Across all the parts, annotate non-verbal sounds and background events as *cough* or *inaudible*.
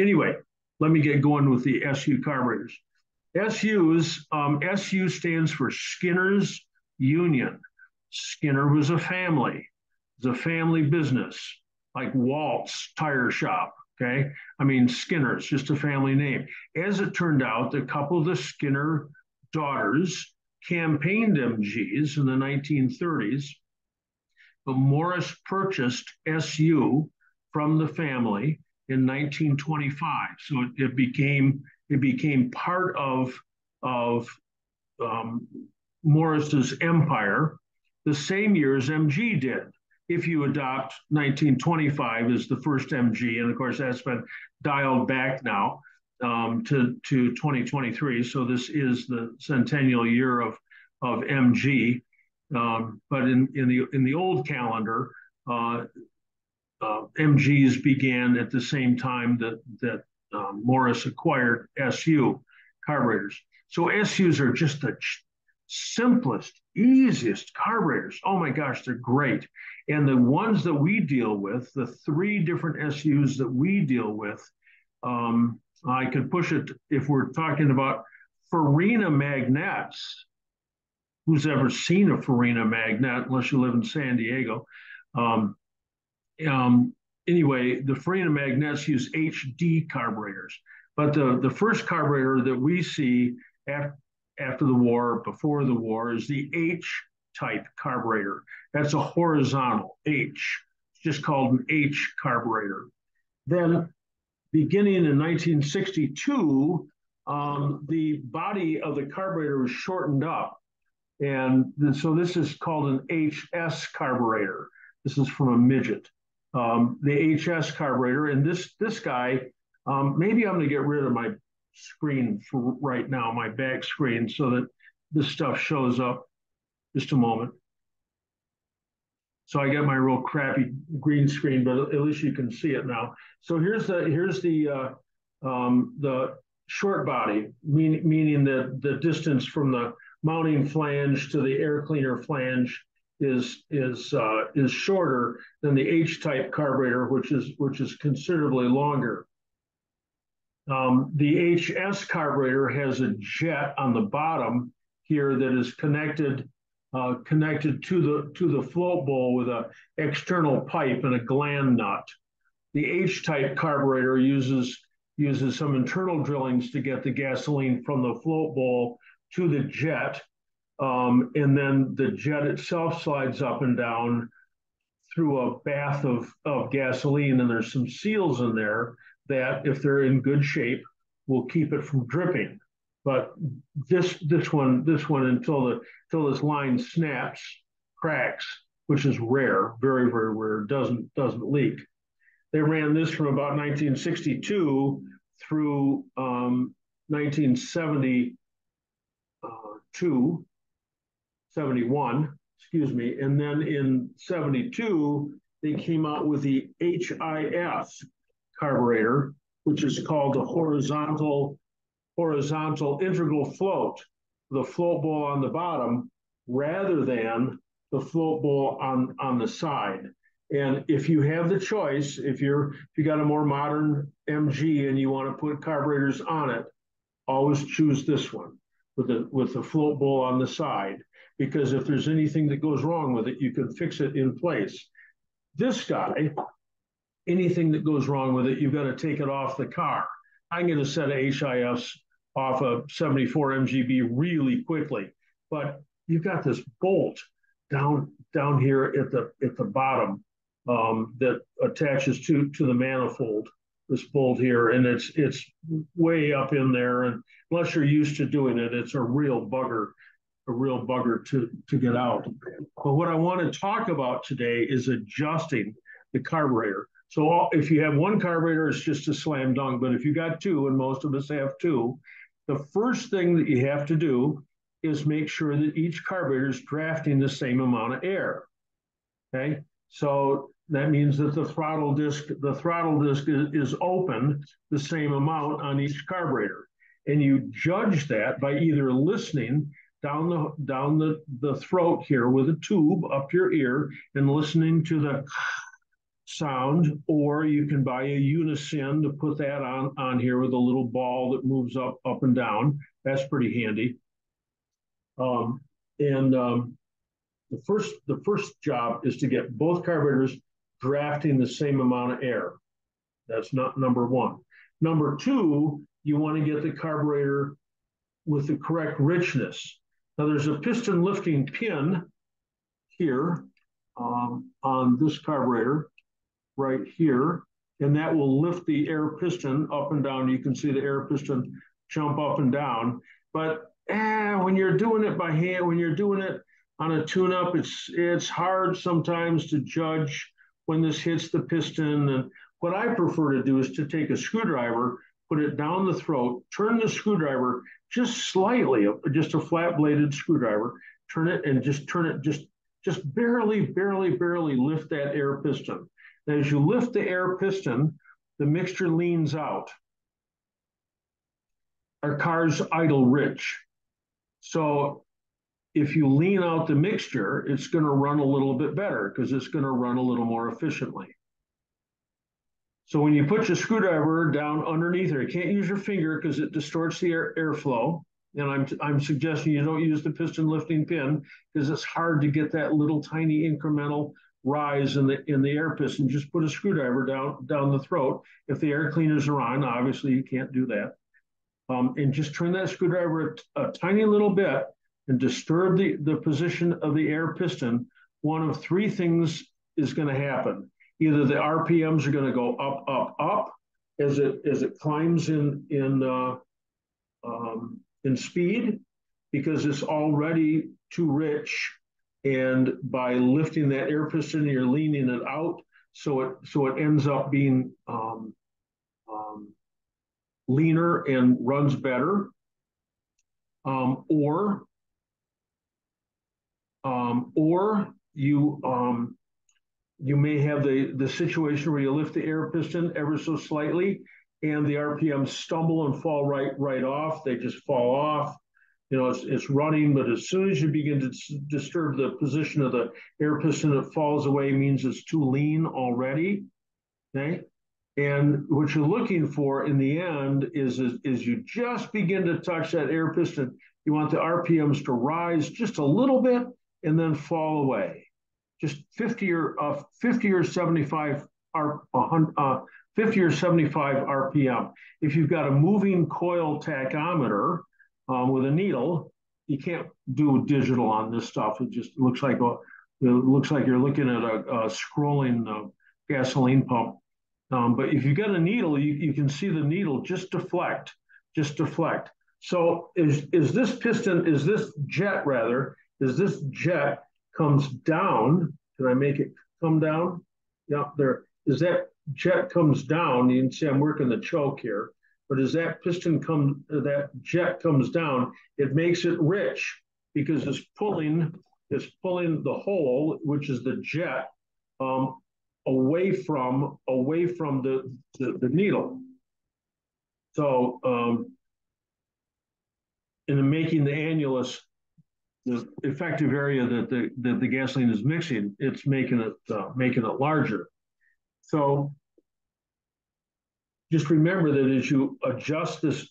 anyway, let me get going with the SU carburetors. SU's um, SU stands for Skinner's Union. Skinner was a family. It's a family business, like Walt's Tire Shop. Okay, I mean Skinner's just a family name. As it turned out, a couple of the Skinner daughters campaigned MGs in the 1930s, but Morris purchased SU from the family in 1925. So it, it became it became part of of um, Morris's empire the same year as MG did. If you adopt 1925 as the first MG, and of course that's been dialed back now um, to to 2023. So this is the centennial year of of MG. Um, but in, in the in the old calendar, uh, MGs began at the same time that that um, Morris acquired SU carburetors. So SUs are just the ch- simplest, easiest carburetors. Oh my gosh, they're great. And the ones that we deal with, the three different SUs that we deal with, um, I could push it if we're talking about Farina Magnettes. Who's ever seen a Farina Magnette, unless you live in San Diego? Um, um, anyway, the Farina Magnettes use HD carburetors. But the, the first carburetor that we see after, after the war, before the war, is the H type carburetor. That's a horizontal H. It's just called an H carburetor. Then, beginning in 1962, um, the body of the carburetor was shortened up. And so this is called an HS carburetor. This is from a midget um, the HS carburetor. And this this guy, um, maybe I'm going to get rid of my screen for right now, my back screen, so that this stuff shows up. Just a moment. So I got my real crappy green screen, but at least you can see it now. So here's the here's the uh, um, the short body, mean, meaning the the distance from the mounting flange to the air cleaner flange is is uh, is shorter than the H-type carburetor, which is which is considerably longer. Um, the HS carburetor has a jet on the bottom here that is connected uh, connected to the to the float bowl with a external pipe and a gland nut. The H-type carburetor uses uses some internal drillings to get the gasoline from the float bowl to the jet um, and then the jet itself slides up and down through a bath of, of gasoline. And there's some seals in there that, if they're in good shape, will keep it from dripping. But this this one this one until the until this line snaps, cracks, which is rare, very very rare, doesn't doesn't leak. They ran this from about 1962 through um, 1972 71, excuse me. And then in 72, they came out with the HIF carburetor, which is called the horizontal horizontal integral float, the float bowl on the bottom rather than the float bowl on, on the side. And if you have the choice, if you're if you got a more modern MG and you want to put carburetors on it, always choose this one with the with the float bowl on the side because if there's anything that goes wrong with it, you can fix it in place. This guy, anything that goes wrong with it, you've got to take it off the car. I can get a set of HIF off a 74 MGB really quickly, but you've got this bolt down down here at the at the bottom um, that attaches to to the manifold. This bolt here, and it's it's way up in there, and unless you're used to doing it, it's a real bugger a real bugger to, to get out. But what I want to talk about today is adjusting the carburetor. So if you have one carburetor, it's just a slam dunk. But if you got two, and most of us have two, the first thing that you have to do is make sure that each carburetor is drafting the same amount of air. Okay, so that means that the throttle disc, the throttle disc is, is open the same amount on each carburetor. And you judge that by either listening down the down the, the throat here with a tube up your ear and listening to the sound, or you can buy a Unisyn to put that on, on here with a little ball that moves up, up and down. That's pretty handy. Um, and um, the first the first job is to get both carburetors drafting the same amount of air. That's not number one. Number two, you want to get the carburetor with the correct richness. Now there's a piston lifting pin here um, on this carburetor right here, and that will lift the air piston up and down. You can see the air piston jump up and down. But eh, when you're doing it by hand, when you're doing it on a tune-up, it's it's hard sometimes to judge when this hits the piston. And what I prefer to do is to take a screwdriver, put it down the throat, turn the screwdriver just slightly, just a flat-bladed screwdriver, turn it and just turn it just just barely, barely, barely lift that air piston. As you lift the air piston, the mixture leans out. Our car's idle rich. So if you lean out the mixture, it's going to run a little bit better because it's going to run a little more efficiently. So when you put your screwdriver down underneath there, you can't use your finger because it distorts the air, airflow. And I'm, I'm suggesting you don't use the piston lifting pin because it's hard to get that little tiny incremental rise in the in the air piston. Just put a screwdriver down down the throat. If the air cleaners are on, obviously you can't do that. Um, and just turn that screwdriver a, a, tiny little bit and disturb the, the position of the air piston. One of three things is going to happen. Either the RPMs are going to go up, up, up as it as it climbs in in uh, um, in speed because it's already too rich and by lifting that air piston, you're leaning it out, so it so it ends up being um, um, leaner and runs better. Um, or um, or you um, you may have the the situation where you lift the air piston ever so slightly, and the RPMs stumble and fall right right off. They just fall off you know, it's, it's running, but as soon as you begin to disturb the position of the air piston, it falls away, means it's too lean already. Okay. And what you're looking for in the end is, is, is you just begin to touch that air piston. You want the RPMs to rise just a little bit and then fall away. Just 50 or uh, 50 or 75 R, uh, 50 or 75 RPM. If you've got a moving coil tachometer, um, with a needle. You can't do digital on this stuff. It just looks like a it looks like you're looking at a, a scrolling uh, gasoline pump. Um, but if you get a needle, you, you can see the needle just deflect, just deflect. So is is this piston, is this jet rather, is this jet comes down? Can I make it come down? Yeah, there is that jet comes down. You can see I'm working the choke here. But as that piston comes, that jet comes down, it makes it rich because it's pulling, it's pulling the hole, which is the jet, um, away from away from the the, the needle. So um, in the making the annulus the effective area that the that the gasoline is mixing, it's making it uh, making it larger. So just remember that as you adjust this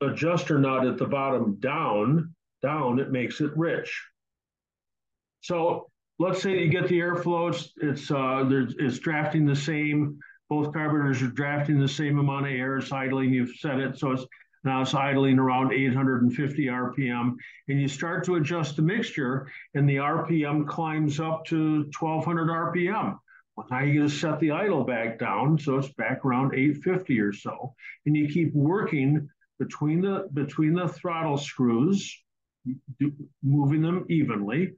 adjuster nut at the bottom down, down, it makes it rich. So let's say you get the airflow, it's, it's, uh, it's drafting the same, both carburetors are drafting the same amount of air, it's idling, you've set it, so it's now it's idling around 850 RPM, and you start to adjust the mixture, and the RPM climbs up to 1200 RPM. Well, now you're going to set the idle back down, so it's back around 850 or so, and you keep working between the between the throttle screws, moving them evenly,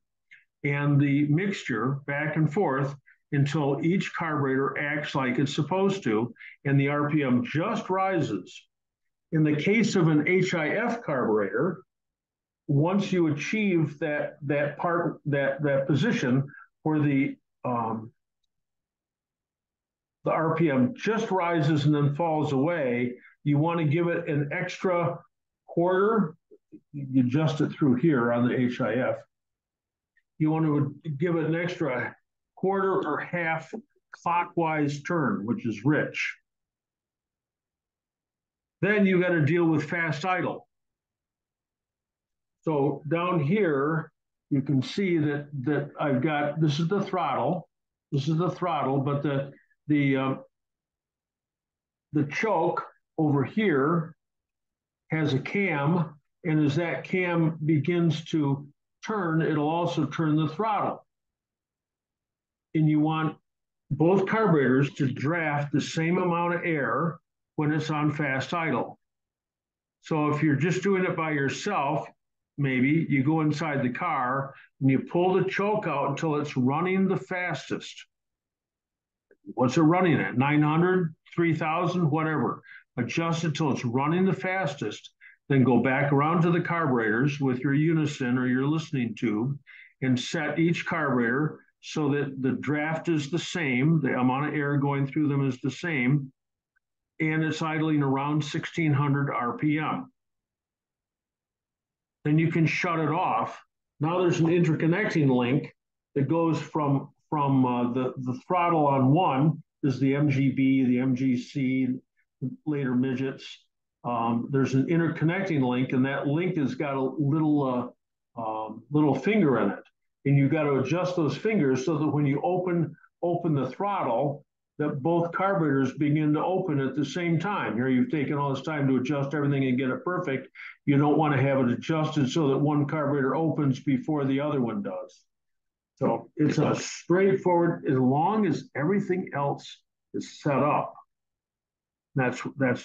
and the mixture back and forth until each carburetor acts like it's supposed to, and the RPM just rises. In the case of an HIF carburetor, once you achieve that that part that that position where the um, the RPM just rises and then falls away, you want to give it an extra quarter. You adjust it through here on the HIF. You want to give it an extra quarter or half clockwise turn, which is rich. Then you got to deal with fast idle. So down here, you can see that that I've got this is the throttle, this is the throttle, but the the um, the choke over here has a cam, and as that cam begins to turn, it'll also turn the throttle. And you want both carburetors to draft the same amount of air when it's on fast idle. So if you're just doing it by yourself, maybe you go inside the car and you pull the choke out until it's running the fastest. What's it running at? 900, 3000, whatever. Adjust it till it's running the fastest. Then go back around to the carburetors with your Unisyn or your listening tube and set each carburetor so that the draft is the same, the amount of air going through them is the same, and it's idling around 1600 RPM. Then you can shut it off. Now there's an interconnecting link that goes from, from uh, the, the throttle on one, is the MGB, the MGC, later midgets. Um, there's an interconnecting link, and that link has got a little uh, um, little finger in it, and you've got to adjust those fingers so that when you open open the throttle, that both carburetors begin to open at the same time. Here you've taken all this time to adjust everything and get it perfect. You don't want to have it adjusted so that one carburetor opens before the other one does. So it's a straightforward, as long as everything else is set up. That's that's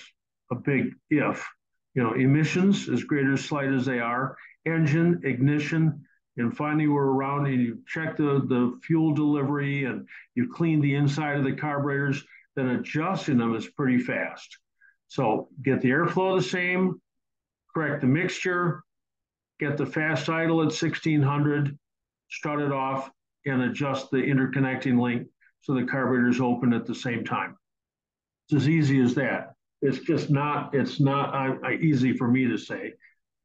a big if. You know, emissions, as great or slight as they are, engine, ignition, and finally we're around and you check the, the fuel delivery and you clean the inside of the carburetors, then adjusting them is pretty fast. So get the airflow the same, correct the mixture, get the fast idle at 1600, start it off, and adjust the interconnecting link so the carburetors open at the same time. It's as easy as that. It's just not, it's not uh, easy for me to say,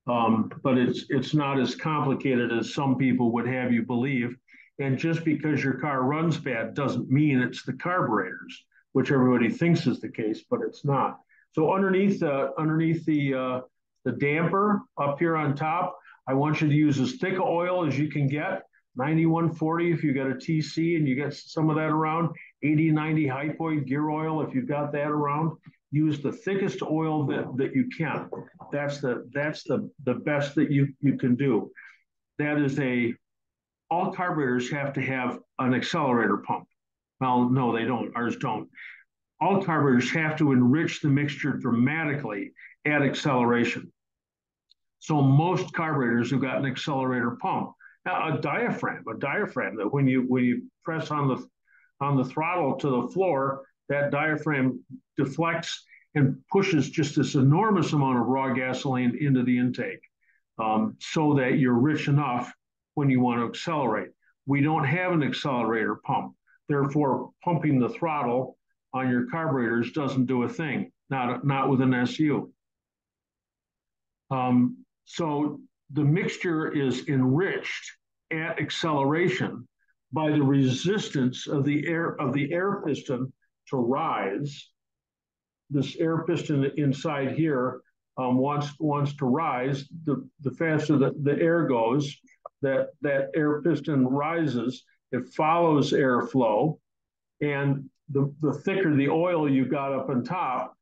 um, but it's, it's not as complicated as some people would have you believe. And just because your car runs bad doesn't mean it's the carburetors, which everybody thinks is the case, but it's not. So underneath the underneath the uh, the damper up here on top, I want you to use as thick oil as you can get. 9140 if you got a TC and you get some of that around. 80, 90 hypoid gear oil if you've got that around use the thickest oil that, that you can. That's the that's the the best that you you can do. That is a all carburetors have to have an accelerator pump. Well, no, they don't. Ours don't. All carburetors have to enrich the mixture dramatically at acceleration. So most carburetors have got an accelerator pump. Now, a diaphragm, a diaphragm that when you when you press on the on the throttle to the floor, that diaphragm deflects and pushes just this enormous amount of raw gasoline into the intake um, so that you're rich enough when you want to accelerate. We don't have an accelerator pump. Therefore, pumping the throttle on your carburetors doesn't do a thing, not, not with an SU. Um, so the mixture is enriched at acceleration by the resistance of the air of the air piston to rise. This air piston inside here um, wants wants to rise. The the faster the, the air goes, that that air piston rises. It follows airflow, and the the thicker the oil you got up on top,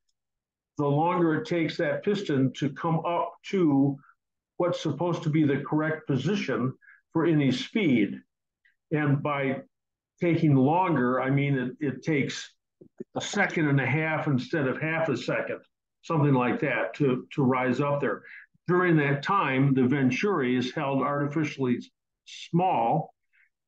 the longer it takes that piston to come up to what's supposed to be the correct position for any speed. And by taking longer, I mean it, it takes a second and a half instead of half a second, something like that, to, to rise up there. During that time, the venturi is held artificially small,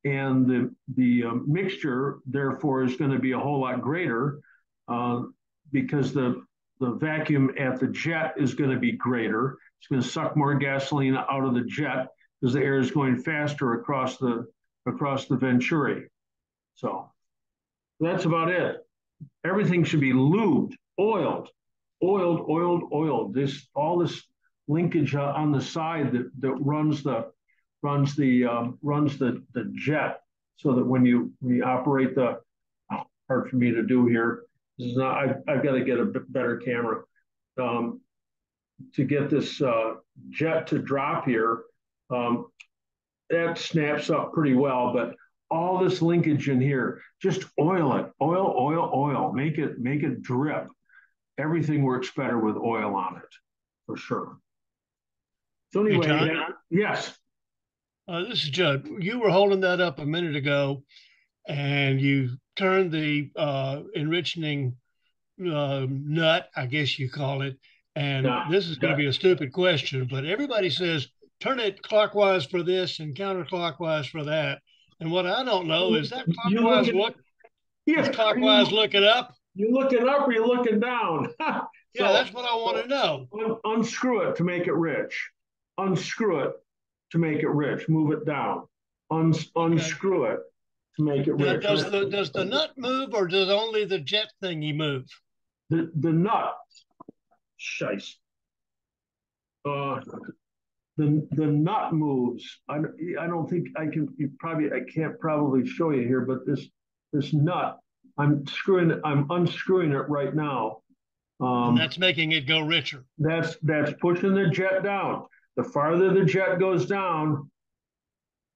and the, the uh, mixture, therefore, is going to be a whole lot greater uh, because the, the vacuum at the jet is going to be greater. It's going to suck more gasoline out of the jet because the air is going faster across the across the venturi. So that's about it. Everything should be lubed, oiled, oiled, oiled, oiled. This all this linkage uh, on the side that, that runs the runs the um, runs the, the jet so that when you when you operate the hard for me to do here. This is not, I've, I've got to get a better camera. Um, to get this uh, jet to drop here, um, that snaps up pretty well, but all this linkage in here, just oil it, oil, oil, oil, make it, make it drip. Everything works better with oil on it, for sure. So anyway, hey, yes. Uh, this is Judd. You were holding that up a minute ago, and you turned the uh, enriching uh, nut, I guess you call it. And yeah. this is going to be a stupid question, but everybody says turn it clockwise for this and counterclockwise for that. And what I don't know is that clockwise look, yes, clockwise looking up. You're looking up or you looking down? *laughs* so, yeah, that's what I want to know. Un- unscrew it to make it rich. Unscrew it to make it rich. Move it down. Un- unscrew okay. it to make it rich. Now, does the does the nut move or does only the jet thingy move? The the nut, shice. Uh, the the nut moves. I, I don't think I can you probably I can't probably show you here, but this this nut, I'm screwing I'm unscrewing it right now. Um, and that's making it go richer. That's that's pushing the jet down. The farther the jet goes down,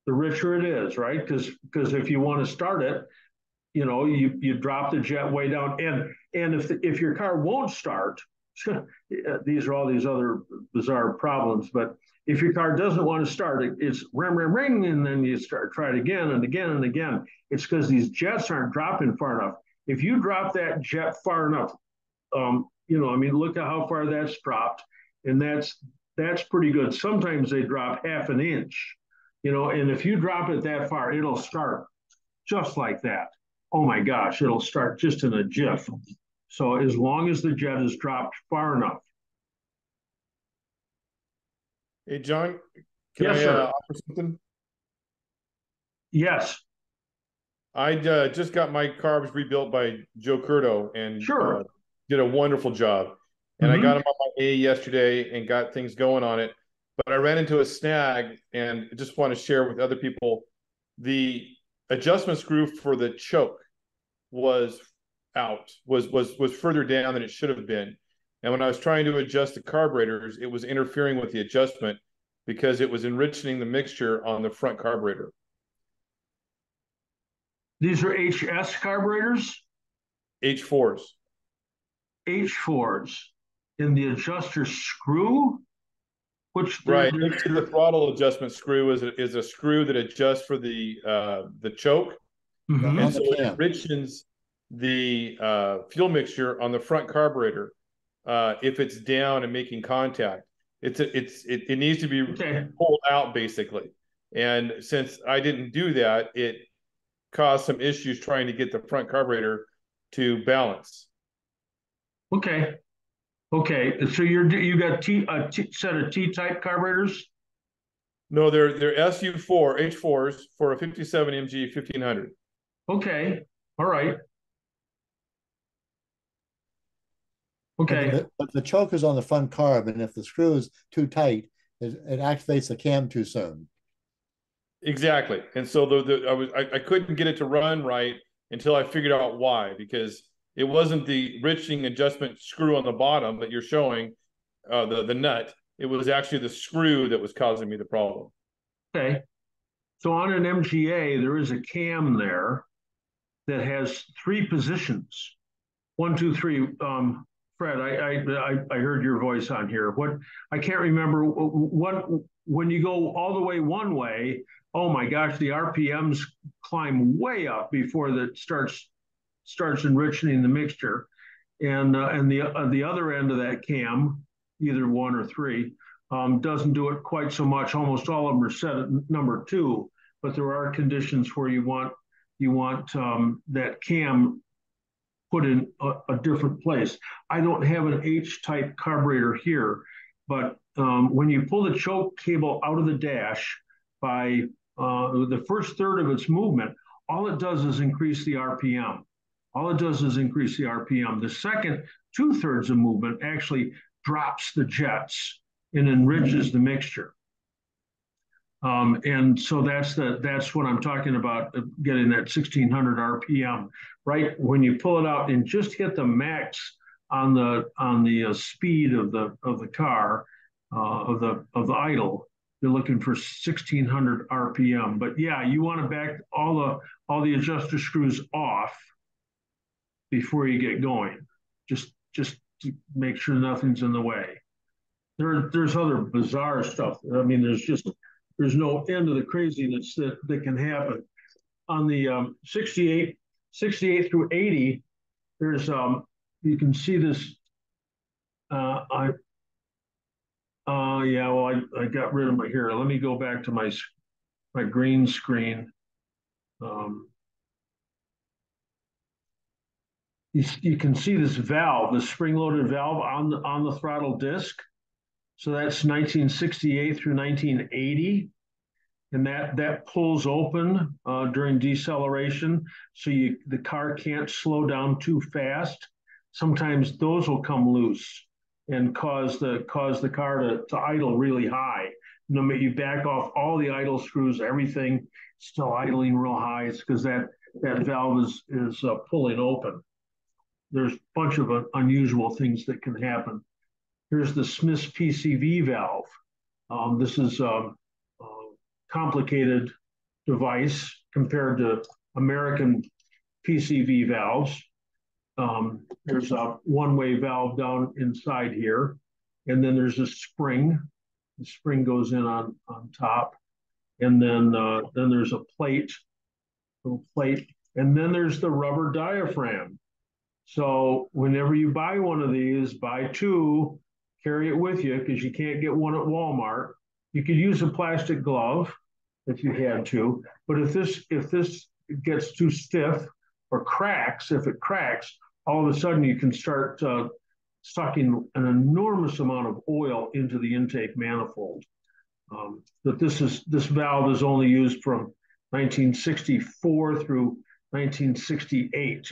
the richer it is, right? Because because if you want to start it, you know, you you drop the jet way down, and and if the, if your car won't start, *laughs* these are all these other bizarre problems, but if your car doesn't want to start, it, it's ring, ring, ring, and then you start try it again and again and again. It's because these jets aren't dropping far enough. If you drop that jet far enough, um, you know, I mean, look at how far that's dropped, and that's that's pretty good. Sometimes they drop half an inch, you know, and if you drop it that far, it'll start just like that. Oh my gosh, it'll start just in a jiff. So as long as the jet is dropped far enough, Hey, John, can yes, I sir. Uh, offer something? Yes. I uh, just got my carbs rebuilt by Joe Curto and sure. Uh, did a wonderful job. And mm-hmm. I got him on my A yesterday and got things going on it. But I ran into a snag and just want to share with other people the adjustment screw for the choke was out, was was was further down than it should have been. And when I was trying to adjust the carburetors, it was interfering with the adjustment because it was enriching the mixture on the front carburetor. These are HS carburetors? H4s. H4s. In the adjuster screw? Which right next to the throttle adjustment screw is a, is a screw that adjusts for the uh, the choke, mm-hmm. and so it enriches the uh, fuel mixture on the front carburetor uh, if it's down and making contact. It's a, it's it, it needs to be okay. pulled out basically. And since I didn't do that, it caused some issues trying to get the front carburetor to balance. Okay. Okay. So you're you got T a T, set of T type carburetors? No, they're they're SU4 H4s for a 57 MG 1500. Okay. All right. Okay. But the, but the choke is on the front carb, and if the screw is too tight, it, it activates the cam too soon. Exactly. And so the, the I was I, I couldn't get it to run right until I figured out why, because it wasn't the riching adjustment screw on the bottom that you're showing, uh, the the nut. It was actually the screw that was causing me the problem. Okay. So on an MGA, there is a cam there that has three positions. One, two, three. Um, Fred, I, I I heard your voice on here. What I can't remember what when you go all the way one way. Oh my gosh, the RPMs climb way up before that starts starts enriching the mixture, and uh, and the uh, the other end of that cam, either one or three, um, doesn't do it quite so much. Almost all of them are set at number two, but there are conditions where you want you want um, that cam put in a, a different place. I don't have an H-type carburetor here, but um, when you pull the choke cable out of the dash by uh, the first third of its movement, all it does is increase the RPM. All it does is increase the RPM. The second two thirds of movement actually drops the jets and enriches the mixture. Um, and so that's the that's what I'm talking about, getting that 1600 RPM. Right when you pull it out and just hit the max on the on the uh, speed of the of the car uh, of the of the idle, you're looking for 1600 RPM. But yeah, you want to back all the all the adjuster screws off before you get going. Just just to make sure nothing's in the way. There, there's other bizarre stuff. I mean, there's just there's no end to the craziness that, that can happen. On the um, 68, 68 through 80, there's um, you can see this. Uh, I uh, yeah, well, I, I got rid of my here. Let me go back to my my green screen. Um, you, you can see this valve, the spring-loaded valve on the on the throttle disc. So that's 1968 through 1980. And that, that pulls open uh, during deceleration. So you, the car can't slow down too fast. Sometimes those will come loose and cause the cause the car to, to idle really high. No matter you back off all the idle screws, everything still idling real high. It's because that that valve is is uh, pulling open. There's a bunch of uh, unusual things that can happen. Here's the Smith's PCV valve. Um, this is um, a complicated device compared to American PCV valves. Um, there's a one-way valve down inside here, and then there's a spring. The spring goes in on, on top, and then uh, then there's a plate, little plate, and then there's the rubber diaphragm. So whenever you buy one of these, buy two, carry it with you because you can't get one at Walmart. You could use a plastic glove if you had to, but if this if this gets too stiff or cracks, if it cracks, all of a sudden you can start uh, sucking an enormous amount of oil into the intake manifold. Um, that this is this valve is only used from 1964 through 1968.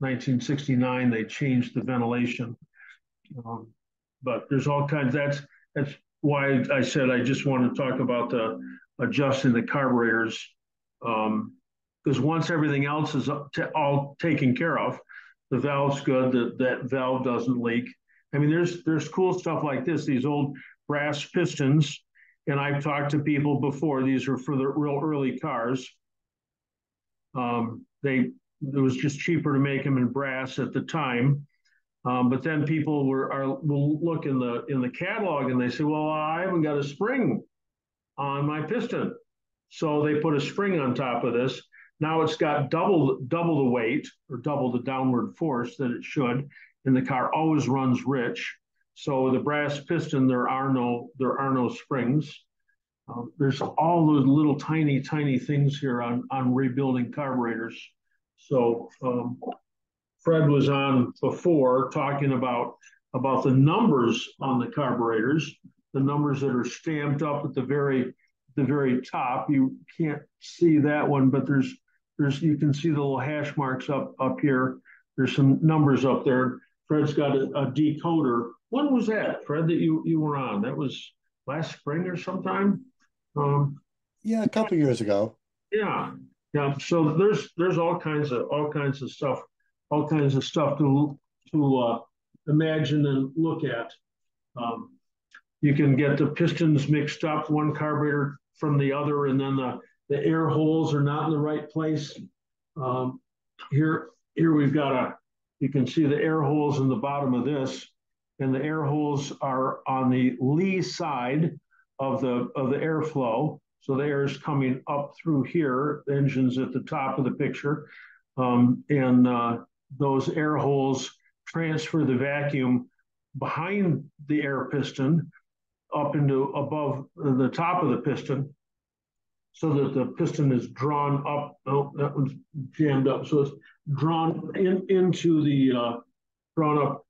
1969 they changed the ventilation, um, but there's all kinds. That's that's why I said I just want to talk about the adjusting the carburetors because um, once everything else is all taken care of, the valve's good, that that valve doesn't leak. I mean, there's there's cool stuff like this, these old brass pistons, and I've talked to people before. These are for the real early cars. Um, they it was just cheaper to make them in brass at the time. Um, but then people were are will look in the in the catalog and they say, well, I haven't got a spring on my piston. So they put a spring on top of this. Now it's got double double the weight or double the downward force that it should, and the car always runs rich. So the brass piston, there are no there are no springs. Um, there's all those little tiny tiny things here on on rebuilding carburetors. So um, Fred was on before talking about about the numbers on the carburetors, the numbers that are stamped up at the very the very top. You can't see that one, but there's there's you can see the little hash marks up up here. There's some numbers up there. Fred's got a, a decoder. When was that, Fred? That you you were on? That was last spring or sometime. Um, yeah, a couple years ago. Yeah, yeah. So there's there's all kinds of all kinds of stuff, all kinds of stuff to to uh, imagine and look at. Um, you can get the pistons mixed up, one carburetor from the other, and then the the air holes are not in the right place. Um, here, here we've got a, you can see the air holes in the bottom of this, and the air holes are on the lee side of the of the airflow. So the air is coming up through here. The engine's at the top of the picture, um, and uh, those air holes transfer the vacuum behind the air piston up into above the top of the piston so that the piston is drawn up. Oh, that one's jammed up. So it's drawn in into the uh, drawn up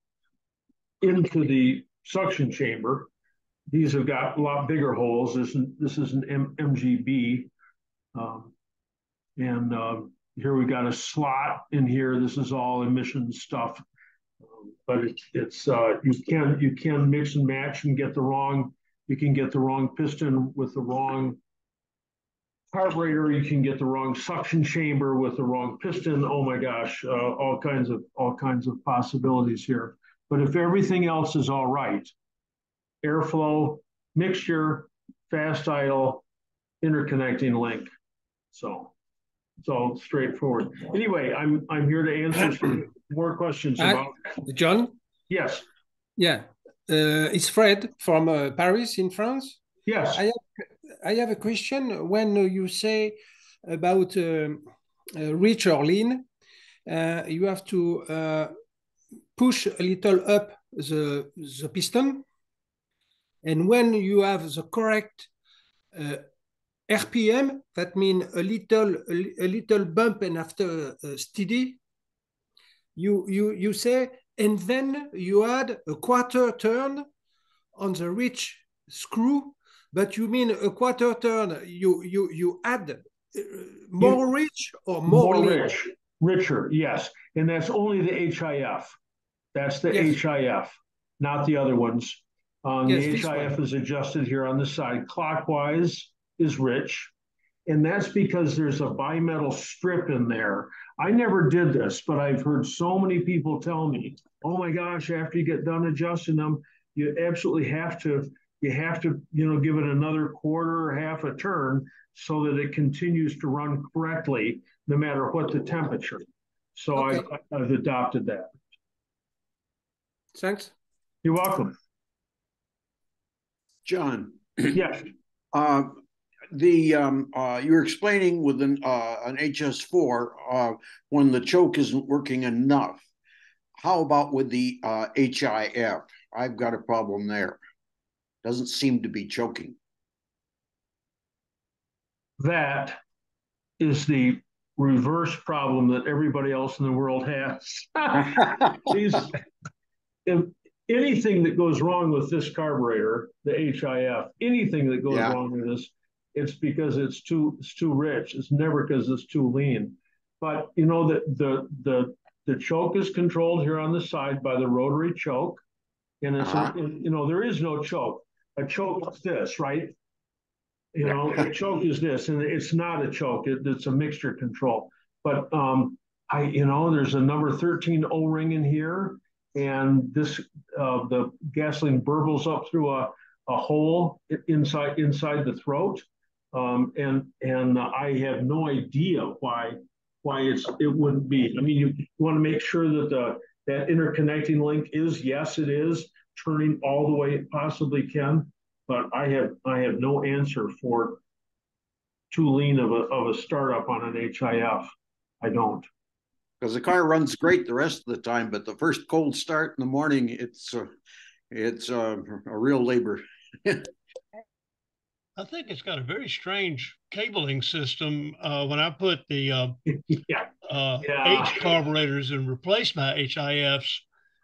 into the suction chamber. These have got a lot bigger holes. This, this is an M MGB. Um, and uh, here we got a slot in here. This is all emission stuff. Um, but it's, it's uh, you can you can mix and match and get the wrong you can get the wrong piston with the wrong carburetor, you can get the wrong suction chamber with the wrong piston. Oh my gosh, uh, all kinds of all kinds of possibilities here. But if everything else is all right, airflow, mixture, fast idle, interconnecting link. So it's all straightforward. Anyway, I'm I'm here to answer some more questions about John. Yes. Yeah, uh, it's Fred from uh, Paris in France. Yes. I have, I have a question. When you say about uh, uh rich or lean, uh, you have to uh, push a little up the the piston, and when you have the correct RPM, that means a little a, little bump and after steady. You you you say and then you add a quarter turn on the rich screw but you mean a quarter turn you you you add uh, more rich or more, more rich richer yes. And that's only the HIF that's the yes. HIF not the other ones. Um, yes, the HIF is adjusted here on the side clockwise is rich and that's because there's a bimetal strip in there. I never did this, but I've heard so many people tell me, "Oh my gosh, after you get done adjusting them, you absolutely have to you have to, you know, give it another quarter or half a turn so that it continues to run correctly no matter what the temperature." So okay. I, I've adopted that. Thanks. You're welcome. John. Yes. Uh, the um, uh, you're explaining with an uh, an HS4 uh, when the choke isn't working enough. How about with the uh, HIF? I've got a problem there. Doesn't seem to be choking. That is the reverse problem that everybody else in the world has. *laughs* These, if anything that goes wrong with this carburetor, the HIF, anything that goes yeah. wrong with this it's because it's too it's too rich. It's never because it's too lean. But you know that the the the choke is controlled here on the side by the rotary choke, and it's uh-huh. you know there is no choke. A choke is this, right? You know, a choke is this, and it's not a choke. It, it's a mixture control. But um, I, you know, there's a number 13 O-ring in here, and this uh, the gasoline burbles up through a a hole inside inside the throat um, and and I have no idea why why it's it wouldn't be. I mean, you want to make sure that the that interconnecting link is yes, it is turning all the way it possibly can. But I have I have no answer for too lean of a of a startup on an HIF. I don't. Because the car runs great the rest of the time, but the first cold start in the morning, it's uh, it's a real labor. *laughs* I think it's got a very strange cabling system. Uh, when I put the uh, *laughs* yeah. Uh, yeah. H carburetors and replace my HIFs,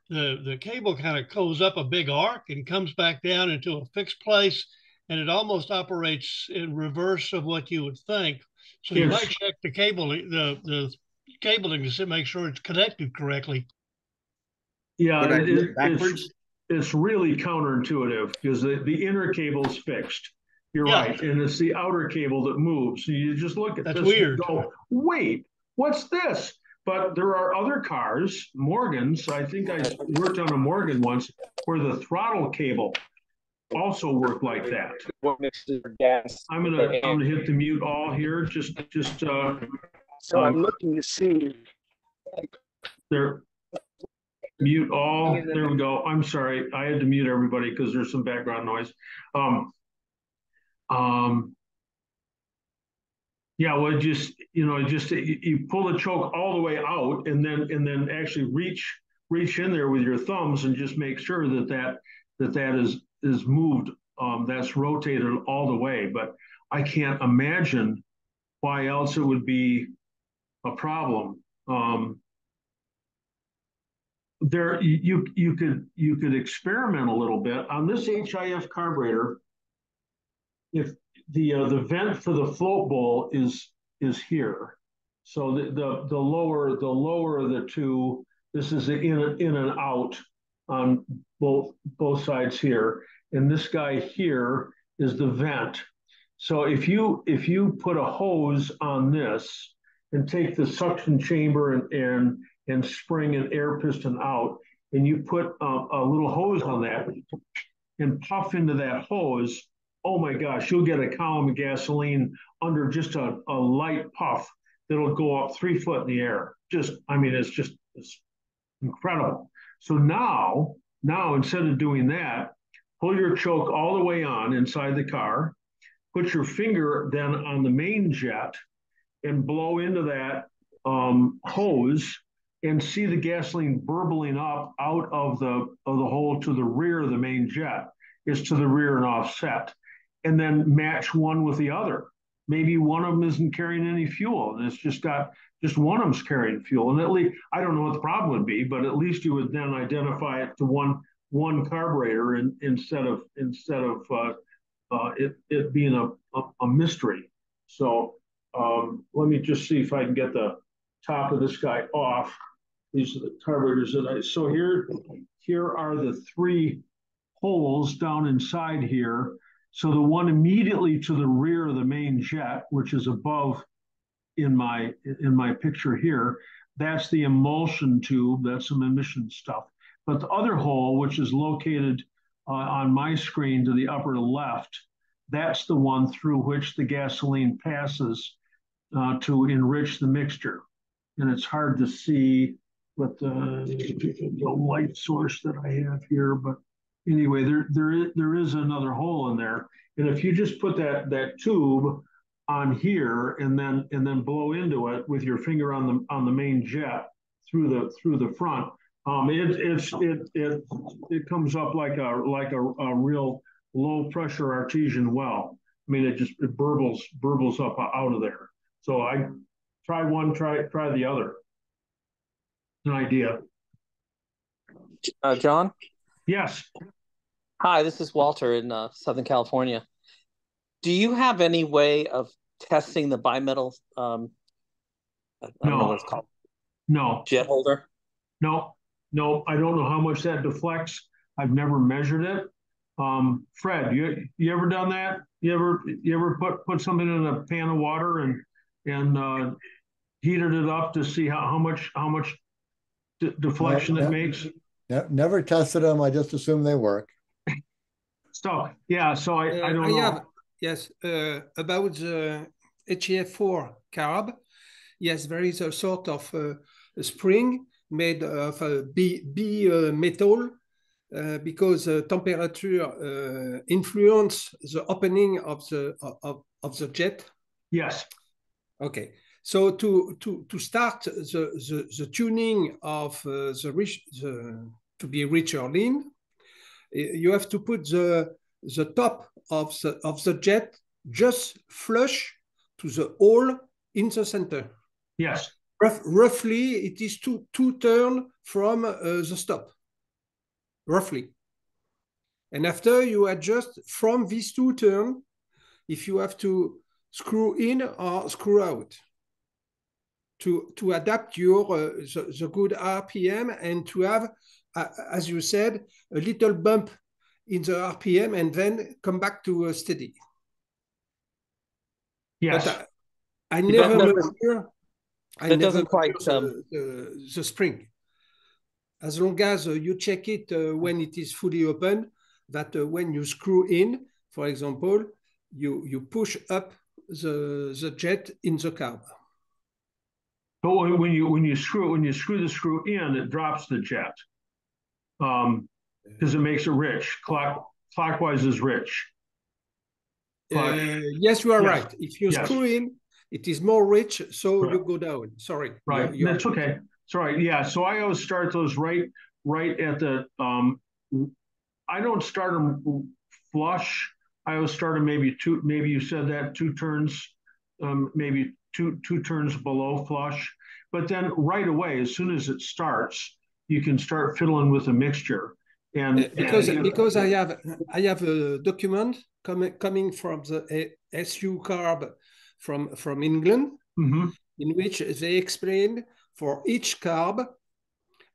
the, the cable kind of goes up a big arc and comes back down into a fixed place, and it almost operates in reverse of what you would think. So yes. you might check the cable, the the cabling to make sure it's connected correctly. Yeah, it, it, it's, it's really counterintuitive because the, the inner cable is fixed you're yeah. right. And it's the outer cable that moves. So you just look at That's this weird. go, wait, what's this? But there are other cars, Morgans. I think I worked on a Morgan once where the throttle cable also worked like that. I'm gonna I'm gonna hit the mute all here. Just just uh so I'm um, looking to see there mute all. There we go. I'm sorry. I had to mute everybody because there's some background noise. Um um, yeah, well, just you know, just you pull the choke all the way out, and then and then actually reach reach in there with your thumbs and just make sure that that that that is is moved. Um, that's rotated all the way. But I can't imagine why else it would be a problem. Um, there, you you could you could experiment a little bit on this HIF carburetor if the uh, the vent for the float bowl is is here, so the, the the lower the lower of the two, this is the in in and out on both both sides here, and this guy here is the vent. So if you if you put a hose on this and take the suction chamber and and, and spring and air piston out, and you put a, a little hose on that and puff into that hose, oh my gosh, you'll get a column of gasoline under just a, a light puff that'll go up three foot in the air. Just, I mean, it's just it's incredible. So now, now instead of doing that, pull your choke all the way on inside the car, put your finger then on the main jet and blow into that um, hose and see the gasoline burbling up out of the of the hole to the rear of the main jet is to the rear and offset and then match one with the other. Maybe one of them isn't carrying any fuel and it's just got just one of them's carrying fuel and at least i don't know what the problem would be but at least you would then identify it to one one carburetor in, instead of instead of uh, uh, it, it being a, a, a mystery. So um, let me just see if i can get the top of this guy off. These are the carburetors that I, so here, here are the three holes down inside here. So the one immediately to the rear of the main jet, which is above in my in my picture here, that's the emulsion tube. That's some emission stuff. But the other hole, which is located uh, on my screen to the upper left, that's the one through which the gasoline passes uh, to enrich the mixture. And it's hard to see with the, the light source that I have here. But anyway, there there is, there is another hole in there, and if you just put that that tube on here and then and then blow into it with your finger on the on the main jet through the through the front, um, it it's it it it comes up like a like a, a real low pressure artesian well. I mean, it just it burbles burbles up out of there. So I try one, try try the other an idea. Uh, John? Yes. Hi, this is Walter in uh, Southern California. Do you have any way of testing the bimetal? Um, I don't no. know what it's called. No. Jet holder? No, no. I don't know how much that deflects. I've never measured it. Um, Fred, you you ever done that? You ever you ever put put something in a pan of water and and uh, heated it up to see how, how much how much deflection it makes? Never tested them. I just assume they work. So yeah, so I, uh, I don't I know. Have, yes, uh, about the HIF4 carb. Yes, there is a sort of uh, a spring made of a B, B uh, metal uh, because temperature uh, influence the opening of the of, of the jet. Yes. Okay. So to to to start the the, the tuning of uh, the rich the to be rich or lean, you have to put the the top of the of the jet just flush to the hole in the center. Yes. Rough, roughly, it is two two turn from uh, the stop. Roughly. And after you adjust from these two turn, if you have to screw in or screw out to, to adapt your uh, the, the, good RPM and to have, as you said, a little bump in the RPM and then come back to uh, steady. Yes. But I, I never measure. I never doesn't quite um... the, the, spring. As long as uh, you check it uh, when it is fully open, that uh, when you screw in, for example, you you push up the the jet in the carb. But when you when you screw when you screw the screw in, it drops the jet um, because it makes it rich. Clock clockwise is rich. Clock. Uh, yes, you are yes. right. If you yes. screw in, it is more rich, so right. you go down. Sorry. Right. You're, you're That's okay. Sorry. Yeah. So I always start those right right at the. Um, I don't start them flush. I always start them maybe two. Maybe you said that two turns, um, maybe two two turns below flush. But then right away, as soon as it starts, you can start fiddling with a mixture. And because and, because I have I have a document coming coming from the SU carb from from England, mm-hmm. in which they explain for each carb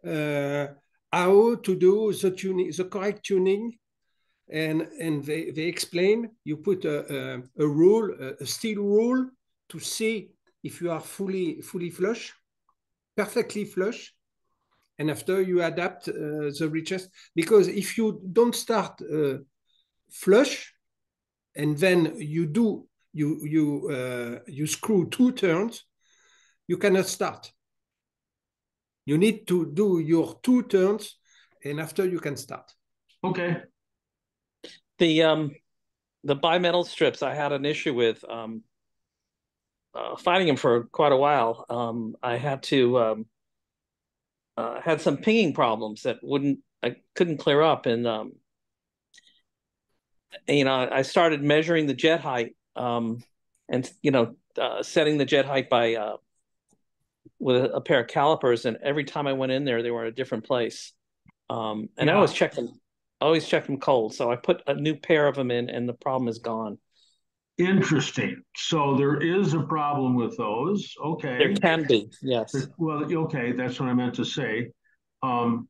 uh, how to do the tuning, the correct tuning and and they, they explain you put a, a, a rule a steel rule to see if you are fully fully flush perfectly flush and after you adapt uh, the richest because if you don't start uh, flush and then you do you you uh, you screw two turns you cannot start you need to do your two turns and after you can start Okay. The um the bimetal strips I had an issue with um uh, finding them for quite a while. Um, I had to um, uh, had some pinging problems that wouldn't I couldn't clear up, and um, you know I started measuring the jet height um, and you know uh, setting the jet height by uh, with a, a, pair of calipers, and every time I went in there, they were at a different place. Um, and yeah. I always check them, always check them cold. So I put a new pair of them in, and the problem is gone. Interesting. So there is a problem with those. Okay. There can be, yes. Well, okay, that's what I meant to say. Um,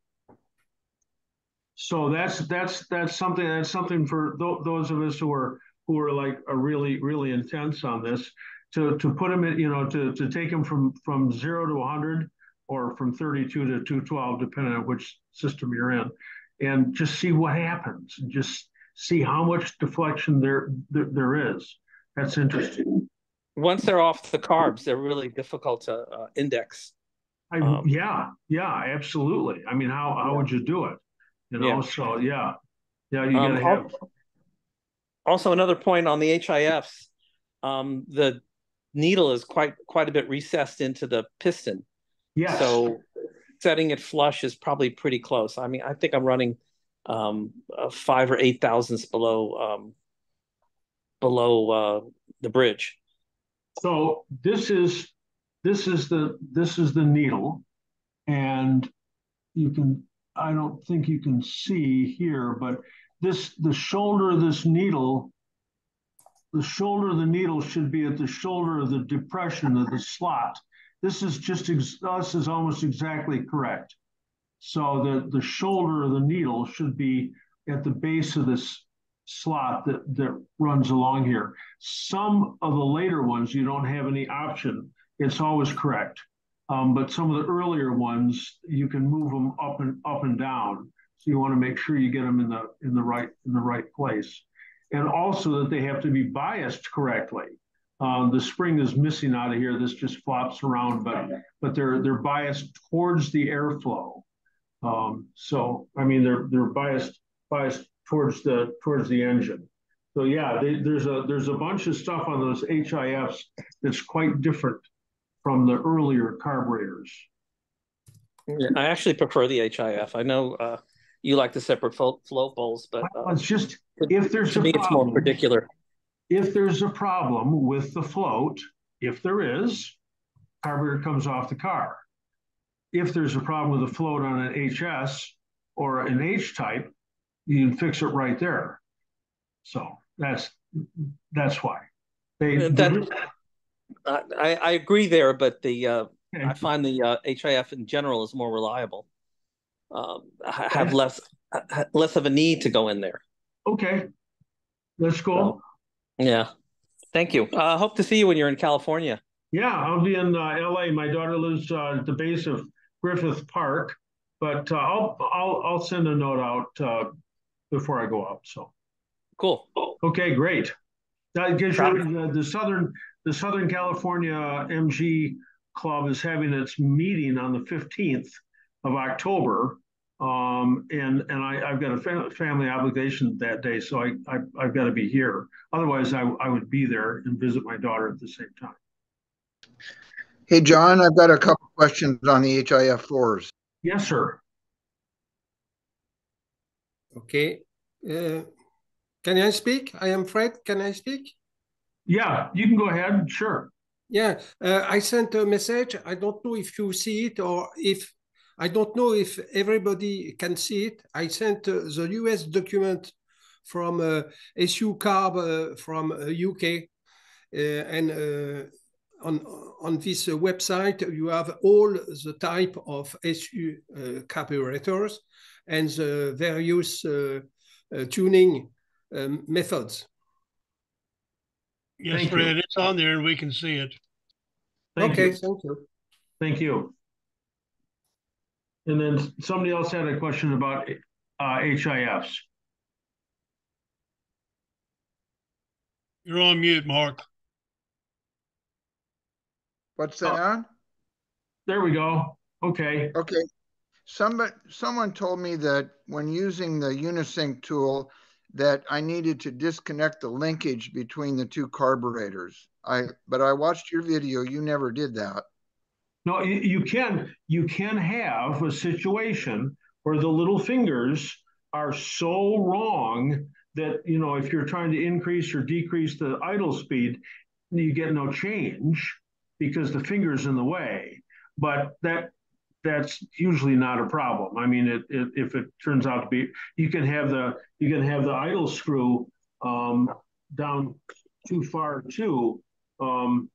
so that's that's that's something that's something for th- those of us who are who are like are really really intense on this to to put them in you know to to take them from from zero to 100 or from 32 to 212 depending on which system you're in and just see what happens and just see how much deflection there, there, there is. That's interesting. Once they're off the carbs, they're really difficult to uh, index. I, um, yeah, yeah, absolutely. I mean, how how would you do it? You know, yeah. so yeah, yeah, you gotta um, have. Also, another point on the HIFs, um, the needle is quite quite a bit recessed into the piston. Yeah. So setting it flush is probably pretty close. I mean, I think I'm running um, uh, five or eight thousandths below um, below uh, the bridge. So this is this is the this is the needle, and you can I don't think you can see here, but this the shoulder of this needle, the shoulder of the needle should be at the shoulder of the depression of the slot. This is just this is almost exactly correct. So the, the shoulder of the needle should be at the base of this slot that, that runs along here. Some of the later ones, you don't have any option. It's always correct. Um, but some of the earlier ones, you can move them up and up and down. So you want to make sure you get them in the in the right in the right place, and also that they have to be biased correctly. Um, the spring is missing out of here. This just flops around, but but they're they're biased towards the airflow. Um, so I mean, they're they're biased biased towards the towards the engine. So yeah, they, there's a there's a bunch of stuff on those HIFs that's quite different from the earlier carburetors. I actually prefer the HIF. I know uh, you like the separate float, float bowls, but uh, it's just if there's to me problem, it's more particular. If there's a problem with the float, if there is, carburetor comes off the car if there's a problem with the float on an HS or an H type, you can fix it right there. So that's that's why. They, that, I, I agree there, but the uh, okay. I find the uh, HIF in general is more reliable. Um, I have less less of a need to go in there. Okay, let's go. So, yeah, thank you. I uh, hope to see you when you're in California. Yeah, I'll be in uh, LA. My daughter lives uh, at the base of Griffith Park, but uh, I'll I'll I'll send a note out uh, before I go out. So cool. Okay, great. That gives you the, the southern the Southern California MG Club is having its meeting on the fifteenth of October. Um, and and I, have got a family obligation that day, so I, I have got to be here. Otherwise, I, I would be there and visit my daughter at the same time. Hey, John, I've got a couple questions on the HIF fours. Yes, sir. Okay. Uh, can I speak? I am Fred. Can I speak? Yeah, you can go ahead. Sure. Yeah, uh, I sent a message. I don't know if you see it or if I don't know if everybody can see it. I sent uh, the US document from uh, SU Carb uh, from UK, uh, uh, and on on this uh, website you have all the type of SU uh, carburetors and the various uh, uh, tuning um, methods. Yes, Thank Fred, you. it's on there and we can see it. Thank okay, you. thank you. Thank you. And then somebody else had a question about uh, HIFs. You're on mute, Mark. What's that? There we go. Okay. Okay. Somebody, someone told me that when using the Unisyn tool, that I needed to disconnect the linkage between the two carburetors. I, but I watched your video. You never did that. No, you, can you can have a situation where the little fingers are so wrong that you know if you're trying to increase or decrease the idle speed, you get no change because the finger's in the way. But that that's usually not a problem. I mean, it, it, if it turns out to be, you can have the you can have the idle screw um, down too far too. Um,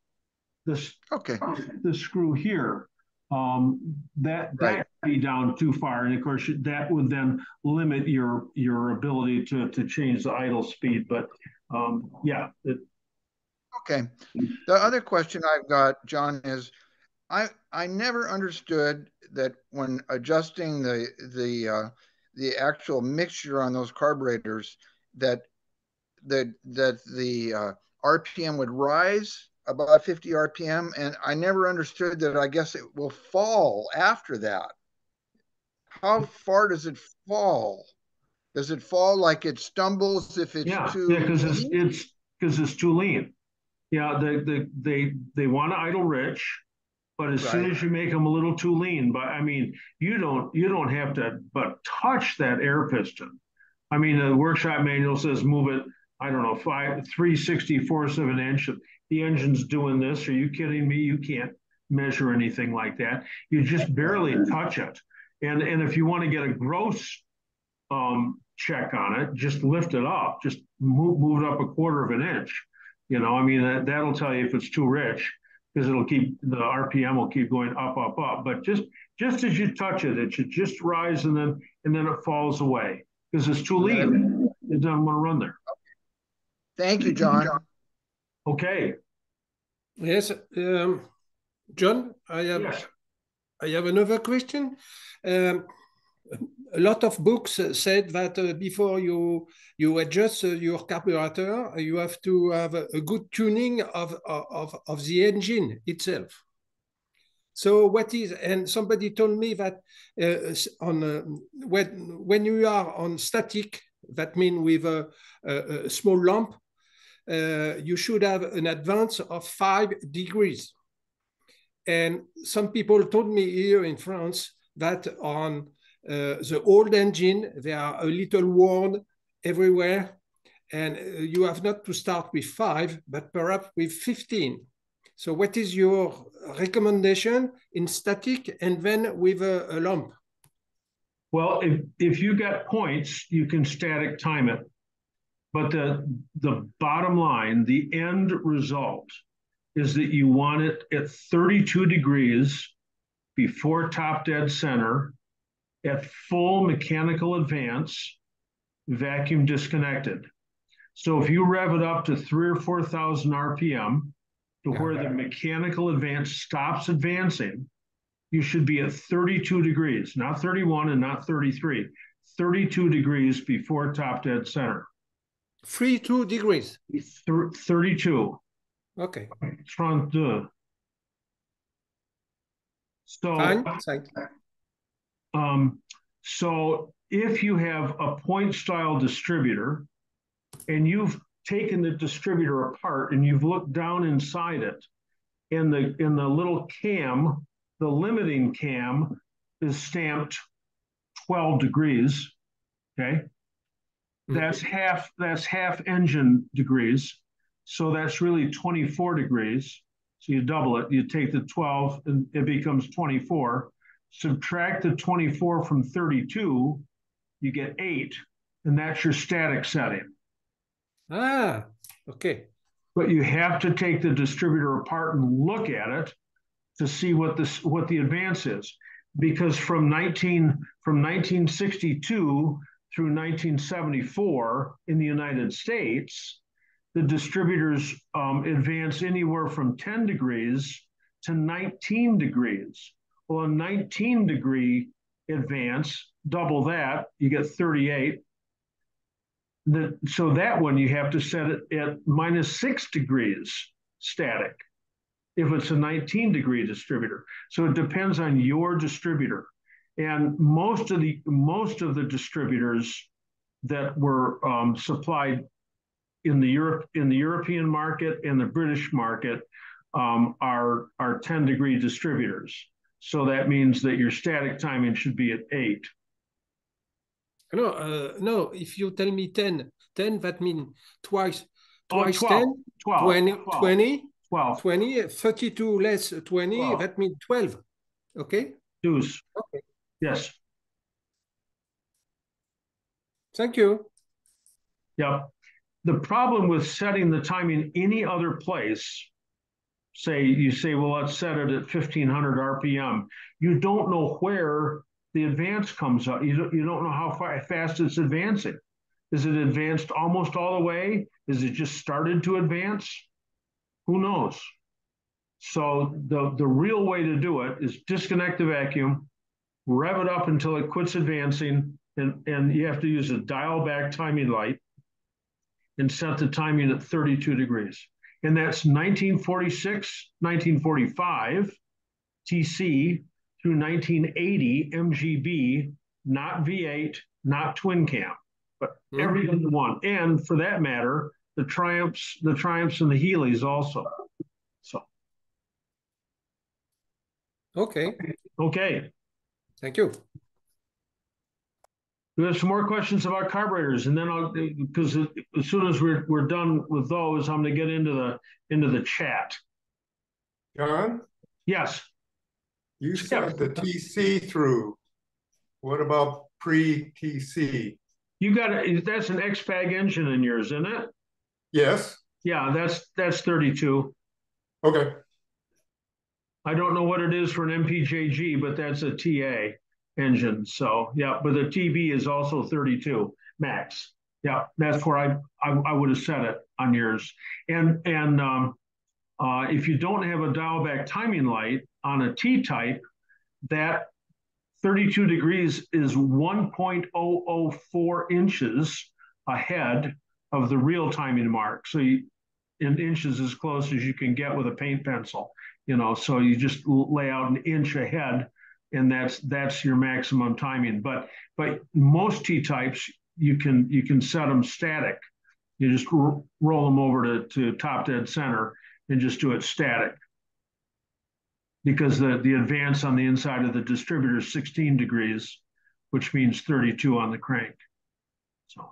this Okay. the screw here um, that that could be down too far, and of course that would then limit your your ability to to change the idle speed. But um, yeah, it, Okay. The other question I've got, John, is I I never understood that when adjusting the the uh, the actual mixture on those carburetors that that that the uh, RPM would rise about 50 RPM, and I never understood that. I guess it will fall after that. How far does it fall? Does it fall like it stumbles if it's yeah, too? yeah, because it's because it's too lean. Yeah, they they they they want to idle rich, but as soon as you make them a little too lean, but I mean, you don't you don't have to but touch that air piston. I mean, the workshop manual says move it. I don't know five three sixty fourths of an inch. The engine's doing this. Are you kidding me? You can't measure anything like that. You just barely touch it. And and if you want to get a gross um, check on it, just lift it up, just move, move it up a quarter of an inch. You know, I mean, that, that'll tell you if it's too rich because it'll keep the RPM will keep going up, up, up. But just, just as you touch it, it should just rise and then, and then it falls away because it's too lean. It doesn't want to run there. Thank you, John. Okay. Yes, um, John, I have Yes. I have another question. Um, a lot of books uh, said that uh, before you you adjust uh, your carburetor, you have to have a, a good tuning of, of of the engine itself. So what is and somebody told me that uh, on uh, when when you are on static, that means with a, a, a small lamp, uh, you should have an advance of five degrees. And some people told me here in France that on uh, the old engine, they are a little worn everywhere. And uh, you have not to start with five, but perhaps with 15. So, what is your recommendation in static and then with a, a lamp? Well, if, if you got points, you can static time it. But the, the bottom line, the end result is that you want it at 32 degrees before top dead center at full mechanical advance, vacuum disconnected. So if you rev it up to three or 4,000 RPM to where the mechanical advance stops advancing, you should be at 32 degrees, not 31 and not 33, 32 degrees before top dead center. Three, two degrees. Thir- 32. Okay. 32. Uh, so, Fine. Um, so if you have a point style distributor and you've taken the distributor apart and you've looked down inside it, in the in the little cam, the limiting cam is stamped 12 degrees. Okay. That's half that's half engine degrees. So that's really 24 degrees. So you double it, you take the 12 and it becomes 24. Subtract the 24 from 32, you get eight, and that's your static setting. Ah, okay. But you have to take the distributor apart and look at it to see what this what the advance is. Because from 19 from 1962 through 1974 in the United States, the distributors um, advance anywhere from 10 degrees to 19 degrees. Well, a 19 degree advance, double that, you get 38. The, so that one you have to set it at minus six degrees static if it's a 19 degree distributor. So it depends on your distributor. And most of the most of the distributors that were um, supplied in the Europe in the European market and the British market um, are are 10 degree distributors. So that means that your static timing should be at eight. No, uh, no. If you tell me 10, 10, that means twice, twice oh, 12, 10, 12, 20, 12, 20, 12. 20, 32 less 20, 12. that means 12. Okay? Deuce. Okay. Yes. Thank you. Yeah. The problem with setting the timing in any other place, say you say, well, let's set it at 1500 RPM. You don't know where the advance comes up. You don't, you don't know how far, fast it's advancing. Is it advanced almost all the way? Is it just started to advance? Who knows? So the, the real way to do it is disconnect the vacuum, rev it up until it quits advancing, and, and you have to use a dial back timing light and set the timing at 32 degrees. And that's 1946, 1945 TC through 1980 MGB, not V8, not twin cam, but mm-hmm. every other one. And for that matter, the triumphs, the triumphs and the Healey's also. So. Okay. Okay. Thank you. We have some more questions about carburetors, and then I'll because as soon as we're we're done with those, I'm going to get into the into the chat. John. Yes. You sent the TC through. What about pre-TC? You got a, that's an XPAG engine in yours, isn't it? Yes. Yeah, that's that's 32. Okay. I don't know what it is for an MPJG, but that's a TA engine. So yeah, but the TB is also 32 max. Yeah, that's where I I, I would have set it on yours. And and um, uh, if you don't have a dial back timing light on a T type, that 32 degrees is 1.004 inches ahead of the real timing mark. So you, in inches as close as you can get with a paint pencil, you know, so you just lay out an inch ahead and that's that's your maximum timing. But but most T types you can you can set them static. You just r- roll them over to, to top dead center and just do it static because the, the advance on the inside of the distributor is 16 degrees, which means 32 on the crank. So,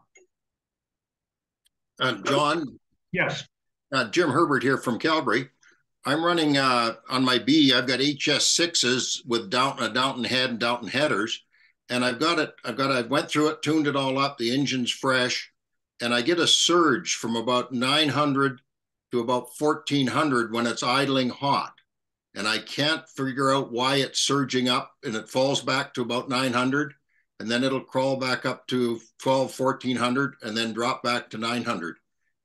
uh, John. Yes. Uh, Jim Herbert here from Calgary. I'm running uh, on my B. I've got HS6s with Downton, uh, Downton head and Downton headers, and I've got it. I've got. I went through it, tuned it all up. The engine's fresh, and I get a surge from about 900 to about 1400 when it's idling hot, and I can't figure out why it's surging up, and it falls back to about 900, and then it'll crawl back up to 12, 1400, and then drop back to 900,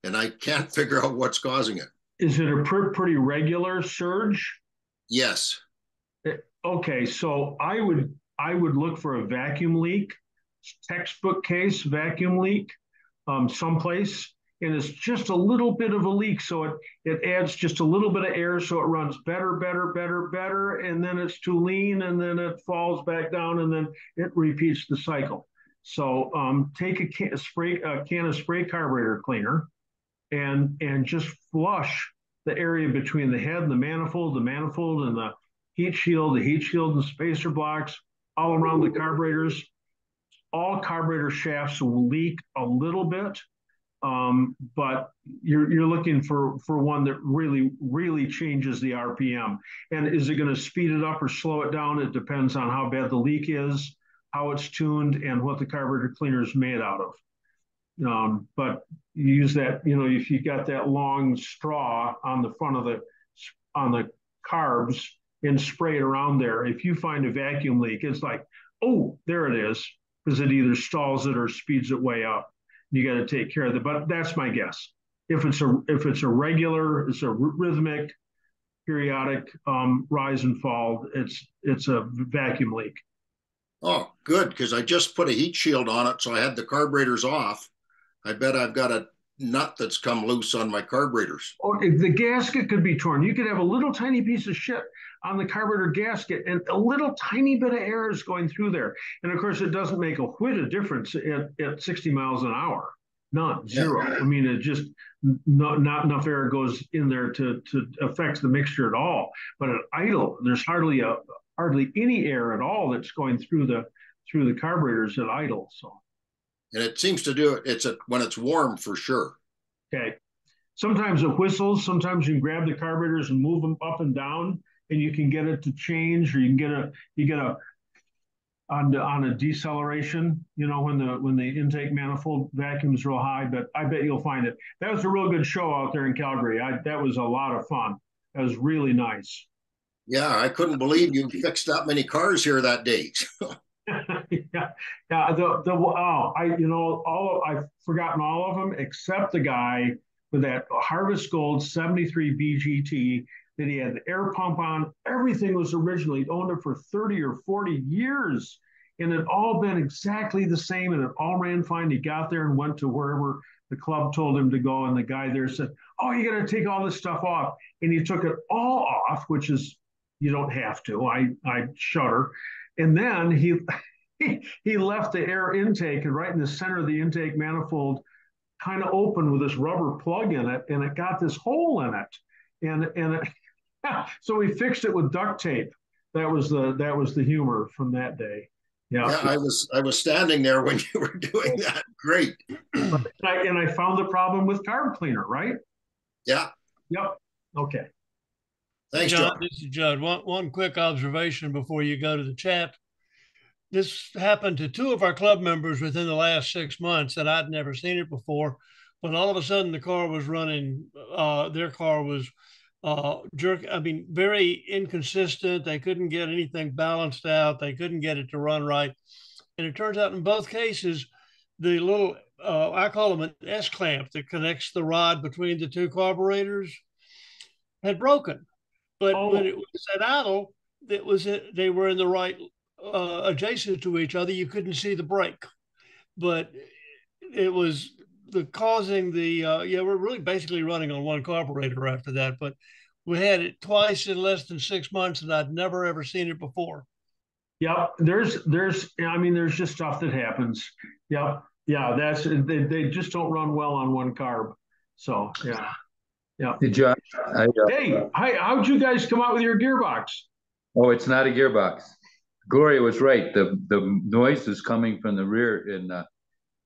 and I can't *laughs* figure out what's causing it. Is it a pr- pretty regular surge? Yes. Eh, okay, so I would I would look for a vacuum leak, textbook case vacuum leak, um, someplace, and it's just a little bit of a leak, so it it adds just a little bit of air, so it runs better, better, better, better, and then it's too lean, and then it falls back down, and then it repeats the cycle. So um, take a can, spray a can of spray carburetor cleaner, and and just flush the area between the head and the manifold, the manifold and the heat shield, the heat shield and spacer blocks, all around the carburetors. All carburetor shafts will leak a little bit, um, but you're you're looking for for one that really really changes the RPM. And is it going to speed it up or slow it down? It depends on how bad the leak is, how it's tuned, and what the carburetor cleaner is made out of. Um, but you use that, you know, if you got that long straw on the front of the on the carbs and spray it around there. If you find a vacuum leak, it's like, oh, there it is. because it either stalls it or speeds it way up. You got to take care of it. But that's my guess. If it's a if it's a regular, it's a rhythmic, periodic um, rise and fall. It's it's a vacuum leak. Oh, good, because I just put a heat shield on it, so I had the carburetors off. I bet I've got a nut that's come loose on my carburetors. Or the gasket could be torn. You could have a little tiny piece of shit on the carburetor gasket, and a little tiny bit of air is going through there. And of course, it doesn't make a whit of difference at, at 60 miles an hour. None, zero. Yeah. I mean, it just not not enough air goes in there to to affect the mixture at all. But at idle, there's hardly a hardly any air at all that's going through the through the carburetors at idle. So, and it seems to do it. It's a when it's warm for sure. Okay. Sometimes it whistles. Sometimes you can grab the carburetors and move them up and down, and you can get it to change, or you can get a you get a on the, on a deceleration, you know, when the when the intake manifold vacuum is real high. But I bet you'll find it. That was a real good show out there in Calgary. I, that was a lot of fun. That was really nice. Yeah, I couldn't believe you fixed that many cars here that day. *laughs* yeah. The the oh, I you know all of, I've forgotten all of them except the guy with that Harvest Gold '73 BGT that he had the air pump on. Everything was originally owned it for 30 or 40 years. And it all been exactly the same, and it all ran fine. He got there and went to wherever the club told him to go, and the guy there said, "Oh, you got to take all this stuff off." And he took it all off, which is you don't have to. I I shudder. And then he he, *laughs* he left the air intake, and right in the center of the intake manifold, kind of open with this rubber plug in it, and it got this hole in it, and and it, *laughs* so we fixed it with duct tape. That was the that was the humor from that day. Yeah. yeah, I was I was standing there when *laughs* you were doing that. Great. and, I, and I found the problem with carb cleaner, right? Yeah. Yep. Okay. Thanks, John. John. This is Judd. One one quick observation before you go to the chat. This happened to two of our club members within the last six months, and I'd never seen it before. But all of a sudden, the car was running. Uh, their car was uh, jerk. I mean, very inconsistent. They couldn't get anything balanced out. They couldn't get it to run right. And it turns out in both cases, the little uh, I call them an S clamp that connects the rod between the two carburetors had broken. But oh. when it was at idle, it was they were in the right uh, adjacent to each other. You couldn't see the break. but it was the causing the uh, yeah we're really basically running on one carburetor after that but we had it twice in less than six months and i'd never ever seen it before. Yep there's there's i mean there's just stuff that happens. Yep yeah that's they, they just don't run well on one carb so yeah. Yeah hey john I, uh, hey hi, how'd you guys come out with your gearbox? Oh it's not a gearbox gloria was right the the noise is coming from the rear in uh,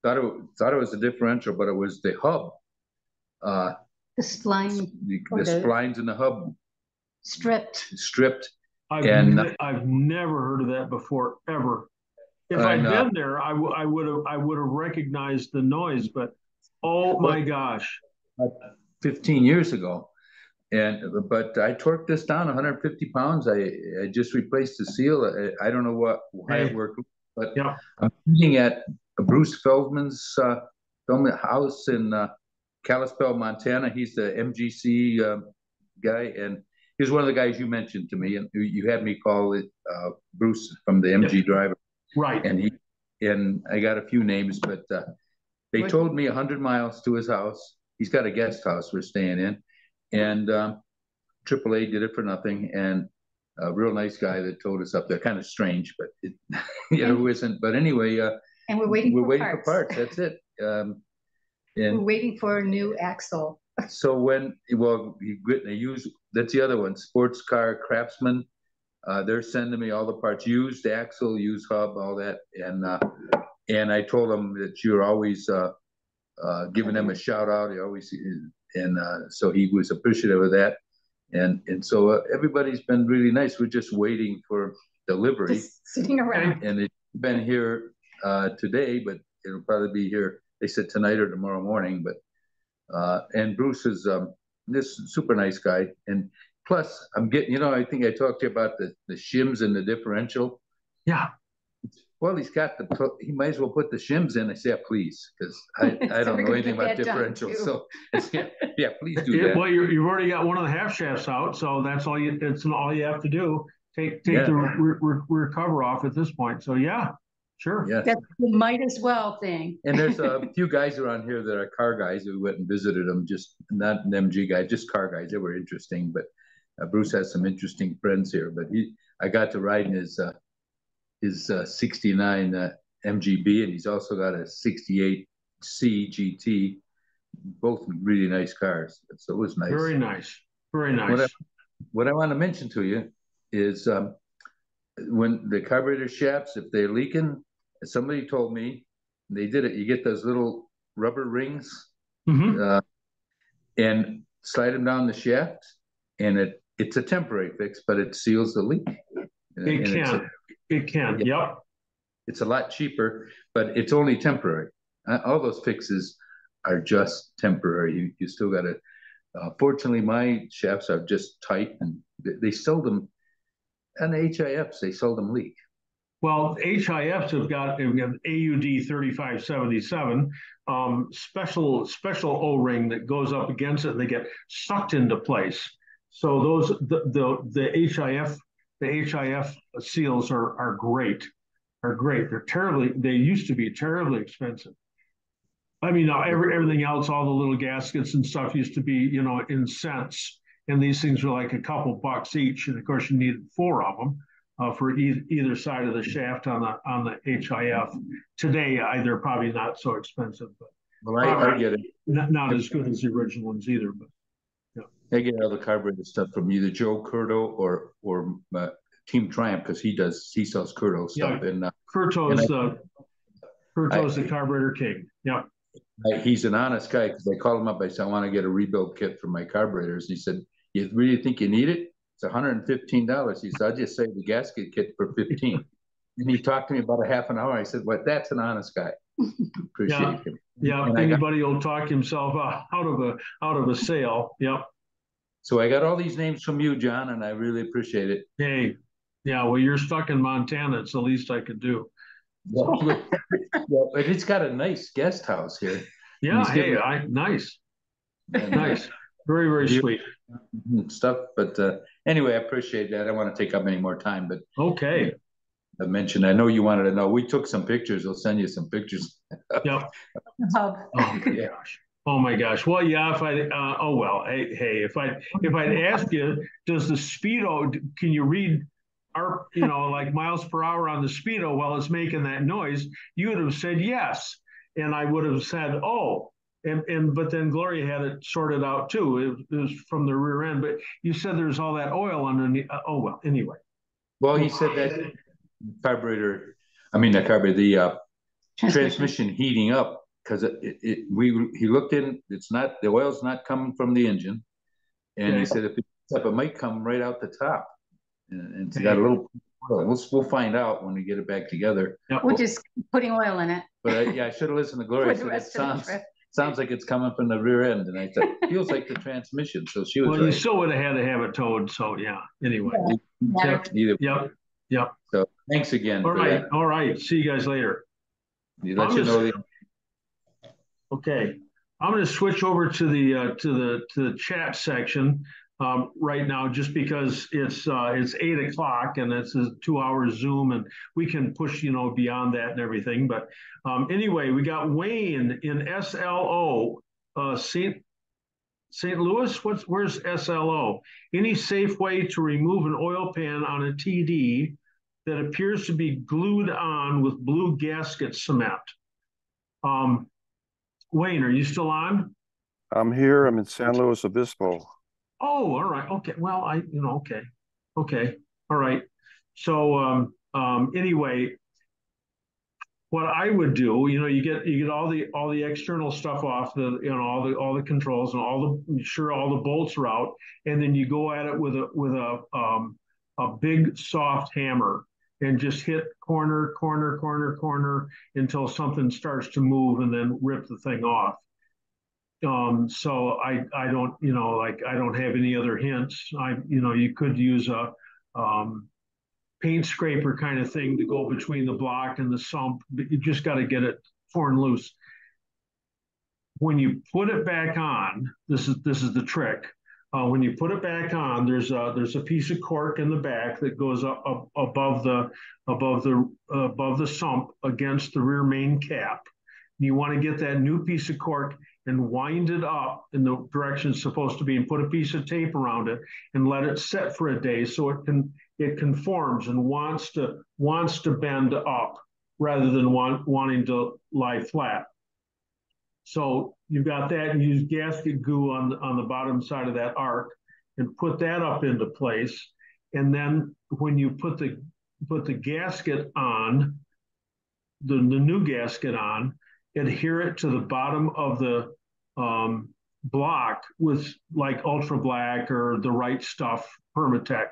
thought it thought it was a differential, but it was the hub. Uh, the spline. The, the, the splines in the hub stripped. Stripped. I've, and ne I've never heard of that before, ever. If i had been there, I, I would have I would have recognized the noise, but oh my gosh. 15 years ago. And but I torqued this down 150 pounds. I, I just replaced the seal. I, I don't know what why hey. it worked, but yeah. I'm looking at Bruce Feldman's uh, house in uh, Kalispell, Montana. He's the MGC uh, guy, and he's one of the guys you mentioned to me, and you had me call it uh, Bruce from the MG driver. Right. And he and I got a few names, but uh, they right. told me hundred miles to his house. He's got a guest house we're staying in, and um, AAA did it for nothing, and a real nice guy that told us up there. Kind of strange, but it, *laughs* you know, isn't. But anyway, uh, and we're waiting. We're for waiting parts. for parts. That's it. Um, and we're waiting for a new axle. *laughs* so when well, you they use that's the other one. Sports car craftsman. Uh, they're sending me all the parts, used axle, used hub, all that, and uh, and I told them that you're always uh, uh, giving them a shout out. You always and uh, so he was appreciative of that, and and so uh, everybody's been really nice. We're just waiting for delivery, just sitting around, and it's been here uh, today, but it'll probably be here. They said tonight or tomorrow morning. But uh, and Bruce is um, this super nice guy, and plus I'm getting. You know, I think I talked to you about the the shims and the differential. Yeah. Well, he's got the, he might as well put the shims in. I say, yeah, please, because I, *laughs* I don't know anything about differentials. So yeah, yeah, please do Yeah, that. well, you you've already got one of the half shafts out, so that's all you, it's all you have to do. Take, take Yeah. the re- re- rear cover off at this point. So yeah, sure. Yeah. That's the might as well thing. And there's a *laughs* few guys around here that are car guys We went and visited them, just not an MG guy, just car guys. They were interesting, but uh, Bruce has some interesting friends here. But he, I got to ride in his uh, his uh, '69 uh, MGB, and he's also got a '68 C GT. Both really nice cars. So it was nice. Very nice. Very What I, nice. what I want to mention to you is um, when the carburetor shafts, if they're leaking, somebody told me they did it. You get those little rubber rings Mhm. uh, and slide them down the shaft, and it it's a temporary fix, but it seals the leak. And It it's a- can. It can. Yep. it's a lot cheaper, but it's only temporary. Uh, all those fixes are just temporary. You, you still got to. Uh, fortunately, my shafts are just tight, and they, they seldom. And the HIFs, they seldom leak. Well, HIFs have got, have got AUD thirty-five seventy-seven, um, special, special O-ring that goes up against it and they get sucked into place. So those, the, the, the HIF, the HIF seals are, are great, are great. They're terribly, they used to be terribly expensive. I mean, now every, everything else, all the little gaskets and stuff used to be, you know, in cents. And these things were like a couple bucks each. And of course you needed four of them uh, for e- either side of the shaft on the on the HIF. Today, I, they're probably not so expensive, but Well, I, I get it. not, not as good as the original ones either. But I get all the carburetor stuff from either Joe Curto or or uh, Team Triumph because he does he sells Curto stuff Yeah. and uh, Curto's and the Curto's the carburetor king. Yeah. I, he's an honest guy because I called him up. I said I want to get a rebuild kit for my carburetors. He said, "You really think you need it? It's one hundred and fifteen dollars." He said, "I'll just save the gasket kit for 15 *laughs* And he talked to me about a half an hour. I said, "What? That's an honest guy. *laughs* Appreciate Yeah. him." Yeah, And I got- anybody will talk himself out out of a out of a sale. Yep. So I got all these names from you, John, and I really appreciate it. Hey, yeah. Well, you're stuck in Montana. It's the least I could do. Yeah, *laughs* but it's got a nice guest house here. Yeah. He's Hey, I nice, nice, very very you- sweet. stuff. But uh, anyway, I appreciate that. I don't want to take up any more time, but Okay. I mentioned, I know you wanted to know. We took some pictures. I'll send you some pictures. Yep. Hub. Oh my *laughs* gosh. Oh my gosh. Well, yeah. If I, uh, oh well. Hey, hey. If I, if I'd asked you, does the speedo? Can you read, our, you know, like miles per hour on the speedo while it's making that noise? You would have said yes, and I would have said, oh. And, and but then Gloria had it sorted out too. It, it was from the rear end, but you said there's all that oil underneath. Uh, oh well. Anyway. Well, he said that carburetor, I mean, the carburetor, the uh, transmission heating up because it, it, it, we he looked in. It's not the oil's not coming from the engine, and Okay. he said if it's up, it might come right out the top, and, and it's got a little. We'll we'll find out when we get it back together. We're just putting oil in it. But I, yeah, I should have listened to Gloria. For the Said, it rest of the sounds sounds like it's coming from the rear end, and I said feels like the transmission. So she was Well, you still would have had to have it towed. So yeah. Anyway. Yep. Either. Yep. Yep. So thanks again. All for right. that. All right. See you guys later. Let I'm you just- know the Okay, I'm going to switch over to the uh, to the to the chat section um, right now, just because it's uh, it's eight o'clock and it's a two hour Zoom, and we can push you know beyond that and everything. But um, anyway, we got Wayne in SLO, uh, Saint St. Louis. What's where's SLO? Any safe way to remove an oil pan on a TD that appears to be glued on with blue gasket cement? Um, Wayne, are you still on? I'm here. I'm in San Luis Obispo. Oh, all right. Okay. Well, I, you know, okay. Okay. All right. So, um, um, anyway, what I would do, you know, you get, you get all the, all the external stuff off the, you know, all the, all the controls and all the, sure, all the bolts are out. And then you go at it with a, with a, um, a big soft hammer and just hit corner, corner, corner, corner until something starts to move and then rip the thing off. Um, so I, I don't, you know, like I don't have any other hints. I, you know, you could use a, um, paint scraper kind of thing to go between the block and the sump, but you just got to get it torn loose. When you put it back on, this is this is the trick. Uh, when you put it back on, there's a there's a piece of cork in the back that goes up, up above the above the uh, above the sump against the rear main cap. You want to get that new piece of cork and wind it up in the direction it's supposed to be, and put a piece of tape around it and let it set for a day so it can it conforms and wants to wants to bend up rather than want, wanting to lie flat. So you've got that and use gasket goo on the, on the bottom side of that arc and put that up into place. And then when you put the put the gasket on, the, the new gasket on, adhere it to the bottom of the um, block with like ultra black or the right stuff Permatex.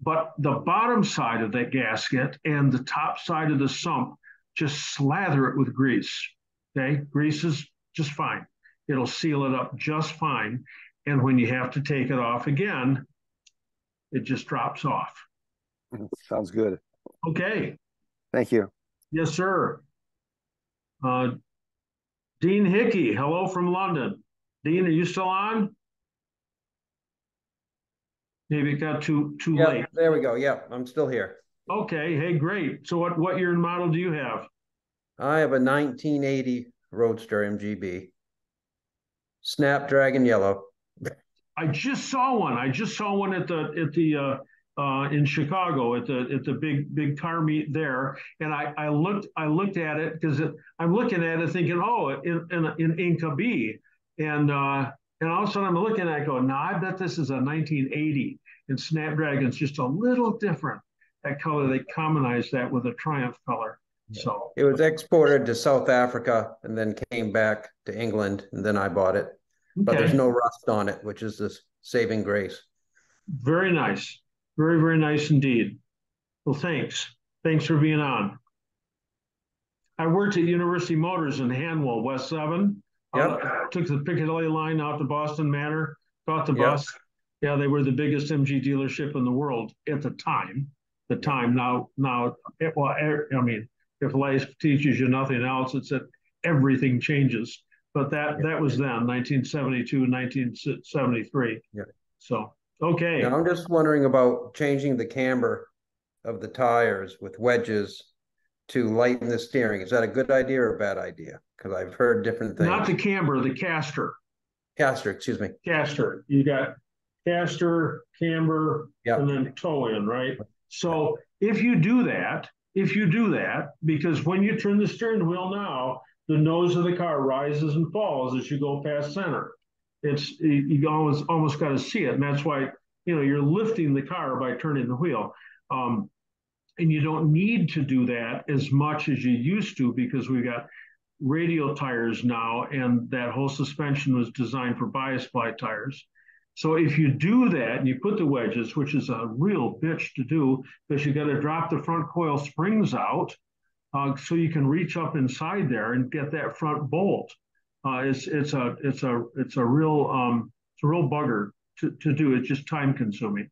But the bottom side of that gasket and the top side of the sump, just slather it with grease. Okay, grease is just fine. It'll seal it up just fine. And when you have to take it off again, it just drops off. *laughs* Sounds good. Okay. Thank you. Yes, sir. Uh, Dean Hickey, hello from London. Dean, are you still on? Maybe it got too too yep, late. There we go. Yeah, I'm still here. Okay. Hey, great. So what what year and model do you have? I have a 1980 Roadster MGB. Snapdragon yellow. I just saw one. I just saw one at the at the uh, uh, in Chicago at the at the big big car meet there, and I I looked I looked at it because I'm looking at it thinking, oh, in in, in Inca B, and uh, and all of a sudden I'm looking at it, go, no, I bet this is a 1980, and Snapdragon's just a little different. That color they commonized that with a Triumph color. So it was exported to South Africa and then came back to England, and then I bought it. Okay. But there's no rust on it, which is the saving grace. Very nice. Very, very nice indeed. Well, thanks. Thanks for being on. I worked at University Motors in Hanwell, West 7. Yep. Uh, took the Piccadilly line out to Boston Manor, got the bus. Yeah, they were the biggest MG dealership in the world at the time. The time now, now, it, well, I mean, if life teaches you nothing else, it's that everything changes. But that that was then, 1972, 1973. Yeah. So okay. Now I'm just wondering about changing the camber of the tires with wedges to lighten the steering. Is that a good idea or a bad idea? Because I've heard different things. Not the camber, the caster. Caster, excuse me. Caster. You got caster, camber, yep. and then toe in, right? So if you do that, if you do that, because when you turn the steering wheel now, the nose of the car rises and falls as you go past center. It's you always almost got to see it, and that's why you know you're lifting the car by turning the wheel. Um, and you don't need to do that as much as you used to because we've got radial tires now, and that whole suspension was designed for bias ply tires. So if you do that and you put the wedges, which is a real bitch to do, because you got to drop the front coil springs out, uh, so you can reach up inside there and get that front bolt. Uh, it's it's a it's a it's a real um, it's a real bugger to, to do. It's just time consuming.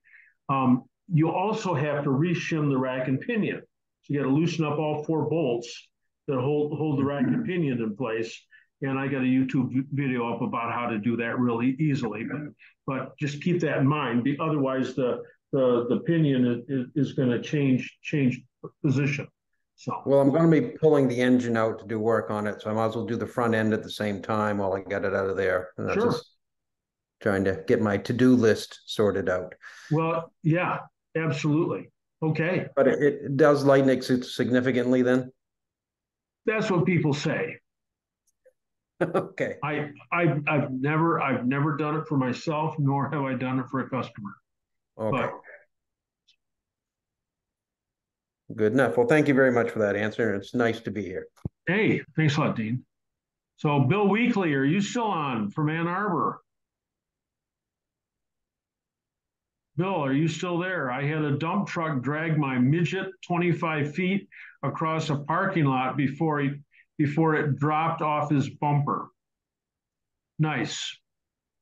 Um, you also have to reshim the rack and pinion. So you got to loosen up all four bolts that hold hold the rack and pinion in place. And I got a YouTube video up about how to do that really easily. But, but just keep that in mind. Otherwise, the the the pinion is, is going to change change position. So well, I'm going to be pulling the engine out to do work on it, so I might as well do the front end at the same time while I get it out of there. And sure. trying to get my to-do list sorted out. Well, yeah, absolutely. Okay. But it, it does lighten it significantly then. That's what people say. *laughs* okay. I I I've never I've never done it for myself, nor have I done it for a customer. Okay. But, Good enough. Well, thank you very much for that answer. It's nice to be here. Hey, thanks a lot, Dean. So, Bill Weekly, are you still on from Ann Arbor? Bill, are you still there? I had a dump truck drag my midget 25 feet across a parking lot before he before it dropped off his bumper. Nice.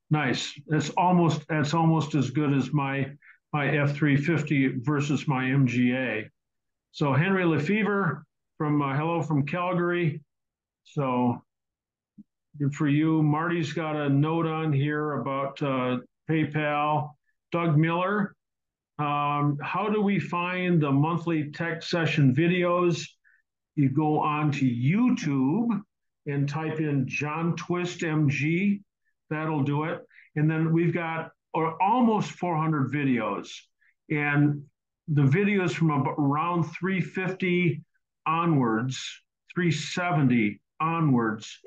Nice. That's almost that's almost as good as my my F350 versus my MGA. So Henry Lefevre from uh, Hello from Calgary. So for you. Marty's got a note on here about uh, PayPal. Doug Miller, um, how do we find the monthly tech session videos? You go on to YouTube and type in John Twist MG. That'll do it. And then we've got or almost 400 videos. And the videos from around 350 onwards, 370 onwards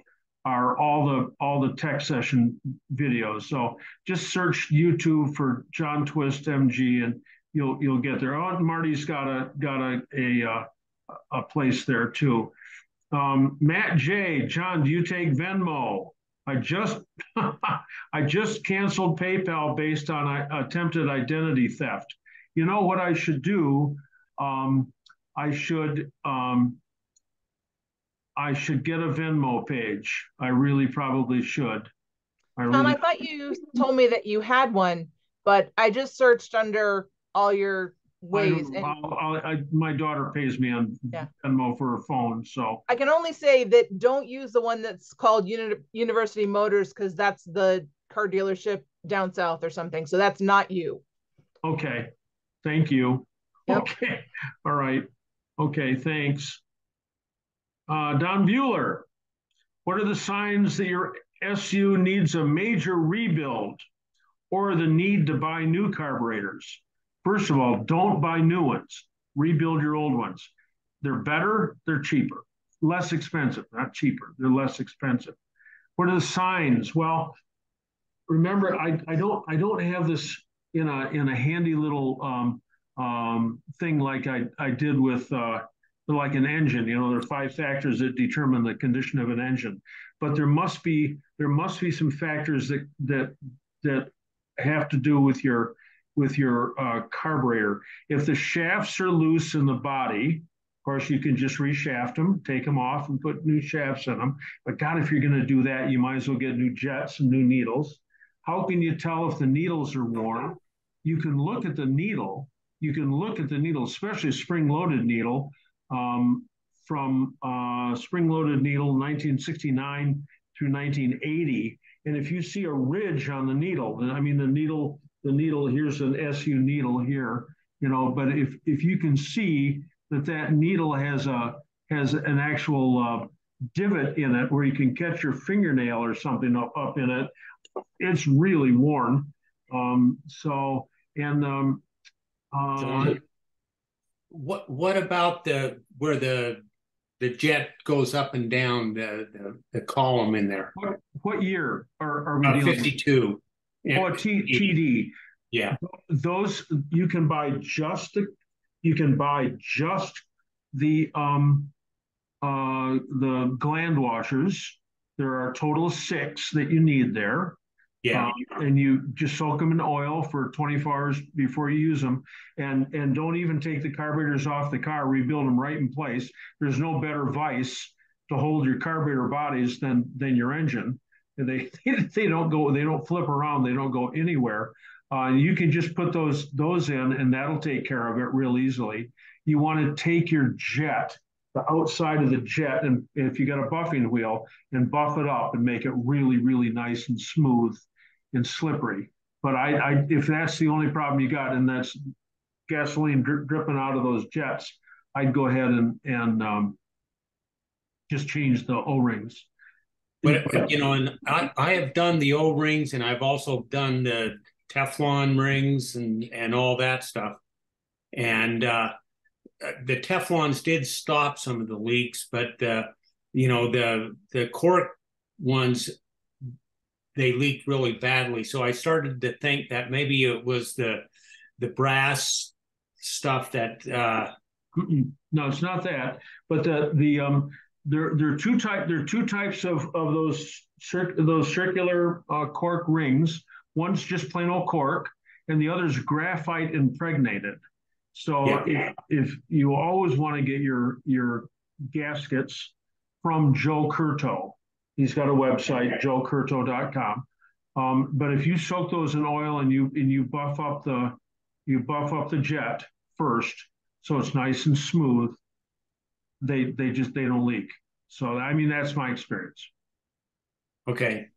are all the all the tech session videos. So just search YouTube for John Twist MG and you'll you'll get there. Oh, Marty's got a got a a, uh, a place there too. Um, Matt J, John, do you take Venmo? I just *laughs* I just canceled PayPal based on uh, attempted identity theft. You know what I should do? Um, I should um, I should get a Venmo page. I really probably should. I really... I thought you told me that you had one, but I just searched under all your ways. I, and I'll, I, my daughter pays me on yeah. Venmo for her phone, so I can only say that don't use the one that's called Uni- University Motors because that's the car dealership down south or something. So that's not you. Okay, thank you. Yep. Okay, *laughs* all right. Okay, thanks. Uh, Don Bueller, what are the signs that your SU needs a major rebuild or the need to buy new carburetors? First of all, don't buy new ones. Rebuild your old ones. They're better, they're cheaper, less expensive, not cheaper, they're less expensive. What are the signs? Well, remember, I, I don't I don't have this in a in a handy little um, um, thing like I, I did with uh, like an engine. You know, there are five factors that determine the condition of an engine, but there must be there must be some factors that that that have to do with your with your uh, carburetor. If the shafts are loose in the body, of course, you can just reshaft them, take them off, and put new shafts in them. But God, if you're going to do that, you might as well get new jets and new needles. How can you tell if the needles are worn? You can look at the needle. You can look at the needle, especially spring-loaded needle, um, from uh, spring-loaded needle 1969 through 1980. And if you see a ridge on the needle, I mean the needle the needle, here's an SU needle here, you know, but if, if you can see that that needle has a, has an actual uh, divot in it where you can catch your fingernail or something up, up in it, it's really worn. Um, so, and, um, uh, what, what about the, where the the jet goes up and down the, the, the column in there. What, what year are, are we uh, 52. It, or T, it, TD. Yeah. Those you can buy just the you can buy just the um uh the gland washers. There are total six that you need there. Yeah. Um, and you just soak them in oil for 24 hours before you use them. And and don't even take the carburetors off the car, rebuild them right in place. There's no better vice to hold your carburetor bodies than than your engine. *laughs* They they don't go, they don't flip around, they don't go anywhere. Uh, you can just put those those in, and that'll take care of it real easily. You want to take your jet, the outside of the jet, and if you got a buffing wheel, and buff it up and make it really really nice and smooth and slippery. But I, I if that's the only problem you got, and that's gasoline dri- dripping out of those jets, I'd go ahead and and um, just change the O rings. But you know, and I, I have done the O rings, and I've also done the Teflon rings and and all that stuff. And uh, the Teflons did stop some of the leaks, but uh, you know the the cork ones they leaked really badly. So I started to think that maybe it was the the brass stuff that. Uh, no, it's not that. But the the um there there are two type there are two types of of those cir- those circular uh, cork rings. One's just plain old cork, and the other's graphite impregnated. So yeah. if if you always want to get your your gaskets from Joe Curto, he's got a website joecurto.com. Um, but if you soak those in oil and you and you buff up the you buff up the jet first, so it's nice and smooth. They they just they don't leak. So I mean that's my experience. Okay.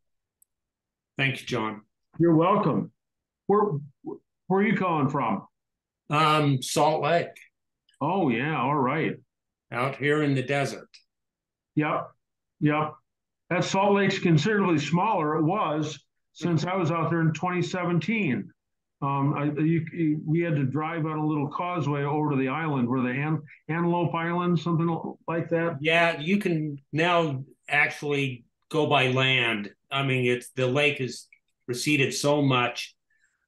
Thank you, John. You're welcome. Where where are you calling from? Um, Salt Lake. Oh yeah, all right. Out here in the desert. Yep, yep. That Salt Lake's considerably smaller. It was since I was out there in 2017. Um, I, you, you, we had to drive on a little causeway over to the island where the An- Antelope Island, something like that. Yeah, you can now actually go by land. I mean, it's the lake has receded so much,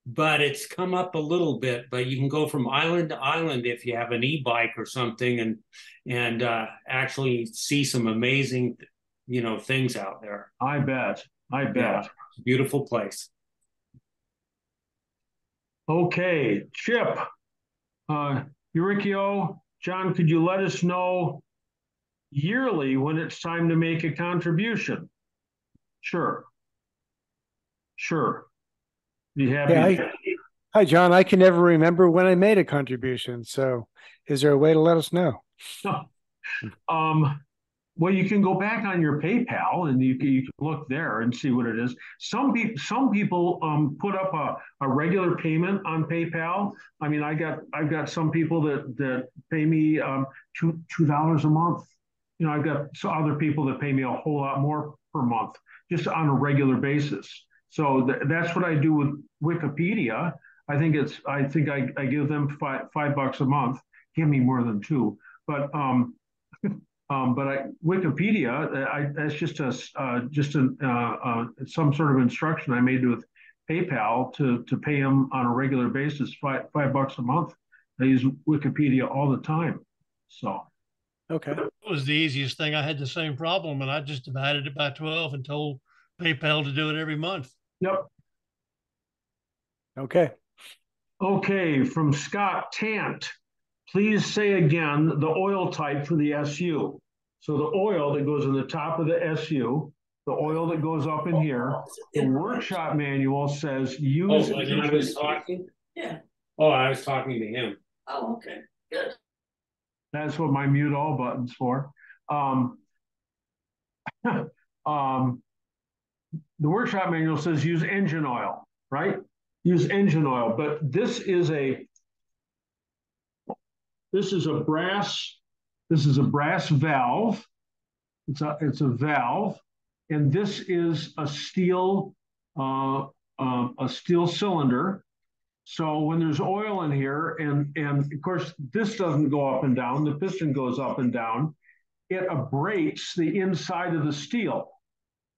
but it's come up a little bit. But you can go from island to island if you have an e-bike or something, and and uh, actually see some amazing, you know, things out there. I bet. I bet. Yeah, beautiful place. Okay, Chip, uh, Eurykio, John, could you let us know yearly when it's time to make a contribution? Sure. Sure. Be happy. Yeah, I, hi, John. I can never remember when I made a contribution. So, is there a way to let us know? *laughs* um, well, you can go back on your PayPal and you can, you can look there and see what it is. Some people some people um, put up a, a regular payment on PayPal. I mean, I got I've got some people that that pay me um, two two dollars a month. You know, I've got other people that pay me a whole lot more per month, just on a regular basis. So th- that's what I do with Wikipedia. I think it's I think I, I give them five five bucks a month. Give me more than two, but um, um, but I, Wikipedia, uh, I, that's just a uh, just a, uh, uh, some sort of instruction I made with PayPal to to pay them on a regular basis five five bucks a month. I use Wikipedia all the time. So, okay, It was the easiest thing. I had the same problem, and I just divided it by twelve and told PayPal to do it every month. Yep. Okay. Okay, from Scott Tant. Please say again the oil type for the SU. So the oil that goes in the top of the SU, the oil that goes up in here, the workshop manual says use. Oh, and I was talking? Yeah. Oh, I was talking to him. Oh, okay, good. That's what my mute all button's for. Um, *laughs* um, the workshop manual says use engine oil, right? Use engine oil, but this is a this is a brass, this is a brass valve. It's a, it's a valve. And this is a steel, uh, uh, a steel cylinder. So when there's oil in here, and, and of course, this doesn't go up and down, the piston goes up and down, it abrates the inside of the steel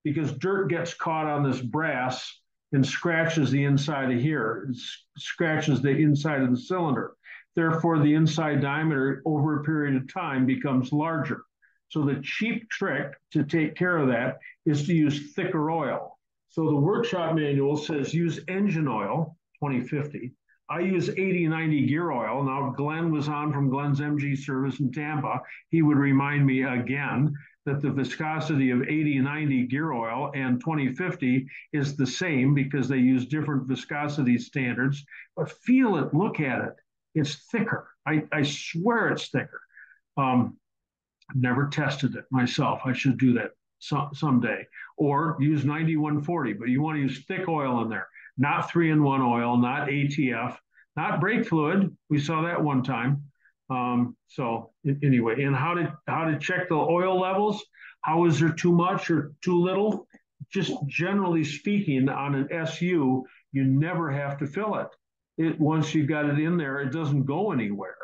because dirt gets caught on this brass and scratches the inside of here, scratches the inside of the cylinder. Therefore, the inside diameter over a period of time becomes larger. So the cheap trick to take care of that is to use thicker oil. So the workshop manual says use engine oil, 2050. I use 80, 90 gear oil. Now, Glenn was on from Glenn's MG service in Tampa. He would remind me again that the viscosity of 80, 90 gear oil and 2050 is the same because they use different viscosity standards. But feel it, look at it it's thicker. I, I swear it's thicker. Um, I've never tested it myself. I should do that some, someday. Or use 9140, but you want to use thick oil in there, not three in one oil, not ATF, not brake fluid. We saw that one time. Um, so anyway, and how to how to check the oil levels? How is there too much or too little? Just generally speaking, on an SU, you never have to fill it it once you've got it in there, it doesn't go anywhere.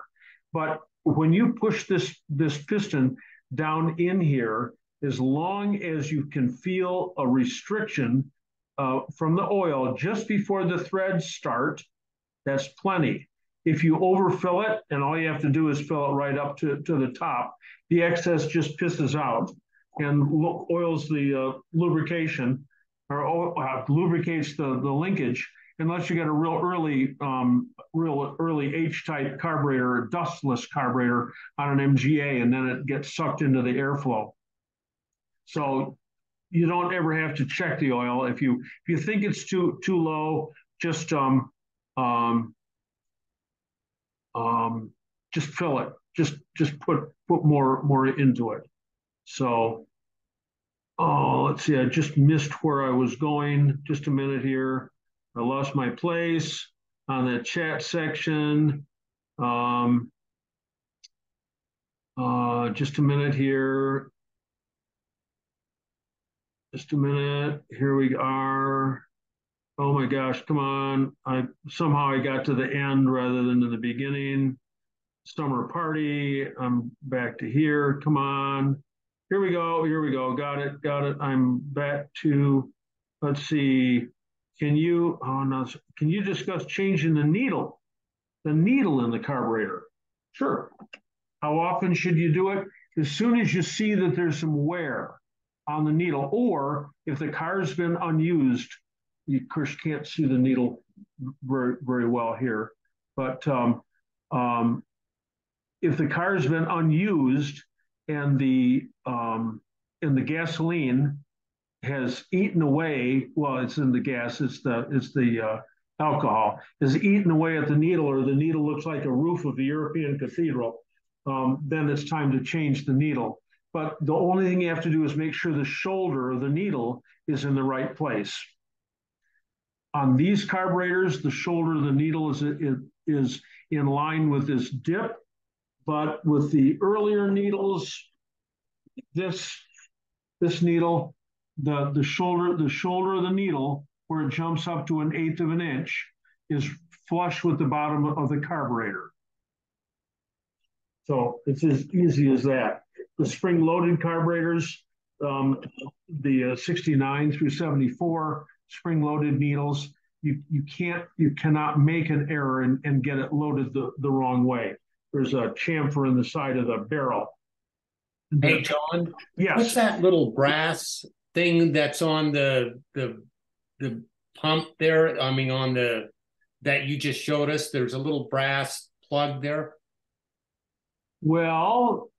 But when you push this this piston down in here, as long as you can feel a restriction uh, from the oil just before the threads start, that's plenty. If you overfill it, and all you have to do is fill it right up to, to the top, the excess just pisses out and oils the uh, lubrication or uh, lubricates the, the linkage unless you get a real early, um, real early H-type carburetor, a dustless carburetor on an MGA, and then it gets sucked into the airflow. So you don't ever have to check the oil. If you if you think it's too too low, just um, um, um, just fill it. Just just put put more more into it. So, oh, let's see. I just missed where I was going. Just a minute here. I lost my place on the chat section. Um, uh, just a minute here. Just a minute. Here we are. Oh my gosh, come on. I somehow I got to the end rather than to the beginning. Summer party. I'm back to here. Come on. Here we go. Here we go. Got it. Got it. I'm back to let's see. Can you oh no can you discuss changing the needle? The needle in the carburetor. Sure. How often should you do it? As soon as you see that there's some wear on the needle, or if the car's been unused you of course can't see the needle very very well here, but um, um, if the car has been unused and the um, and the gasoline has eaten away, well, it's in the gas, it's the it's the uh, alcohol is eaten away at the needle, or the needle looks like a roof of the European cathedral. Um, then it's time to change the needle. But the only thing you have to do is make sure the shoulder of the needle is in the right place. On these carburetors, the shoulder of the needle is, is in line with this dip, but with the earlier needles, this, this needle, the, the shoulder, the shoulder of the needle, where it jumps up to an eighth of an inch, is flush with the bottom of the carburetor. So it's as easy as that. The spring-loaded carburetors, um, the uh, 69 through 74, spring loaded needles. You, you can't, you cannot make an error and, and get it loaded the, the wrong way. There's a chamfer in the side of the barrel. Hey, John. Yes. What's that little brass thing that's on the the the pump there? I mean, on the that you just showed us. There's a little brass plug there. Well,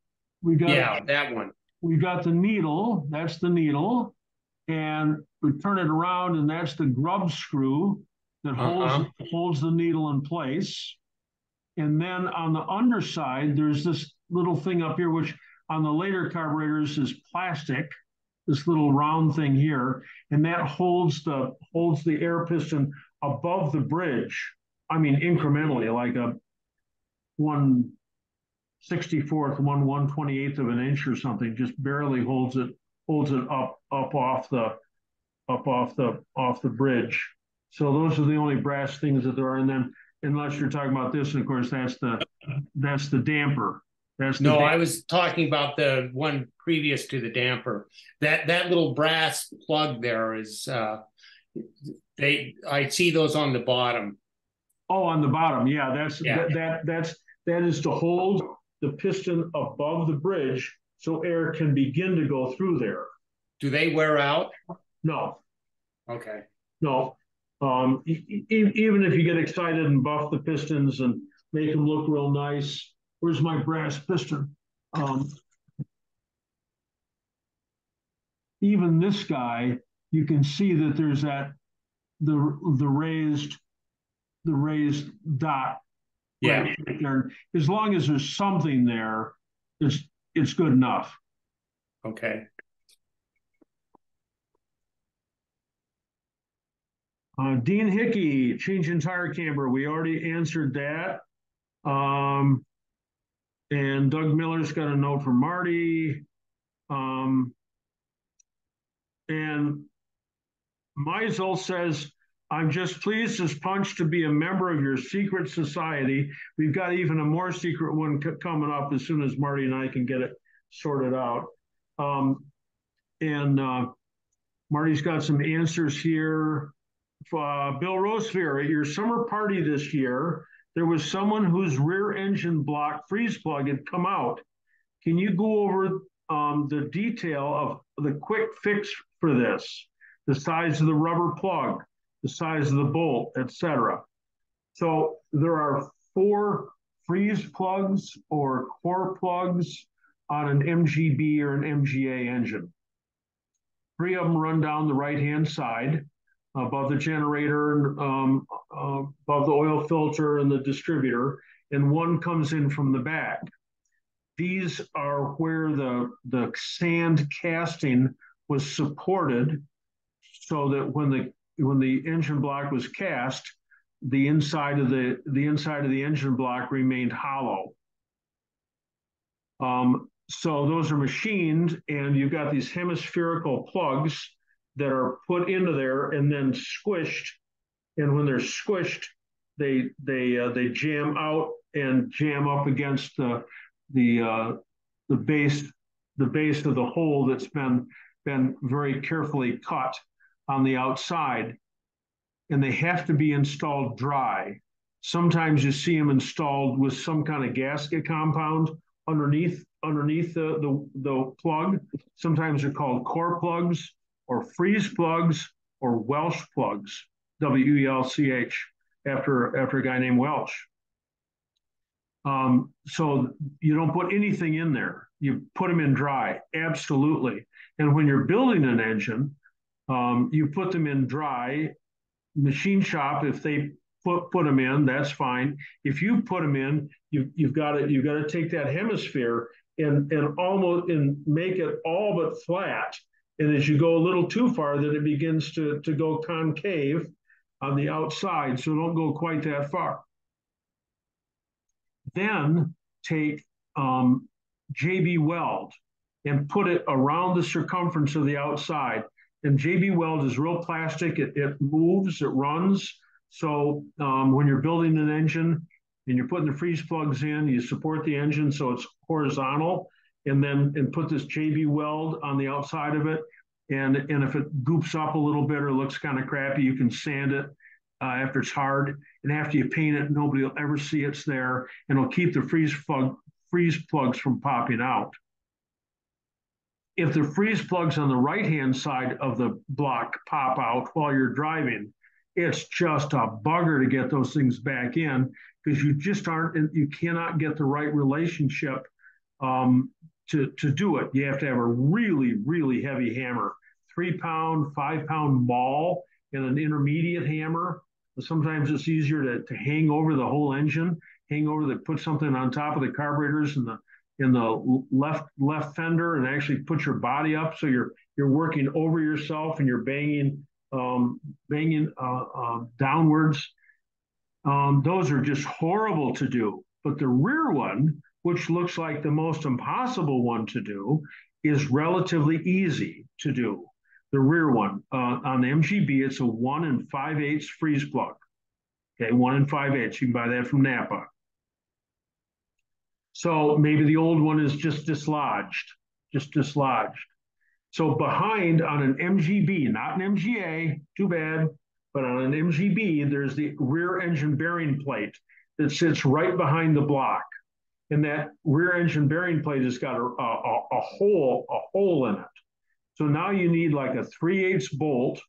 we got yeah that one. We got the needle. That's the needle, and we turn it around, and that's the grub screw that holds uh-huh. holds the needle in place. And then on the underside, there's this little thing up here, which on the later carburetors is plastic, this little round thing here, and that holds the holds the air piston above the bridge. I mean, incrementally, like a one sixty fourth, one 128th of an inch or something, just barely holds it holds it up up off the up off the off the bridge. So those are the only brass things that there are. And then unless you're talking about this, and of course that's the that's the damper. That's no. I was talking about the one previous to the damper. That that little brass plug there is uh they I see those on the bottom. Oh, on the bottom, yeah. That's yeah. That, that that's that is to hold the piston above the bridge so air can begin to go through there. Do they wear out? No. Okay. No. Um, e- even if you get excited and buff the pistons and make them look real nice, where's my brass piston? Um, even this guy, you can see that there's that the the raised the raised dot. Yeah. Right there. As long as there's something there, it's it's good enough. Okay. Uh, Dean Hickey, change in tire camber. We already answered that. Um, and Doug Miller's got a note from Marty. Um, and Meisel says, I'm just pleased as punch to be a member of your secret society. We've got even a more secret one coming up as soon as Marty and I can get it sorted out. Um, and uh, Marty's got some answers here uh, Bill Rosevere, at your summer party this year, there was someone whose rear engine block freeze plug had come out. Can you go over um, the detail of the quick fix for this? The size of the rubber plug, the size of the bolt, etc. So there are four freeze plugs or core plugs on an MGB or an MGA engine. Three of them run down the right hand side above the generator, um, uh, above the oil filter and the distributor. and one comes in from the back. These are where the, the sand casting was supported so that when the when the engine block was cast, the inside of the the inside of the engine block remained hollow. Um, so those are machined, and you've got these hemispherical plugs that are put into there and then squished. And when they're squished, they they uh, they jam out and jam up against the the uh, the base the base of the hole that's been been very carefully cut on the outside, and they have to be installed dry. Sometimes you see them installed with some kind of gasket compound underneath underneath the, the, the plug. Sometimes they're called core plugs or freeze plugs or Welsh plugs, W-E-L-C-H, after, after a guy named Welch. Um, so you don't put anything in there. You put them in dry, absolutely. And when you're building an engine, um, you put them in dry. Machine shop, if they put put them in, that's fine. If you put them in, you you've got to you've got to take that hemisphere and and almost and make it all but flat. And as you go a little too far, then it begins to to go concave on the outside. So don't go quite that far. Then take um, JB Weld and put it around the circumference of the outside. And JB Weld is real plastic. It, it moves, it runs. So um, when you're building an engine and you're putting the freeze plugs in, you support the engine so it's horizontal, and then and put this JB Weld on the outside of it. And and if it goops up a little bit or looks kind of crappy, you can sand it uh, after it's hard. And after you paint it, nobody will ever see it's there, and it'll keep the freeze plug freeze plugs from popping out. If the freeze plugs on the right hand side of the block pop out while you're driving, it's just a bugger to get those things back in because you just aren't you cannot get the right relationship um, to to do it. You have to have a really really heavy hammer, three pound, five pound ball, and an intermediate hammer. Sometimes it's easier to, to hang over the whole engine, hang over the put something on top of the carburetors in the in the left left fender and actually put your body up so you're you're working over yourself and you're banging um, banging uh, uh, downwards. Um, those are just horrible to do. But the rear one, which looks like the most impossible one to do, is relatively easy to do. The rear one uh, on the MGB, it's a one and five eighths freeze plug. Okay, one and five eighths. You can buy that from Napa. So maybe the old one is just dislodged, just dislodged. So behind on an MGB, not an MGA, too bad, but on an MGB, there's the rear engine bearing plate that sits right behind the block. And that rear engine bearing plate has got a, a, a hole, a hole in it. So now you need like a 3 8 bolt,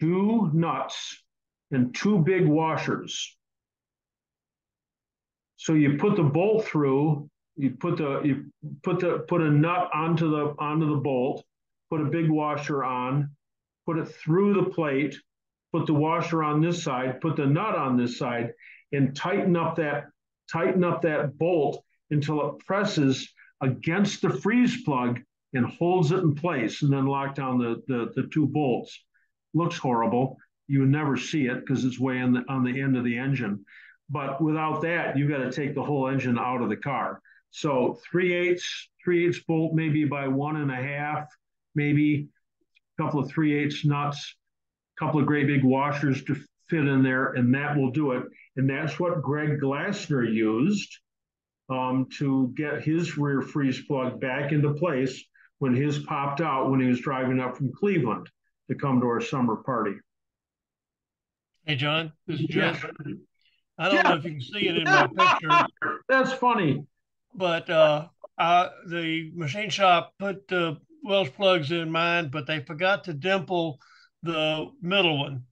two nuts, and two big washers. So you put the bolt through, you put the you put the put a nut onto the onto the bolt, put a big washer on, put it through the plate, put the washer on this side, put the nut on this side, and tighten up that tighten up that bolt until it presses against the freeze plug and holds it in place, and then lock down the the, the two bolts. Looks horrible. You never see it because it's way the on the end of the engine. But without that, you've got to take the whole engine out of the car. So three eighths, three eighths bolt maybe by one and a half, maybe a couple of three eighths nuts, a couple of great big washers to fit in there, and that will do it. And that's what Greg Glassner used um, to get his rear freeze plug back into place when his popped out when he was driving up from Cleveland to come to our summer party. Hey, John, this is Jeff. I don't know if you can see it in my picture. *laughs* That's funny but uh, uh, the machine shop put the Welsh plugs in mine, but they forgot to dimple the middle one.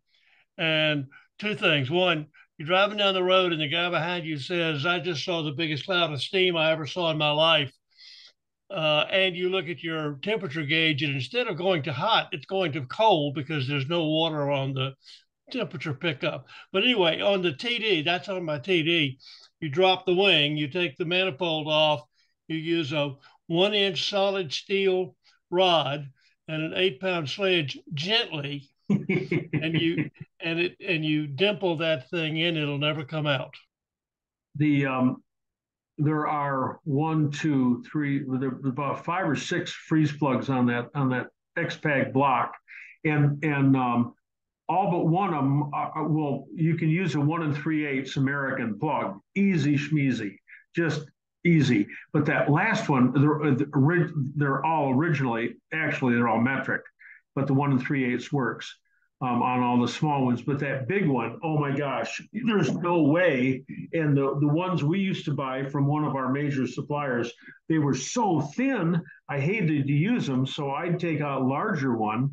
And two things: one, you're driving down the road, and the guy behind you says, "I just saw the biggest cloud of steam I ever saw in my life." Uh, and you look at your temperature gauge, and instead of going to hot, it's going to cold because there's no water on the temperature pickup. But anyway, on the TD, that's on my TD. You drop the wing, you take the manifold off, you use a one inch solid steel rod and an eight pound sledge gently and you and it and you dimple that thing in it'll never come out. The um there are one two three there about five or six freeze plugs on that on that xpag block. And and um all but one of them are, well you can use a one and three eighths american plug. Easy schmeezy. Just easy. But that last one, they're, they're all originally, actually, they're all metric, but the one and three eighths works um, on all the small ones. But that big one, oh my gosh, there's no way. And the, the ones we used to buy from one of our major suppliers, they were so thin, I hated to use them. So I'd take a larger one,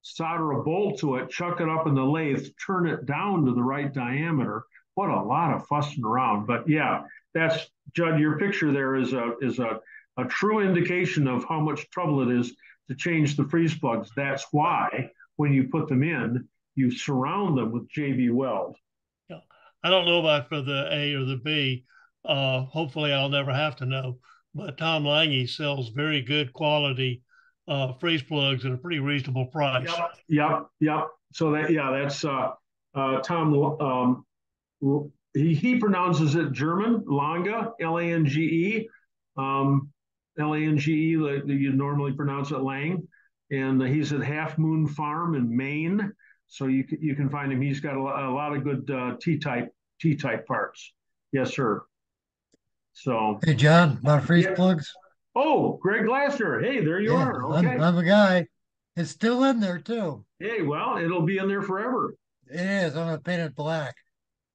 solder a bolt to it, chuck it up in the lathe, turn it down to the right diameter. What a lot of fussing around. But yeah, that's Judd. Your picture there is a is a, a true indication of how much trouble it is to change the freeze plugs. That's why when you put them in, you surround them with JB Weld. Yeah, I don't know about for the A or the B. Uh, hopefully, I'll never have to know. But Tom Lange sells very good quality uh, freeze plugs at a pretty reasonable price. Yep, yep, yep. So that yeah, that's uh, uh, Tom um, he, he pronounces it German, Lange, L A N G E. Um, L A N G E, like you normally pronounce it Lang. And he's at Half Moon Farm in Maine. So you, you can find him. He's got a, a lot of good uh, T type T type parts. Yes, sir. So hey, John, about freeze yeah. plugs. Oh, Greg Glasser. Hey, there you yeah, are. Okay. I'm, I'm a guy. It's still in there too. Hey, well, it'll be in there forever. It is. I'm gonna paint it black.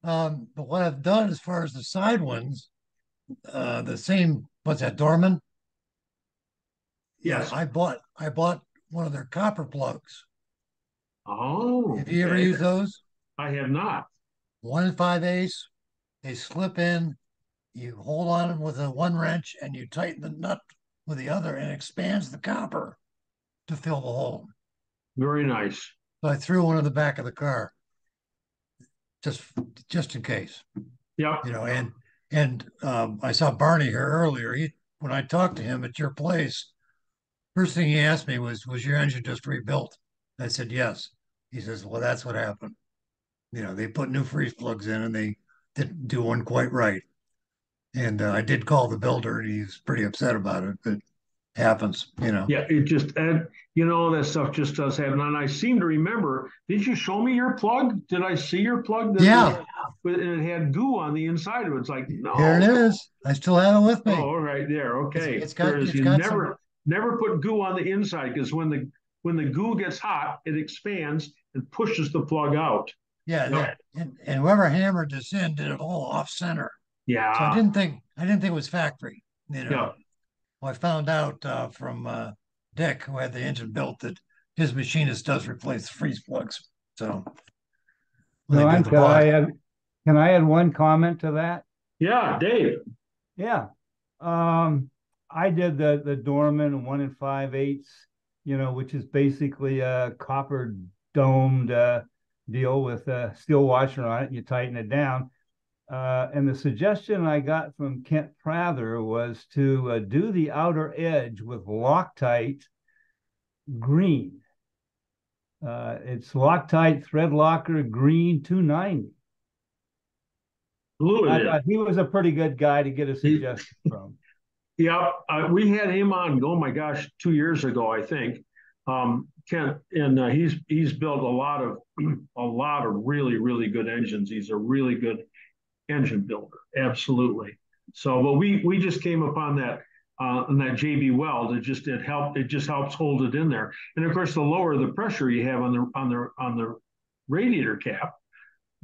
Um, but what I've done as far as the side ones, uh, the same, what's that, Dorman? Yes. I bought I bought one of their copper plugs. Oh. Have you ever used those? I have not. One and five eighths. They slip in. You hold on them with a one wrench and you tighten the nut with the other and expands the copper to fill the hole. Very nice. So I threw one in the back of the car just just in case. Yeah. You know, and and um, I saw Barney here earlier. He when I talked to him at your place, first thing he asked me was, "Was your engine just rebuilt?" I said, "Yes." He says, "Well, that's what happened. You know, they put new freeze plugs in, and they didn't do one quite right." And uh, I did call the builder, and he's pretty upset about it. But happens, you know. Yeah, it just and you know that stuff just does happen. And I seem to remember, did you show me your plug? Did I see your plug? yeah. Was, and it had goo on the inside of it. It's like no. Here it is. I still have it with me. Oh, right there. Okay. It's, it's got, it's got never some... never put goo on the inside because when the when the goo gets hot, it expands and pushes the plug out. Yeah, no. and, and whoever hammered this in did it all off center. Yeah. So I didn't think I didn't think it was factory. You know. Yeah. Well, I found out uh, from uh, Dick, who had the engine built, that his machinist does replace freeze plugs. So, Ron, can I add, can I add one comment to that? Yeah, Dave. Yeah, um, I did the the Dorman one and five eighths, you know, which is basically a copper domed uh, deal with a steel washer on it. You tighten it down. Uh, and the suggestion I got from Kent Prather was to uh, do the outer edge with Loctite green. Uh, it's Loctite thread locker green 290. Blue I, he was a pretty good guy to get a suggestion from. Yeah, uh, we had him on. Oh my gosh, two years ago, I think. Um, Kent, and uh, he's he's built a lot of *clears throat* a lot of really really good engines. He's a really good engine builder. Absolutely. So, but we we just came upon that uh, and that JB weld. It just it helped. It just helps hold it in there. And of course, the lower the pressure you have on the on the on the radiator cap,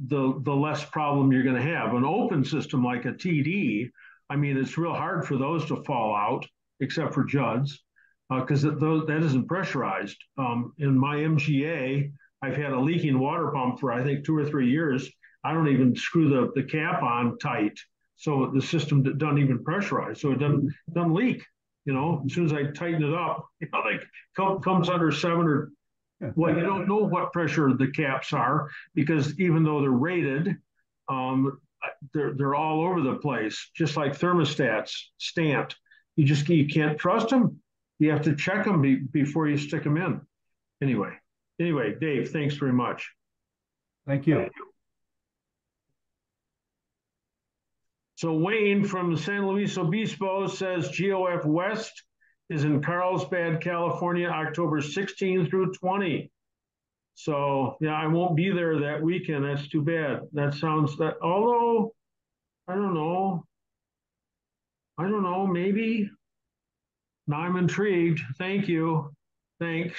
the the less problem you're going to have. An open system like a TD, I mean, it's real hard for those to fall out, except for Judd's, because uh, that that isn't pressurized. Um, in my MGA, I've had a leaking water pump for I think two or three years I don't even screw the, the cap on tight. So the system doesn't even pressurize. So it doesn't, doesn't leak. You know, as soon as I tighten it up, *laughs* you know, like come, comes under seven or well, you don't know what pressure the caps are because even though they're rated, um, they're they're all over the place, just like thermostats stamped. You just you can't trust them. You have to check them be, before you stick them in. Anyway, anyway, Dave, thanks very much. Thank you. Thank you. So Wayne from San Luis Obispo says GOF West is in Carlsbad, California, October 16 through 20. So yeah, I won't be there that weekend. That's too bad. That sounds that although I don't know. I don't know, maybe. Now I'm intrigued. Thank you. Thanks.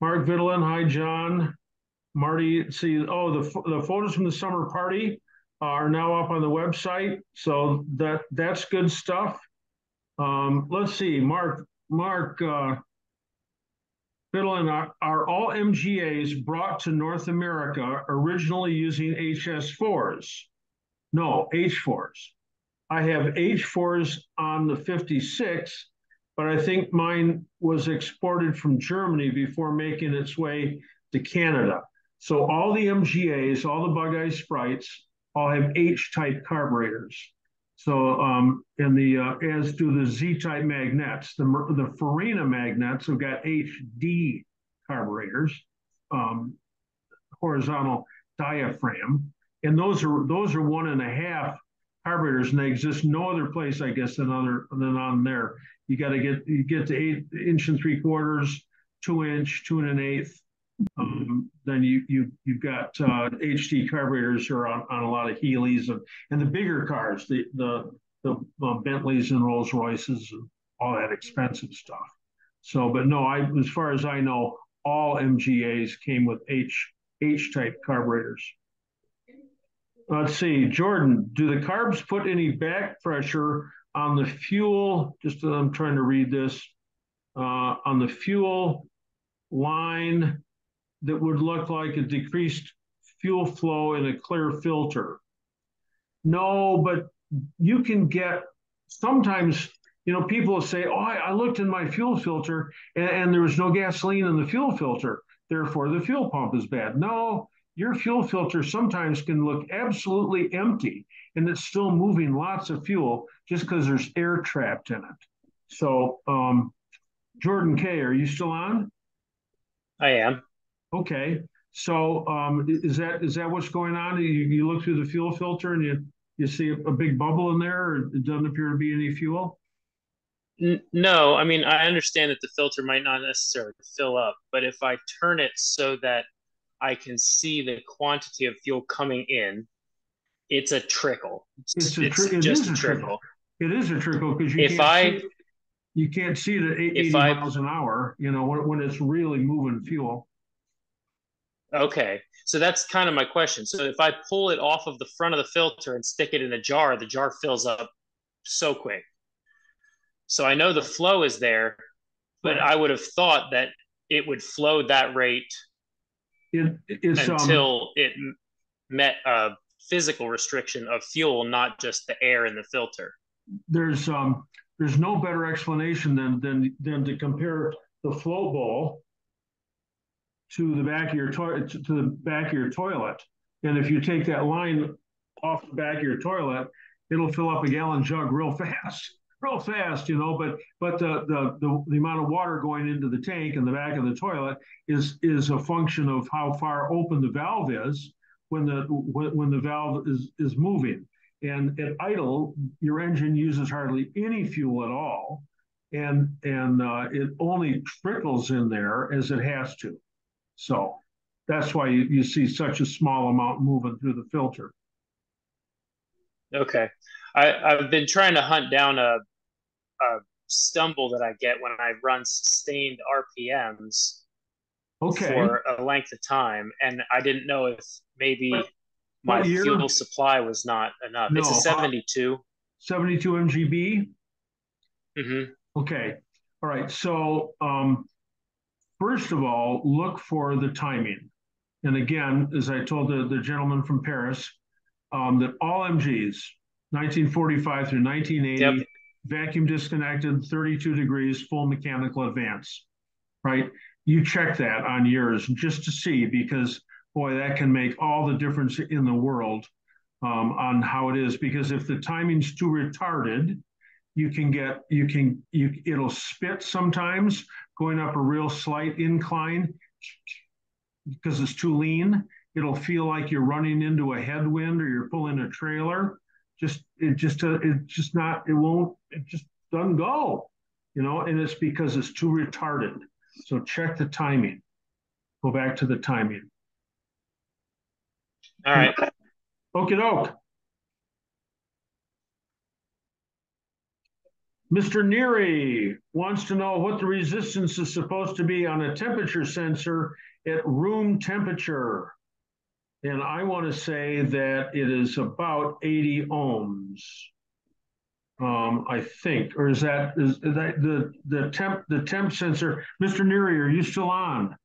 Mark Vidalin. Hi, John. Marty, see, oh, the, the photos from the summer party are now up on the website. So that that's good stuff. Um, let's see, Mark, Mark, uh, Are, are all MGAs brought to North America originally using HS4s? No, H4s. I have H4s on the 56, but I think mine was exported from Germany before making its way to Canada. So all the MGAs, all the Bug Eye Sprites, all have H-type carburetors. So, um, the uh, as do the Z-type Magnettes, the the Farina Magnettes have got HD carburetors, um, horizontal diaphragm, and those are those are one and a half carburetors, and they exist no other place, I guess, than other than on there. You got to get you get to eight inch and three quarters, two inch, two and an eighth, um, then you you you've got uh, HD carburetors are on, on a lot of Healey's and, and the bigger cars, the the the uh, Bentleys and Rolls Royces and all that expensive stuff. So, but no, I as far as I know, all MGAs came with H H type carburetors. Let's see, Jordan, do the carbs put any back pressure on the fuel? Just I'm trying to read this uh, on the fuel line that would look like a decreased fuel flow in a clear filter. No, but you can get sometimes, you know, people say, Oh, I, I looked in my fuel filter and, and there was no gasoline in the fuel filter. Therefore, the fuel pump is bad. No, your fuel filter sometimes can look absolutely empty and it's still moving lots of fuel just because there's air trapped in it. So, um, Jordan K, are you still on? I am. Okay, so um, is that is that what's going on? You, you look through the fuel filter and you you see a, a big bubble in there, or it doesn't appear to be any fuel. No, I mean I understand that the filter might not necessarily fill up, but if I turn it so that I can see the quantity of fuel coming in, it's a trickle. It's, a tri- it's just a trickle. trickle. It is a trickle because you if can't I see, you can't see it at 80 I, miles an hour. You know when, when it's really moving fuel. Okay, so that's kind of my question. So if I pull it off of the front of the filter and stick it in a jar, the jar fills up so quick. So I know the flow is there, but right. I would have thought that it would flow that rate it, um, until um, it met a physical restriction of fuel, not just the air in the filter. There's um there's no better explanation than than than to compare the flow bowl to the back of your toilet to the back of your toilet. And if you take that line off the back of your toilet, it'll fill up a gallon jug real *laughs* fast, real fast, you know. But but the, the the the amount of water going into the tank in the back of the toilet is is a function of how far open the valve is when the when, when the valve is is moving. And at idle, your engine uses hardly any fuel at all, and and uh, it only trickles in there as it has to. So that's why you, you see such a small amount moving through the filter. Okay. I, I've been trying to hunt down a, a stumble that I get when I run sustained RPMs okay. for a length of time. And I didn't know if maybe my fuel supply was not enough. No, it's a 72. Uh, 72 MGB? Mm-hmm. Okay. All right. So um, First of all, look for the timing. And again, as I told the, the gentleman from Paris, um, that all MGs, 1945 through 1980, yep. vacuum disconnected, 32 degrees, full mechanical advance, right? you check that on yours just to see because boy, that can make all the difference in the world um, on how it is. Because if the timing's too retarded, you can get you can you it'll spit sometimes going up a real slight incline because it's too lean. It'll feel like you're running into a headwind or you're pulling a trailer. Just it just uh, it just not it won't it just doesn't go, you know. And it's because it's too retarded. So check the timing. Go back to the timing. All right. Okie doke. Mr. Neary wants to know what the resistance is supposed to be on a temperature sensor at room temperature. And I want to say that it is about 80 ohms. Um, I think, or is that is that the the temp the temp sensor? Mr. Neary, are you still on?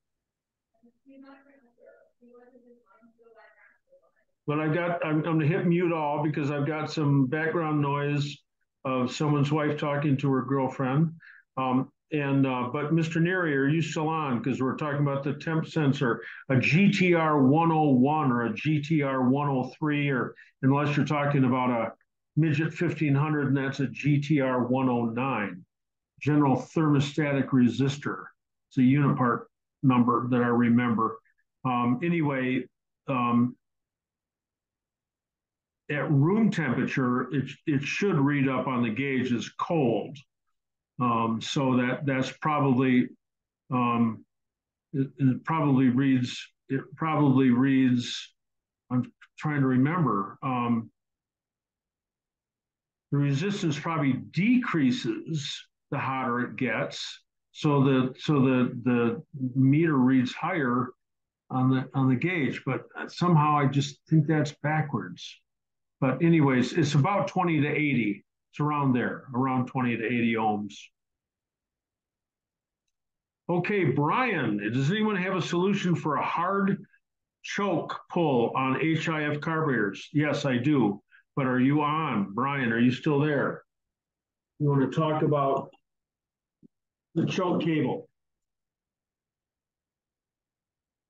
But I've got I'm, I'm gonna hit mute all because I've got some background noise of someone's wife talking to her girlfriend. Um, and uh, but Mr. Neary, are you still on? Because we're talking about the temp sensor, a GTR 101 or a GTR 103, or unless you're talking about a midget 1500, and that's a GTR 109, general thermostatic resistor. It's a unipart number that I remember. Um, anyway, um, at room temperature, it, it should read up on the gauge as cold. Um, so that that's probably um, it, it, probably reads it probably reads. I'm trying to remember. Um, the resistance probably decreases the hotter it gets. So the so the the meter reads higher on the on the gauge, but somehow I just think that's backwards. But anyways, it's about 20 to 80. It's around there, around 20 to 80 ohms. Okay, Brian, does anyone have a solution for a hard choke pull on HIF carburetors? Yes, I do. But are you on? Brian, are you still there? You want to talk about the choke cable?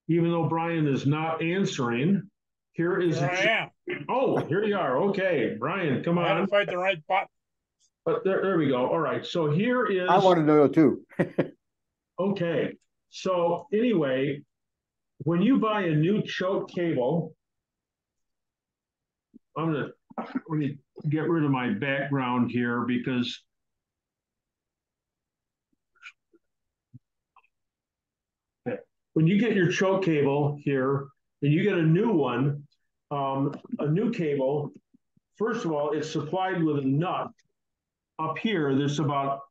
Even though Brian is not answering, here is. Here I am. Oh, here you are. Okay, Brian, come on. I had to on. fight the right button. But there, there we go. All right. So here is. I want to know too. *laughs* Okay. So anyway, when you buy a new choke cable, I'm gonna let me get rid of my background here because when you get your choke cable here and you get a new one, um, a new cable, first of all, it's supplied with a nut up here that's about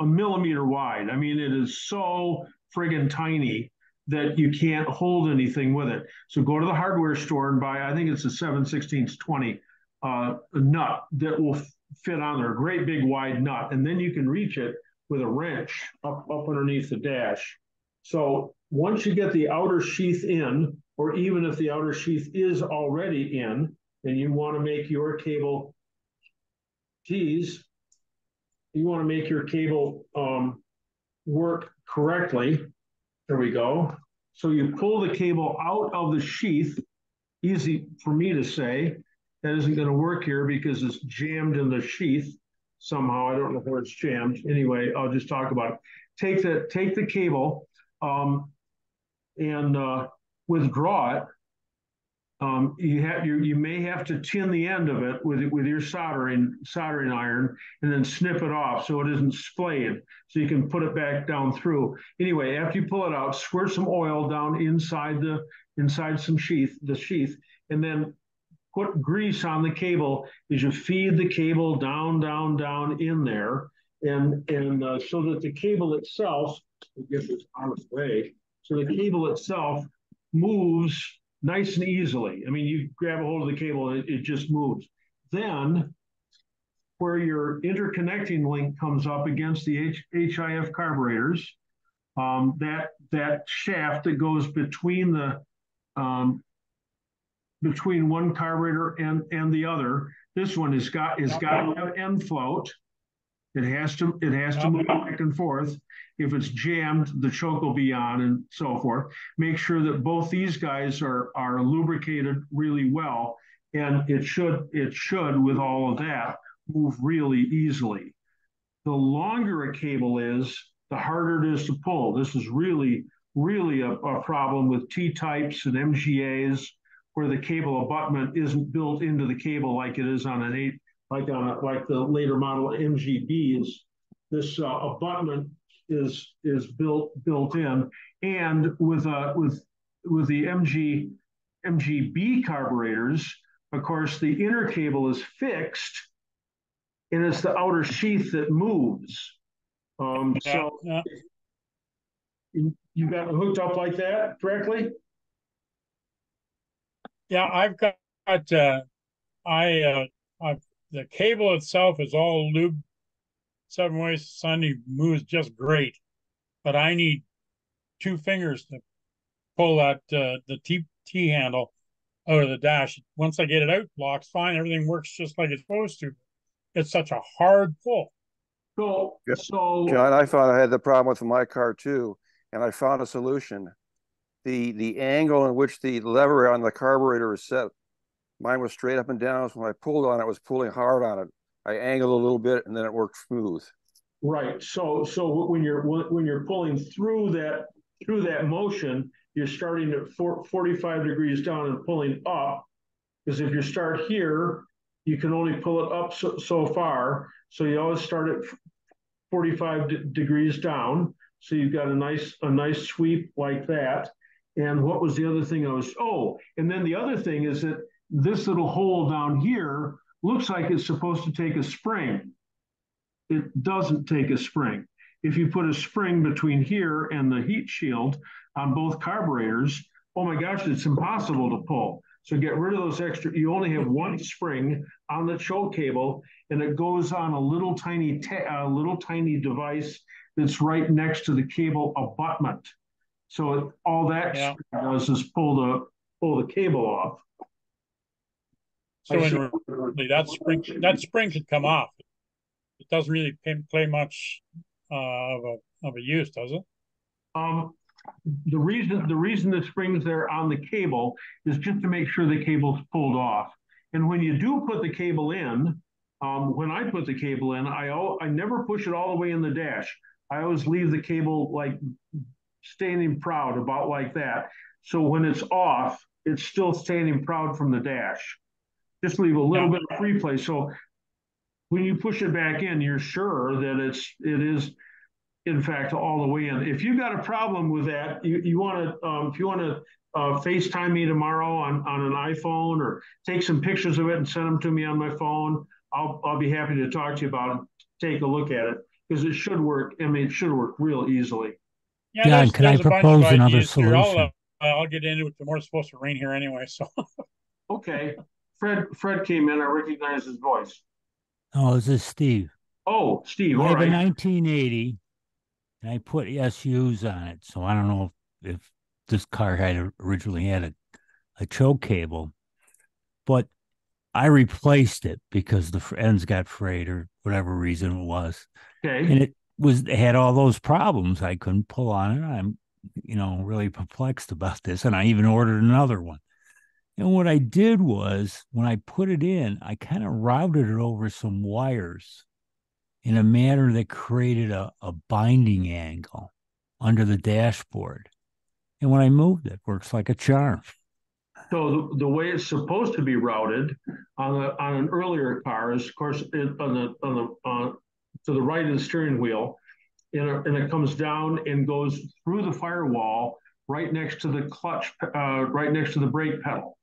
a millimeter wide. I mean, it is so friggin' tiny that you can't hold anything with it. So go to the hardware store and buy, I think it's a 7 16 20 uh, nut that will fit on there, a great big wide nut. And then you can reach it with a wrench up, up underneath the dash. So once you get the outer sheath in, or even if the outer sheath is already in, and you want to make your cable tease, you want to make your cable um, work correctly. There we go. So you pull the cable out of the sheath. Easy for me to say. That isn't going to work here because it's jammed in the sheath somehow. I don't know where it's jammed. Anyway, I'll just talk about it. Take the take the cable um, and uh, withdraw it. Um, you have you you may have to tin the end of it with with your soldering soldering iron and then snip it off so it isn't splayed so you can put it back down through. Anyway, after you pull it out, squirt some oil down inside the inside some sheath the sheath and then put grease on the cable as you feed the cable down down down in there and and uh, so that the cable itself get this out of the way so the cable itself moves nice and easily. I mean, you grab a hold of the cable and it, it just moves. Then, where your interconnecting link comes up against the H, HIF carburetors, um, that that shaft that goes between the um, between one carburetor and and the other, this one has got is got an end float, It has to it has to move back and forth. If it's jammed, the choke will be on and so forth. Make sure that both these guys are are lubricated really well, and it should it should with all of that move really easily. The longer a cable is, the harder it is to pull. This is really really a, a problem with T types and MGAs where the cable abutment isn't built into the cable like it is on an eight, like on a, like the later model MGBs. This uh, abutment is is built built in, and with uh with with the MG MGB carburetors, of course, the inner cable is fixed, and it's the outer sheath that moves. Um, Yeah, so yeah. you got it hooked up like that correctly? Yeah, I've got, uh, I, uh, I've, the cable itself is all lube. Seven ways Sunday moves just great, but I need two fingers to pull that, uh, the T, T handle out of the dash. Once I get it out, locks fine, everything works just like it's supposed to. It's such a hard pull. So, so John, I found I had the problem with my car too, and I found a solution. The the angle in which the lever on the carburetor is set, mine was straight up and down. So when I pulled on it, I was pulling hard on it. I angled a little bit, and then it worked smooth. Right. So so when you're when you're pulling through that through that motion, you're starting at four, 45 degrees down and pulling up. Because if you start here, you can only pull it up so, so far. So you always start at 45 de- degrees down. So you've got a nice a nice sweep like that. And what was the other thing I was? Oh, and then the other thing is that this little hole down here looks like it's supposed to take a spring it doesn't take a spring. If you put a spring between here and the heat shield on both carburetors, oh my gosh, it's impossible to pull. So get rid of those extra. You only have one spring on the choke cable, and it goes on a little tiny, a little tiny device that's right next to the cable abutment. So all that Yeah. does is pull the pull the cable off. So in that spring, that spring could come off. It doesn't really play, play much, uh, of a, of a use, does it? Um, the reason the reason the springs there on the cable is just to make sure the cable's pulled off. And when you do put the cable in, um, when I put the cable in, I I never push it all the way in the dash. I always leave the cable like standing proud about like that. So when it's off, it's still standing proud from the dash. Just leave a little bit of free play. So when you push it back in, you're sure that it's it is in fact all the way in. If you've got a problem with that, you, you want to um, if you want to uh, FaceTime me tomorrow on, on an iPhone or take some pictures of it and send them to me on my phone. I'll I'll be happy to talk to you about it. Take a look at it because it should work. I mean, it should work real easily. Yeah, John, there's- can I there's a bunch of propose another ideas here. I'll, solution? uh, I'll get into it tomorrow. It's supposed to rain here anyway, so. Okay. Fred Fred came in. I recognized his voice. Oh, is this is Steve. Oh, Steve. I All have a 1980, and I put SUs on it, so I don't know if, if this car had originally had a, a choke cable, but I replaced it because the ends got frayed or whatever reason it was, Okay. and it was it had all those problems. I couldn't pull on it. I'm, you know, really perplexed about this, and I even ordered another one. And what I did was when I put it in, I kind of routed it over some wires in a manner that created a, a binding angle under the dashboard. And when I moved it, works like a charm. So the, the way it's supposed to be routed on a, on an earlier car is, of course, it, on the on the to the right of the steering wheel, and it, and it comes down and goes through the firewall right next to the clutch, uh, right next to the brake pedal.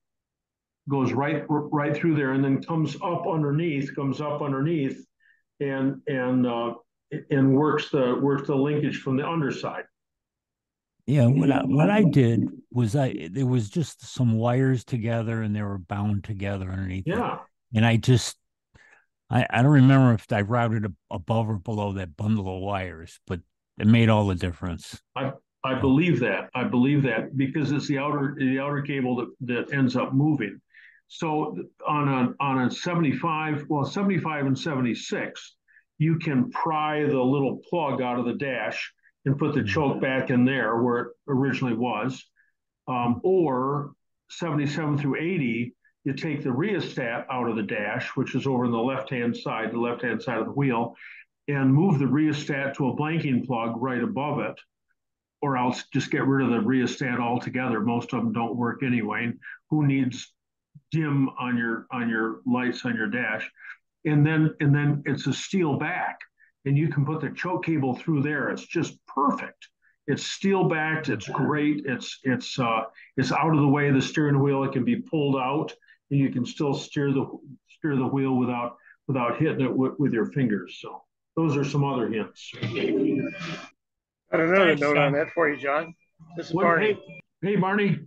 Goes right right through there, and then comes up underneath, comes up underneath, and and uh, and works the works the linkage from the underside. Yeah, what I, what I did was I there was just some wires together and they were bound together underneath. it. Yeah. And I just I, I don't remember if I routed above or below that bundle of wires, but it made all the difference. I I believe that. I believe that because it's the outer the outer cable that, that ends up moving. So on a on a 75, well, 75 and 76, you can pry the little plug out of the dash and put the choke back in there where it originally was. Um, or 77 through 80, you take the rheostat out of the dash, which is over on the left-hand side, the left-hand side of the wheel, and move the rheostat to a blanking plug right above it, or else just get rid of the rheostat altogether. Most of them don't work anyway. Who needs dim on your on your lights on your dash? And then and then it's a steel back, and you can put the choke cable through there. It's just perfect. It's steel backed. It's great. It's it's uh, it's out of the way of the steering wheel. It can be pulled out, and you can still steer the steer the wheel without without hitting it with, with your fingers. So those are some other hints. Got another Thanks, note John. on that for you, John. This is What- Barney. Hey, hey, Barney.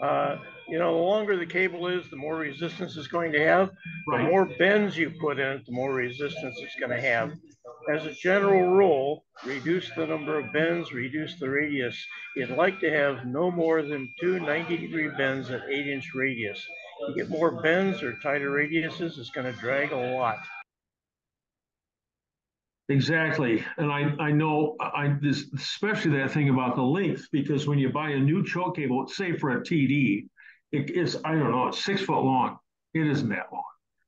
Uh, you know, the longer the cable is, the more resistance it's going to have. The more bends you put in it, the more resistance it's going to have. As a general rule, reduce the number of bends, reduce the radius. You'd like to have no more than two 90 degree bends at eight inch radius. You get more bends or tighter radiuses, it's going to drag a lot. Exactly. And I, I know I this especially that thing about the length, because when you buy a new choke cable, say for a TD, it's I don't know, it's six foot long. It isn't that long,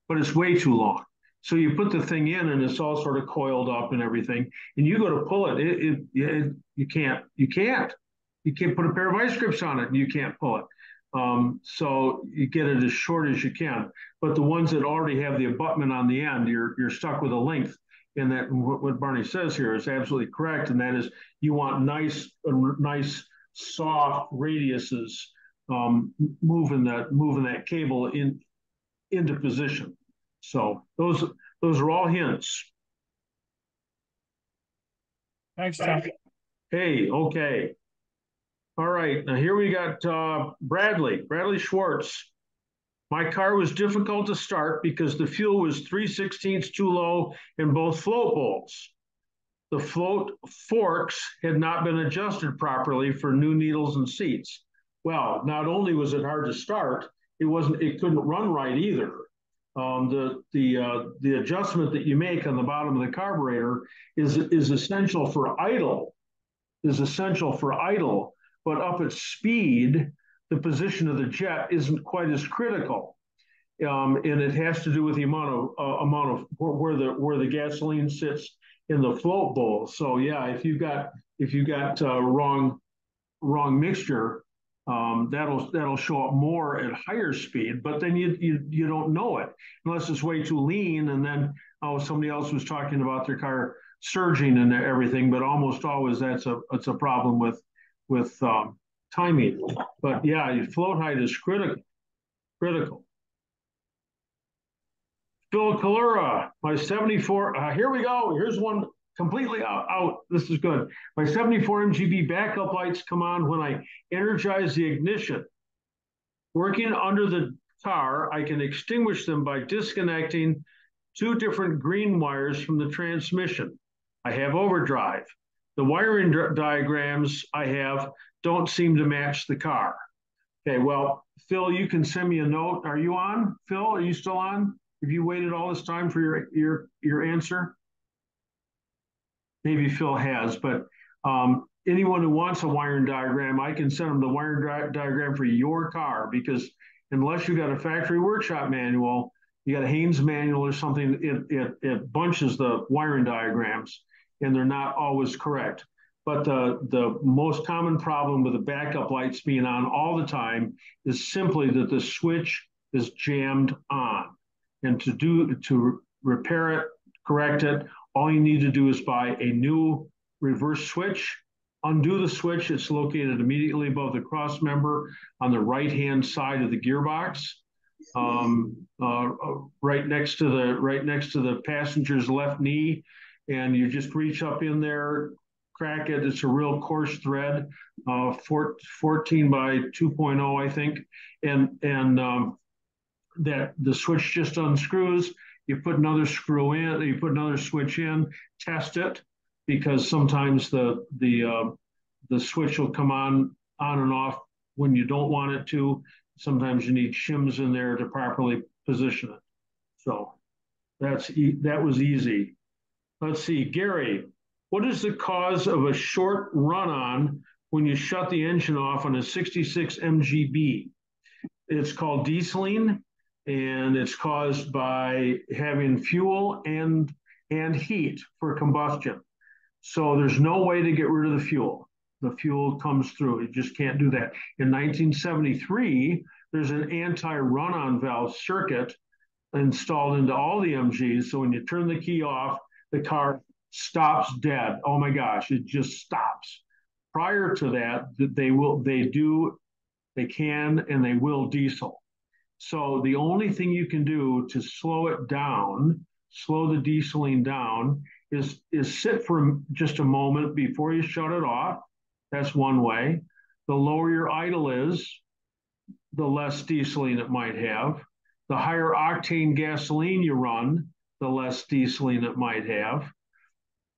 but it's way too long. So you put the thing in and it's all sort of coiled up and everything. And you go to pull it, it, it, it you can't, you can't. You can't put a pair of ice grips on it and you can't pull it. Um, so you get it as short as you can. But the ones that already have the abutment on the end, you're you're stuck with a length. And that what, what Barney says here is absolutely correct, and that is you want nice, uh, nice, soft radiuses um, moving that moving that cable in into position. So those those are all hints. Thanks, Tom. Hey, okay. All right, now here we got uh, Bradley, Bradley Schwartz. My car was difficult to start because the fuel was 3 16ths too low in both float bowls. The float forks had not been adjusted properly for new needles and seats. Well, not only was it hard to start, it wasn't. It couldn't run right either. Um, the the uh, the adjustment that you make on the bottom of the carburetor is is essential for idle. Is essential for idle, but up at speed, the position of the jet isn't quite as critical. Um, and it has to do with the amount of uh, amount of where, the where the gasoline sits in the float bowl. So yeah, if you got if you got uh, wrong wrong mixture, um, that'll that'll show up more at higher speed. But then you you you don't know it unless it's way too lean. And then oh, somebody else was talking about their car surging and everything. But almost always that's a it's a problem with with um, timing. But yeah, your float height is critical. Critical. Phil Kalura, my 74. Uh, here we go. Here's one completely out, out. This is good. My 74 MGB backup lights come on when I energize the ignition. Working under the car, I can extinguish them by disconnecting two different green wires from the transmission. I have overdrive. The wiring di- diagrams I have don't seem to match the car. Okay, well, Phil, you can send me a note. Are you on? Phil, are you still on? Have you waited all this time for your your your answer? Maybe Phil has, but um, anyone who wants a wiring diagram, I can send them the wiring di- diagram for your car because unless you've got a factory workshop manual, you got a Haynes manual or something, it, it, it bunches the wiring diagrams and they're not always correct. But the, the most common problem with the backup lights being on all the time is simply that the switch is jammed on. And to do to repair it, correct it, all you need to do is buy a new reverse switch, undo the switch. It's located immediately above the cross member on the right-hand side of the gearbox, um, uh, uh, right next to the right next to the passenger's left knee, and you just reach up in there, crack it. It's a real coarse thread, uh, four, 14 by 2.0, I think, and and um, that the switch just unscrews. You put another screw in, you put another switch in, test it, because sometimes the the uh, the switch will come on on and off when you don't want it to. Sometimes you need shims in there to properly position it. So That's e that was easy. Let's see, Gary, what is the cause of a short run on when you shut the engine off on a 66 MGB? It's called dieseling and it's caused by having fuel and and heat for combustion. So there's no way to get rid of the fuel. The fuel comes through. It just can't do that. In 1973, there's an anti-run-on valve circuit installed into all the MGs. So when you turn the key off, the car stops dead. Oh my gosh, it just stops. Prior to that, they will, they do, they can, and they will diesel. So the only thing you can do to slow it down, slow the dieseling down, is is sit for just a moment before you shut it off. That's one way. The lower your idle is, the less dieseling it might have. The higher octane gasoline you run, the less dieseling it might have.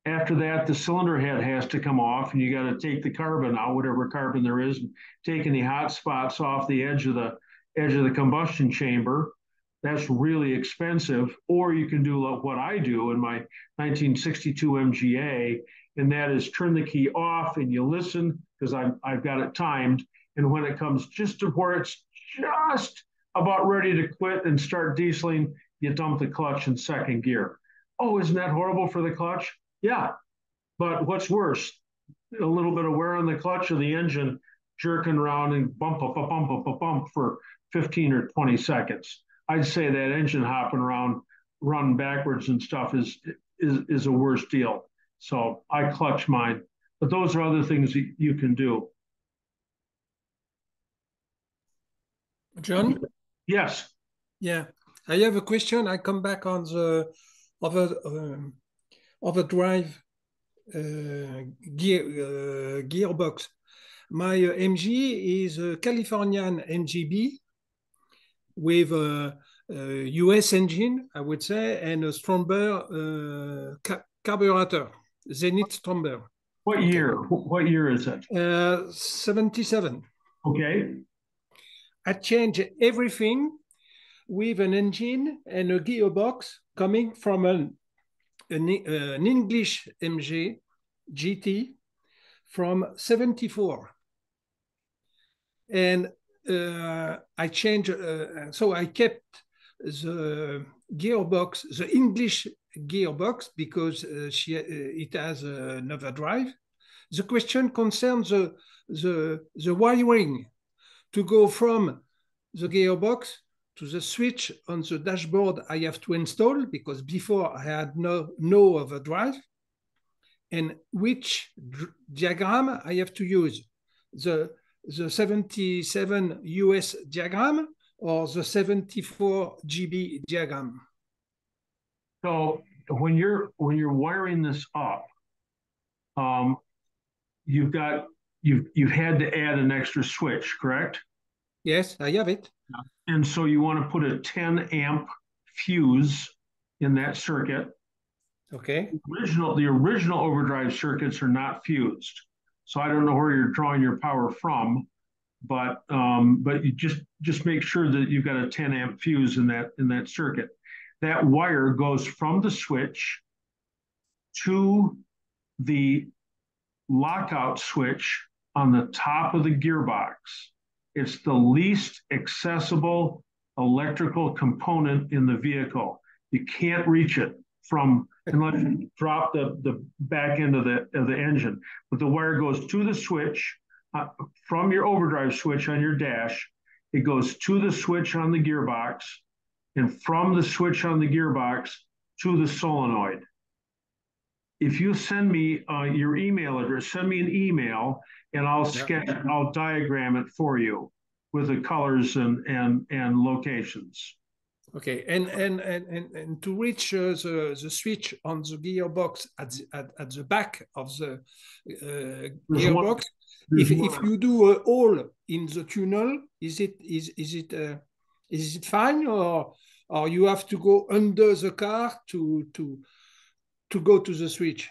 After that, the cylinder head has to come off, and you got to take the carbon out, whatever carbon there is, and take any hot spots off the edge of the edge of the combustion chamber. That's really expensive. Or you can do what I do in my 1962 MGA, and that is turn the key off and you listen because I've, I've got it timed. And when it comes just to where it's just about ready to quit and start dieseling, you dump the clutch in second gear. Oh, isn't that horrible for the clutch? Yeah. But what's worse? A little bit of wear on the clutch of the engine jerking around and bump up, bump, bump, bump, bump for 15 or 20 seconds. I'd say that engine hopping around, run backwards and stuff is is is a worse deal. So I clutch mine. But those are other things that you can do. John? Yes. Yeah. I have a question. I come back on the over um, overdrive uh, gear uh, gearbox. My uh, MG is a Californian MGB with a, a, US engine, I would say, and a Stromber uh, carburetor, Zenith Stromber. What year? What year is it? Uh, 77. Okay. I changed everything with an engine and a gearbox coming from an, an, an English MG GT from 74. And uh, I changed, uh, so I kept the gearbox, the English gearbox, because uh, she, uh, it has another drive. The question concerns the, the, the wiring to go from the gearbox to the switch on the dashboard I have to install because before I had no, no overdrive and which diagram I have to use. The the 77 US diagram or the 74 GB diagram? So when you're when you're wiring this up, um, you've got you've you've had to add an extra switch, correct? Yes, I have it. And so you want to put a 10 amp fuse in that circuit. Okay. The original the original overdrive circuits are not fused. So I don't know where you're drawing your power from, but um, but you just just make sure that you've got a 10 amp fuse in that in that circuit. That wire goes from the switch to the lockout switch on the top of the gearbox. It's the least accessible electrical component in the vehicle. You can't reach it from unless you drop the, the back end of the, of the engine. But the wire goes to the switch uh, from your overdrive switch on your dash. It goes to the switch on the gearbox and from the switch on the gearbox to the solenoid. If you send me uh, your email address, send me an email and I'll sketch, I'll diagram it for you with the colors and, and, and locations. Okay, and and and and, and to reach uh, the the switch on the gearbox at the, at, at the back of the uh, gearbox, if if you do a hole in the tunnel, is it is is it uh, is it fine or or you have to go under the car to to to go to the switch?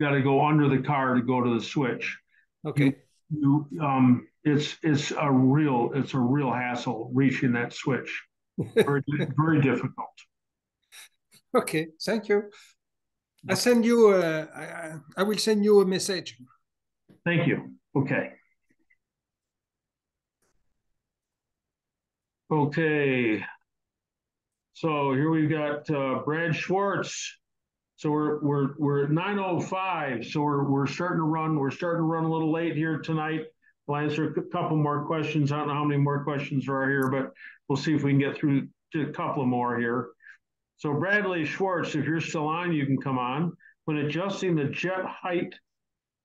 Got to go under the car to go to the switch. Okay. You, you um, it's it's a real it's a real hassle reaching that switch *laughs* very, very difficult. Okay, thank you. I send you. Uh, I, I will send you a message. Thank you. Okay. Okay. So here we've got uh, Brad Schwartz. So we're we're we're at 9:05. So we're we're starting to run. We're starting to run a little late here tonight. We'll answer a couple more questions. I don't know how many more questions are here, but we'll see if we can get through a couple more here. So Bradley Schwartz, if you're still on, you can come on. When adjusting the jet height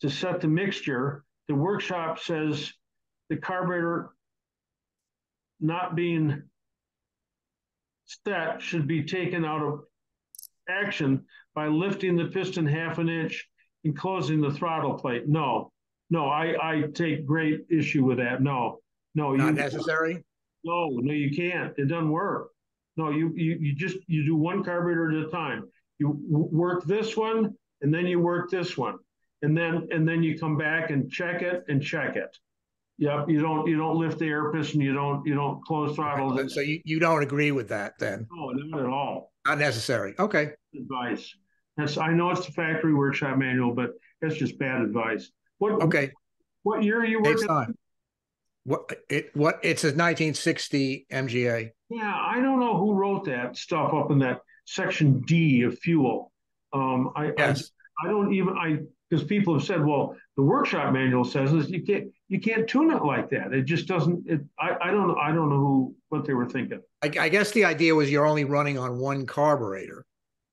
to set the mixture, the workshop says the carburetor not being set should be taken out of action by lifting the piston half an inch and closing the throttle plate. No, no, I, I take great issue with that. No, no, Not you, necessary? No, no, you can't. It doesn't work. No, you, you, you just, you do one carburetor at a time. You work this one and then you work this one. And then, and then you come back and check it and check it. Yep, you don't, you don't lift the air piston, you don't, you don't close throttle. So you, you don't agree with that then? No, not at all. Not necessary. Okay. Advice. That's, I know it's the factory workshop manual, but that's just bad advice. What, Okay. what year are you working? time. What it what it's a 1960 MGA. Yeah, I don't know who wrote that stuff up in that section D of fuel. Um, I, Yes. I, I don't even, I, because people have said, well, the workshop manual says this, you can't, you can't tune it like that. It just doesn't, it, I, I don't know, I don't know who, what they were thinking. I, I guess the idea was you're only running on one carburetor.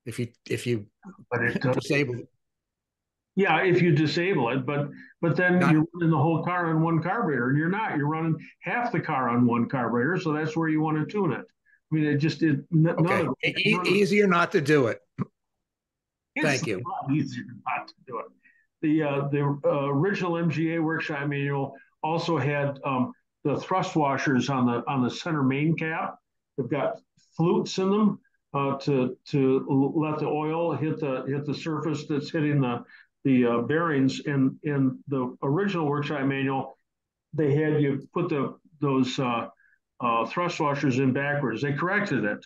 If you if you But it disable it. Yeah, if you disable it, but, but then you're running the whole car on one carburetor and you're not, you're running half the car on one carburetor. So that's where you want to tune it. I mean, it just, it, n- none Okay. of it- E- none of it- easier not to do it. It's Thank you. easier not to do it. The uh, the uh, original MGA workshop manual also had um, the thrust washers on the on the center main cap. They've got flutes in them uh, to to let the oil hit the hit the surface that's hitting the the uh, bearings. And in the original workshop manual, they had you put the those uh, uh, thrust washers in backwards. They corrected it,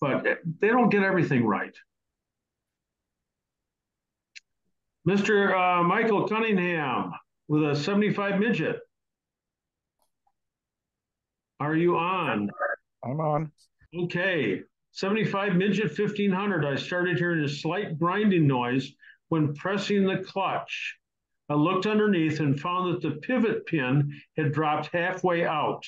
but they don't get everything right. Mr. Uh, Michael Cunningham with a 75 midget. Are you on? I'm on. Okay. 75 midget 1500. I started hearing a slight grinding noise when pressing the clutch. I looked underneath and found that the pivot pin had dropped halfway out.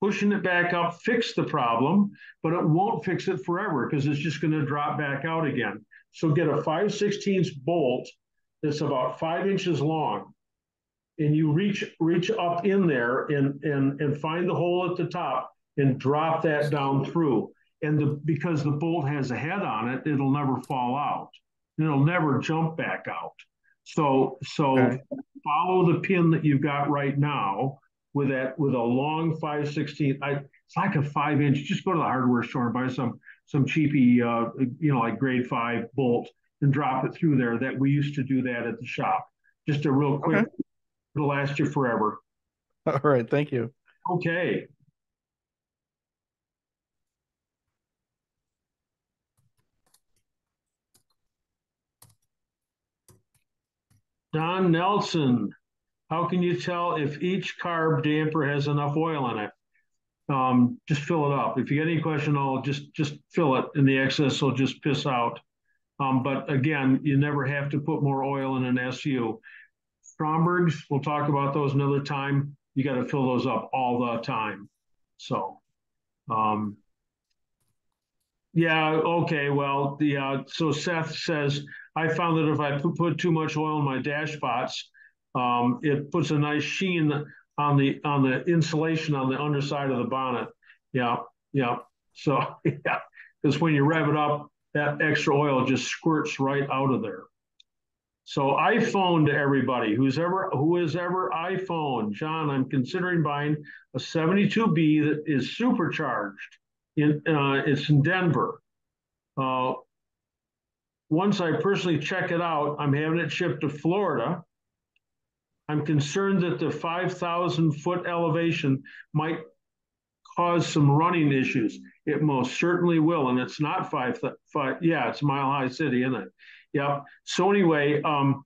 Pushing it back up fixed the problem, but it won't fix it forever because it's just going to drop back out again. So get a 5 16 bolt that's about five inches long and you reach reach up in there and and and find the hole at the top and drop that down through and the because the bolt has a head on it it'll never fall out it'll never jump back out so so Okay. follow the pin that you've got right now with that with a long 516 i it's like a five inch just go to the hardware store and buy some some cheapy uh you know like grade five bolt and drop it through there that we used to do that at the shop just a real quick Okay. it'll last you forever *laughs* All right. Thank you. okay Don Nelson, how can you tell if each carb damper has enough oil in it? Um, just fill it up. If you get any question, I'll just just fill it, and the excess will just piss out. Um, but again, you never have to put more oil in an SU. Strombergs, we'll talk about those another time. You got to fill those up all the time. So, um, yeah, okay. Well, the uh, so Seth says I found that if I put, too much oil in my dashpots, um, it puts a nice sheen on the on the insulation on the underside of the bonnet. Yeah, yeah. So *laughs* yeah, because when you rev it up, that extra oil just squirts right out of there. So iPhone to everybody who's ever who has ever iPhone, John, I'm considering buying a 72B that is supercharged. In uh, it's in Denver. Uh, once I personally check it out, I'm having it shipped to Florida. I'm concerned that the 5,000 foot elevation might cause some running issues. It most certainly will, and it's not five five. Yeah, it's Mile High City, isn't it? Yeah. So anyway, um,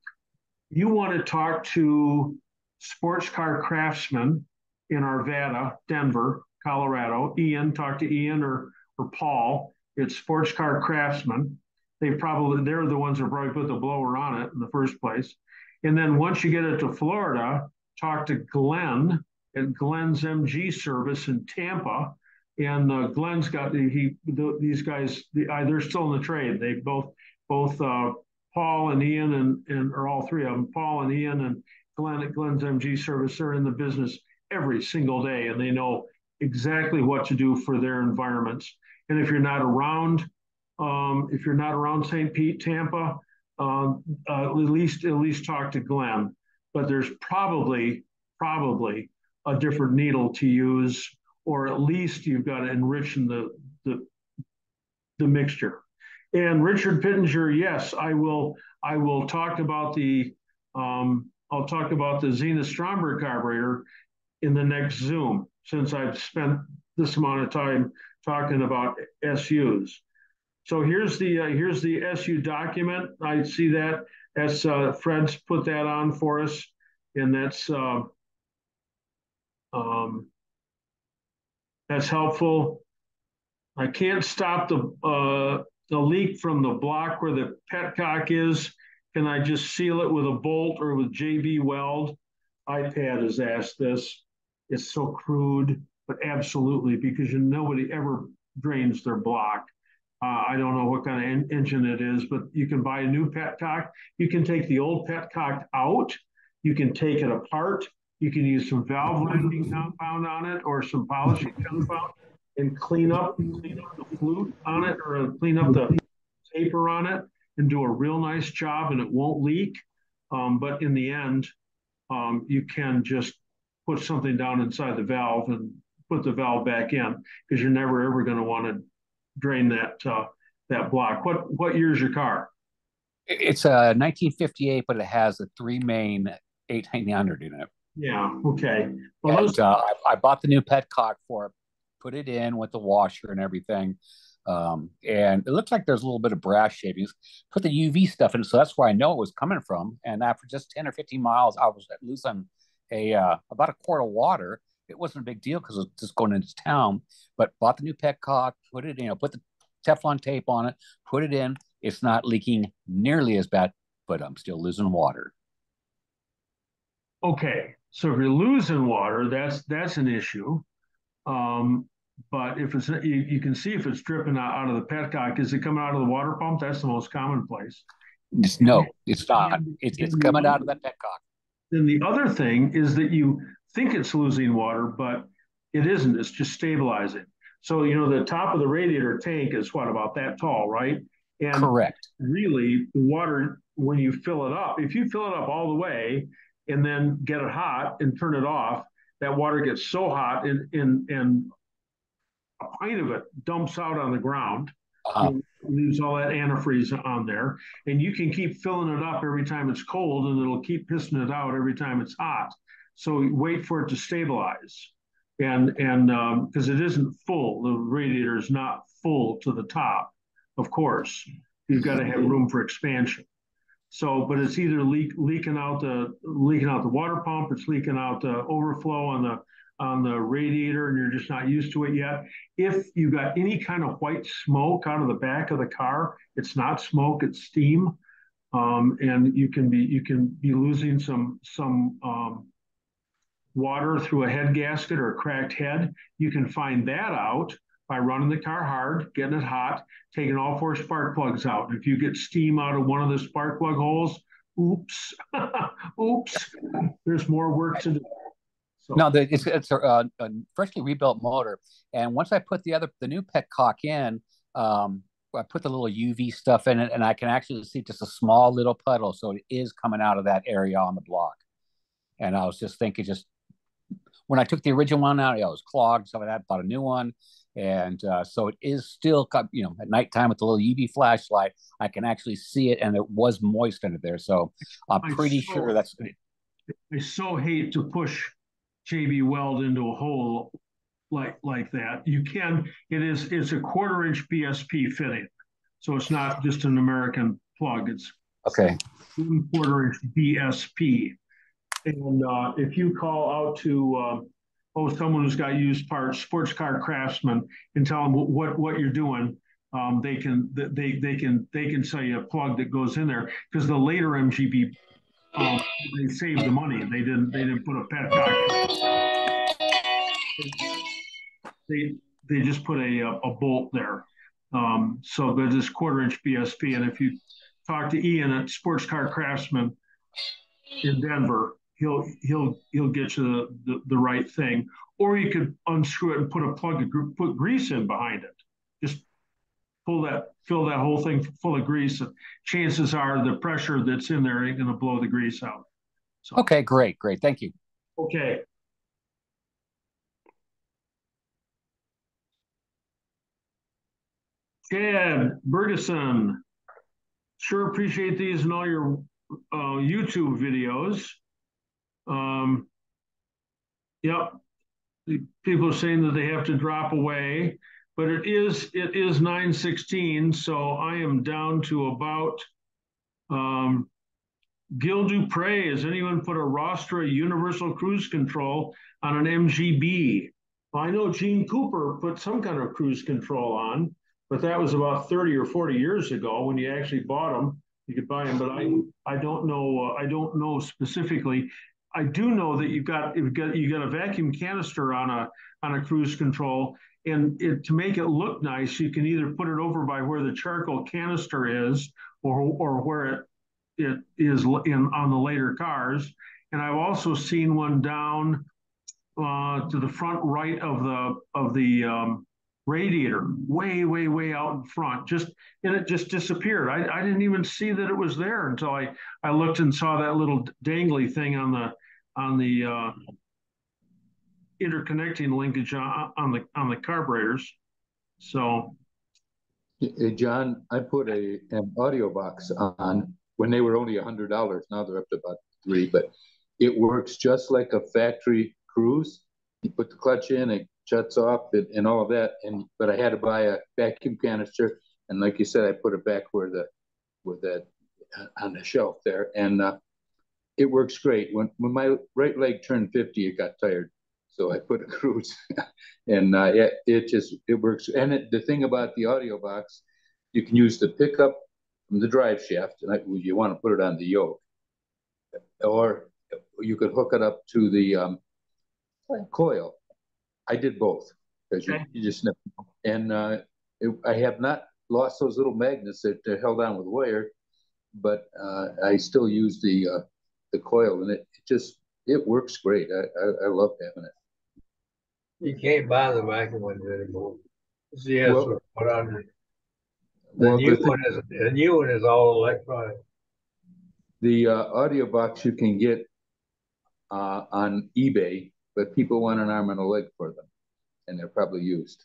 you want to talk to Sports Car Craftsmen in Arvada, Denver, Colorado. Ian, talk to Ian or or Paul. It's Sports Car Craftsmen. They probably they're the ones that probably put the blower on it in the first place. And then once you get it to Florida, talk to Glenn at Glenn's MG service in Tampa. And uh, Glenn's got he the, these guys. The, they're still in the trade. They both both uh, Paul and Ian and and or all three of them. Paul and Ian and Glenn at Glenn's MG service. They're in the business every single day, and they know exactly what to do for their environments. And if you're not around, um, if you're not around St. Pete, Tampa, um, uh, at least at least talk to Glenn. But there's probably probably a different needle to use, or at least you've got to enrich the the the mixture. And Richard Pittenger, yes, I will. I will talk about the. Um, I'll talk about the Zenith Stromberg carburetor in the next Zoom, since I've spent this amount of time talking about SUs. So here's the uh, here's the SU document. I see that as uh, Fred's put that on for us, and that's uh, um, that's helpful. I can't stop the uh, the leak from the block where the petcock is. Can I just seal it with a bolt or with JB Weld? iPad has asked this. It's so crude, but absolutely because you, nobody ever drains their block. Uh, I don't know what kind of en- engine it is, but you can buy a new petcock. You can take the old petcock out. You can take it apart. You can use some valve lifting compound on it or some polishing *laughs* compound and clean up, clean up the flute on it or clean up the taper on it and do a real nice job and it won't leak. Um, but in the end, um, you can just put something down inside the valve and put the valve back in because you're never ever going to want to drain that uh, that block. What what year's your car? It's a 1958, but it has a three main 800 in it. Yeah. Okay. Well, and, uh, I, I, bought the new petcock for it, put it in with the washer and everything. Um, and it looks like there's a little bit of brass shavings. Put the UV stuff in, so that's where I know it was coming from. And after just 10 or 15 miles, I was losing a uh, about a quart of water it wasn't a big deal because it was just going into town. But bought the new petcock, put it, you know, put the Teflon tape on it, put it in. It's not leaking nearly as bad, but I'm still losing water. Okay, so if you're losing water, that's that's an issue. Um, but if it's you, you can see if it's dripping out, out of the petcock, is it coming out of the water pump? That's the most common place. It's, no, it's not. It's, it's coming out of that petcock. Then the other thing is that you think it's losing water, but it isn't. It's just stabilizing. So, you know, the top of the radiator tank is what, about that tall, right? And Correct. Really, the water, when you fill it up, if you fill it up all the way and then get it hot and turn it off, that water gets so hot and, and, and a pint of it dumps out on the ground. Uh-huh. Leaves all that antifreeze on there, and you can keep filling it up every time it's cold, and it'll keep pissing it out every time it's hot. So wait for it to stabilize. And and because um, it isn't full, the radiator is not full to the top, of course. You've got to have room for expansion. So, but it's either leak, leaking out the leaking out the water pump, it's leaking out the overflow on the on the radiator, and you're just not used to it yet. If you got any kind of white smoke out of the back of the car, it's not smoke, it's steam, um, and you can be you can be losing some some um, water through a head gasket or a cracked head. You can find that out by running the car hard, getting it hot, taking all four spark plugs out. If you get steam out of one of the spark plug holes, oops, *laughs* oops, there's more work to do. So. No, the, it's it's a, a, freshly rebuilt motor, and once I put the other the new petcock in, um, I put the little UV stuff in it, and I can actually see just a small little puddle, so it is coming out of that area on the block. And I was just thinking, just when I took the original one out, it was clogged, some of that, bought a new one. And uh, so it is still, you know, at nighttime with the little UV flashlight, I can actually see it, and it was moist under there. So I'm pretty so, sure that's. I so hate to push JB Weld into a hole like like that. You can. It is. It's a quarter inch BSP fitting, so it's not just an American plug. It's okay. One quarter inch BSP, and uh, if you call out to uh, oh someone who's got used parts, Sports Car Craftsmen, and tell them what what you're doing. Um, they can they they can they can sell you a plug that goes in there because the later MGB um, they saved the money. They didn't they didn't put a petcock. They they just put a a bolt there. Um, so there's this quarter inch BSP, and if you talk to Ian at Sports Car Craftsmen in Denver, he'll he'll he'll get you the, the, the right thing. Or you could unscrew it and put a plug of put grease in behind it. Just pull that fill that whole thing full of grease. And chances are the pressure that's in there ain't going to blow the grease out. So. Okay, great, great, thank you. Okay. Chad Bergeson, sure appreciate these and all your uh, YouTube videos. Um, yep, people are saying that they have to drop away, but it is it is 916, so I am down to about um, Gil Dupre. Has anyone put a Rostra Universal Cruise Control on an MGB? Well, I know Gene Cooper put some kind of cruise control on, but that was about 30 or 40 years ago when you actually bought them. You could buy them, but I I don't know uh, I don't know specifically. I do know that you've got you've got you got a vacuum canister on a on a cruise control, and it, to make it look nice, you can either put it over by where the charcoal canister is, or or where it it is in on the later cars. And I've also seen one down uh, to the front right of the of the um, radiator, way way way out in front. Just and it just disappeared. I, I didn't even see that it was there until I I looked and saw that little dangly thing on the on the uh, interconnecting linkage on, on the on the carburetors. So, hey, John, I put a an Audiovox on when they were only a hundred dollars. Now they're up to about three, but it works just like a factory cruise. You put the clutch in, it shuts off, and, and all of that. And but I had to buy a vacuum canister, and like you said, I put it back where the where that on the shelf there, and uh, it works great. When when my right leg turned 50, it got tired. So I put a *laughs* cruise and uh, it, it just, it works. And it, the thing about the Audiovox, you can use the pickup from the drive shaft and I, you want to put it on the yoke or you could hook it up to the um, coil. I did both because you, you just never know. And uh, it, I have not lost those little magnets that are held on with wire, but uh, I still use the uh, the coil, and it, it just it works great. I, I, I love having it. You can't buy the vacuum ones anymore. Yes, well, put on the, the well, new the one is the new one is all electronic. The uh, Audiovox you can get uh, on eBay, but people want an arm and a leg for them, and they're probably used.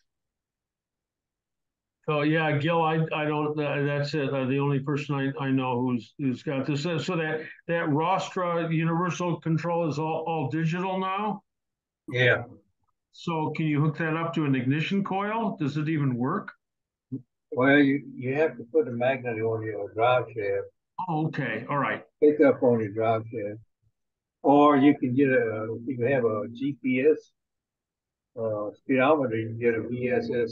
So yeah, Gil, I I don't. Uh, that's it. Uh, the only person I, I know who's who's got this. So, so that that Rostra Universal Control is all all digital now. Yeah. So can you hook that up to an ignition coil? Does it even work? Well, you you have to put a magnet on your drive shaft. Oh, okay. All right. Pick up on your drive shaft, or you can get a you can have a GPS uh, speedometer. You can get a VSS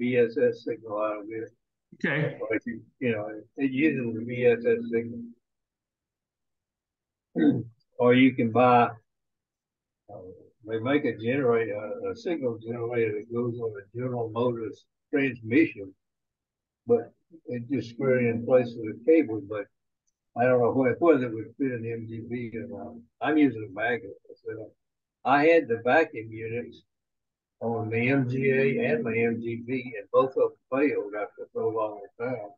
VSS signal out of it. Okay. You, you know, it uses the VSS signal. *clears throat* or you can buy, uh, they make a generator, a, signal generator that goes on a General Motors transmission, but it just screw it in place with a cable, but I don't know whether, whether it would fit an MGB or not. I'm using a magnet. I had the vacuum units on the MGA and the MGB, and both of them failed after so long a time.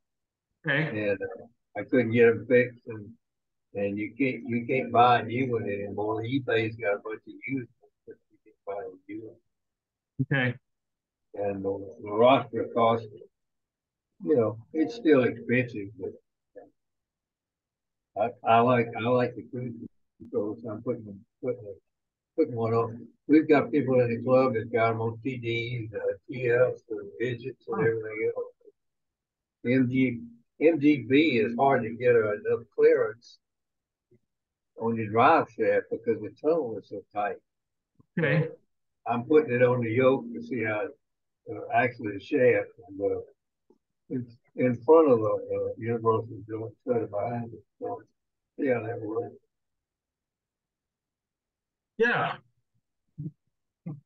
Okay. And uh, I couldn't get them fixed, and and you can't you can't buy a new one anymore. eBay's got a bunch of used ones, but you can't buy a new one. Okay. And uh, the Rostra cost, you know, it's still expensive, but I, I like I like the cruise control, so I'm putting putting putting one on. We've got people in the club that got them on TDs, uh, TFs, and Midgets, and everything else. MG MGB is hard to get enough clearance on your drive shaft because the tunnel is so tight. Okay. I'm putting it on the yoke to see how uh, actually the shaft and uh, it's in front of the uh, universal joint set behind it. So yeah, that works. Yeah.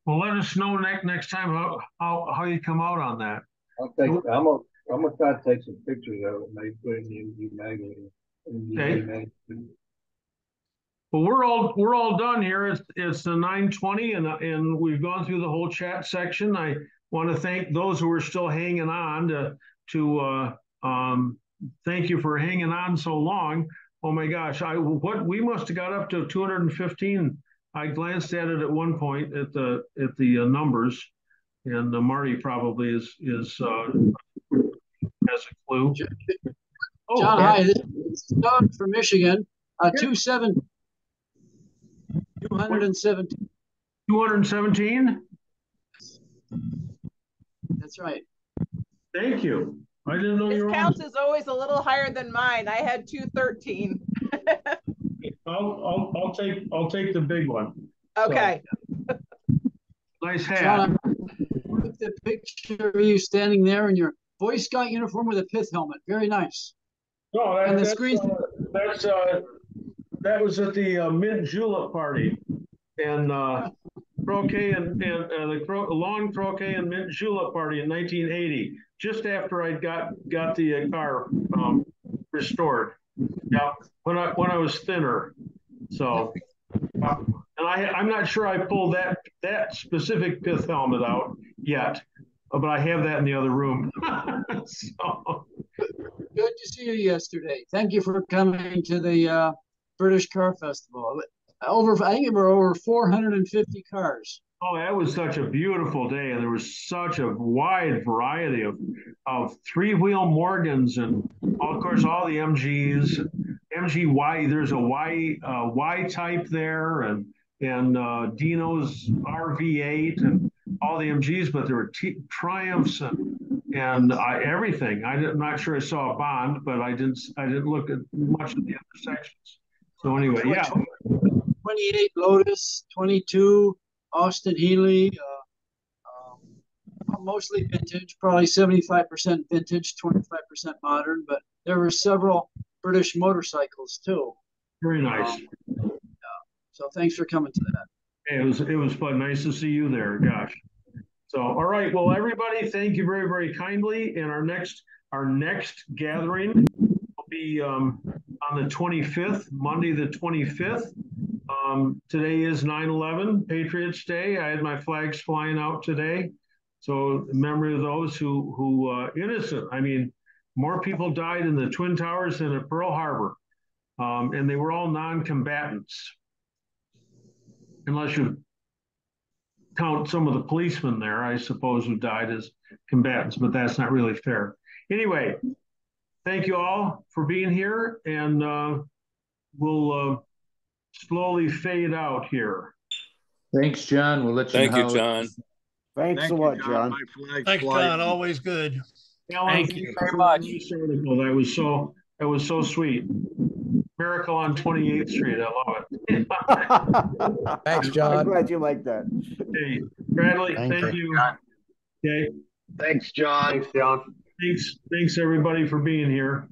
Well, let us know next next time how how, how you come out on that. I'll take. I'm gonna I'm gonna try to take some pictures of it. Maybe put it in the magazine. Okay. Well, we're all we're all done here. It's it's the nine twenty, and and we've gone through the whole chat section. I want to thank those who are still hanging on to to uh, um, thank you for hanging on so long. Oh my gosh, I what we must have got up to two hundred and fifteen. I glanced at it at one point at the at the uh, numbers, and uh, Marty probably is is uh, has a clue. Oh, John, hi, this is Doug from Michigan. Uh, two seven, two hundred and seventeen. Two hundred and seventeen. That's right. Thank you. I didn't know you His were on. count is always a little higher than mine. I had two thirteen. I'll, I'll I'll take I'll take the big one. Okay. Nice hat. John, with the picture of you standing there in your Boy Scout uniform with a pith helmet. Very nice. No, that, And the that's, screen- uh, that's uh, that was at the uh, mint julep party, and uh, croquet and and uh, the cro- lawn croquet and mint julep party in 1980, just after I got got the uh, car um, restored. Yeah, when I when I was thinner, so. and I, I'm not sure I pulled that that specific pith helmet out yet, but I have that in the other room. *laughs* so, Good to see you yesterday. Thank you for coming to the uh, British Car Festival. Over, I think there were over 450 cars. Oh, that was such a beautiful day, and there was such a wide variety of of three wheel Morgans, and of course all the MGs, MGY. There's a Y uh, Y type there, and and uh, Dino's RV8, and all the MGs, but there were t- Triumphs and and I, everything. I am not sure I saw a Bond, but I didn't I didn't look at much of the other sections. So anyway, yeah. 28 Lotus, 22 Austin Healey, uh, um, mostly vintage, probably 75% vintage, 25% modern, but there were several British motorcycles too. Very nice. Um, so thanks for coming to that. It was it was fun. Nice to see you there. Gosh. So all right. Well, everybody, thank you very very kindly. And our next our next gathering will be um, on the 25th, Monday the 25th. Um, today is 9/11 Patriots Day. I had my flags flying out today. So in memory of those who who uh, innocent. I mean, more people died in the Twin Towers than at Pearl Harbor, um, and they were all non-combatants unless you count some of the policemen there, I suppose, who died as combatants, but that's not really fair. Anyway, thank you all for being here, and uh, we'll uh, slowly fade out here. Thanks, John. We'll let you Thank know. you, how- John. Thanks Thank a you, lot, John. John. My flag's Thanks, flying. John. Always good. Alan, Thank you very much. That was so that was so sweet. Miracle on 28th Street. I love it. *laughs* Thanks, I'm John. glad you like that. Hey, Bradley, Thank thank you. you. Okay. Thanks, John. Thanks, John. Thanks, thanks everybody for being here.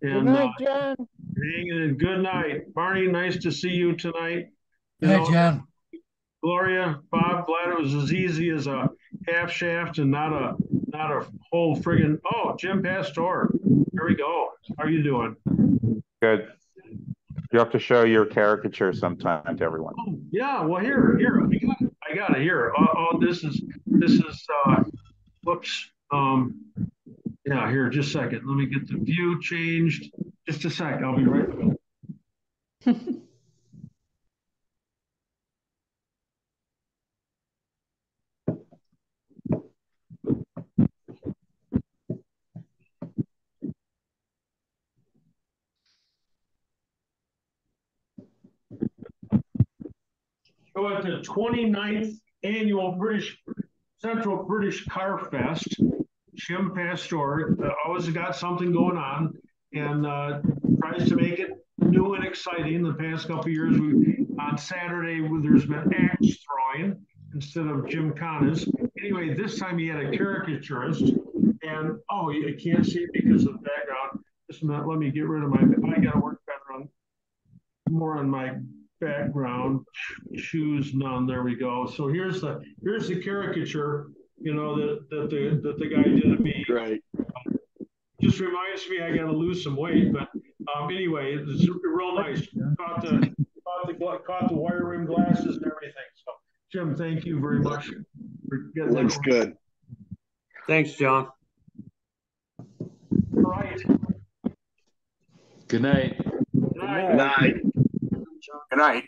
Good And night, uh, John. hanging in. Good night, Barney. Nice to see you tonight. You Hey, know, John. Gloria, Bob, glad it was as easy as a half shaft and not a not a whole friggin' oh, Jim Pastor. There we go. How are you doing? Good. You have to show your caricature sometime to everyone. Yeah, well here, here, I got it. I got it here. Oh, oh this is this is uh whoops. Um yeah, here, just a second. Let me get the view changed. Just a sec, I'll be right back. So at the 29th annual British Central British Car Fest, Jim Pastor uh, always got something going on and uh, tries to make it new and exciting. The past couple years, we on Saturday there's been axe throwing instead of Jim Connors. Anyway, this time he had a caricaturist, and oh, you can't see because of the background. Just minute, let me get rid of my. I got to work better on more on my background. Choose none. There we go. So here's the here's the caricature. You know that that the that the guy did of me. Right. Just reminds me I got to lose some weight, but um, anyway, it's real nice. Caught the caught the caught the wire rim glasses and everything. So Jim, thank you very much for getting Looks that. good. Thanks, John. All right. Good night. Good night. Good night.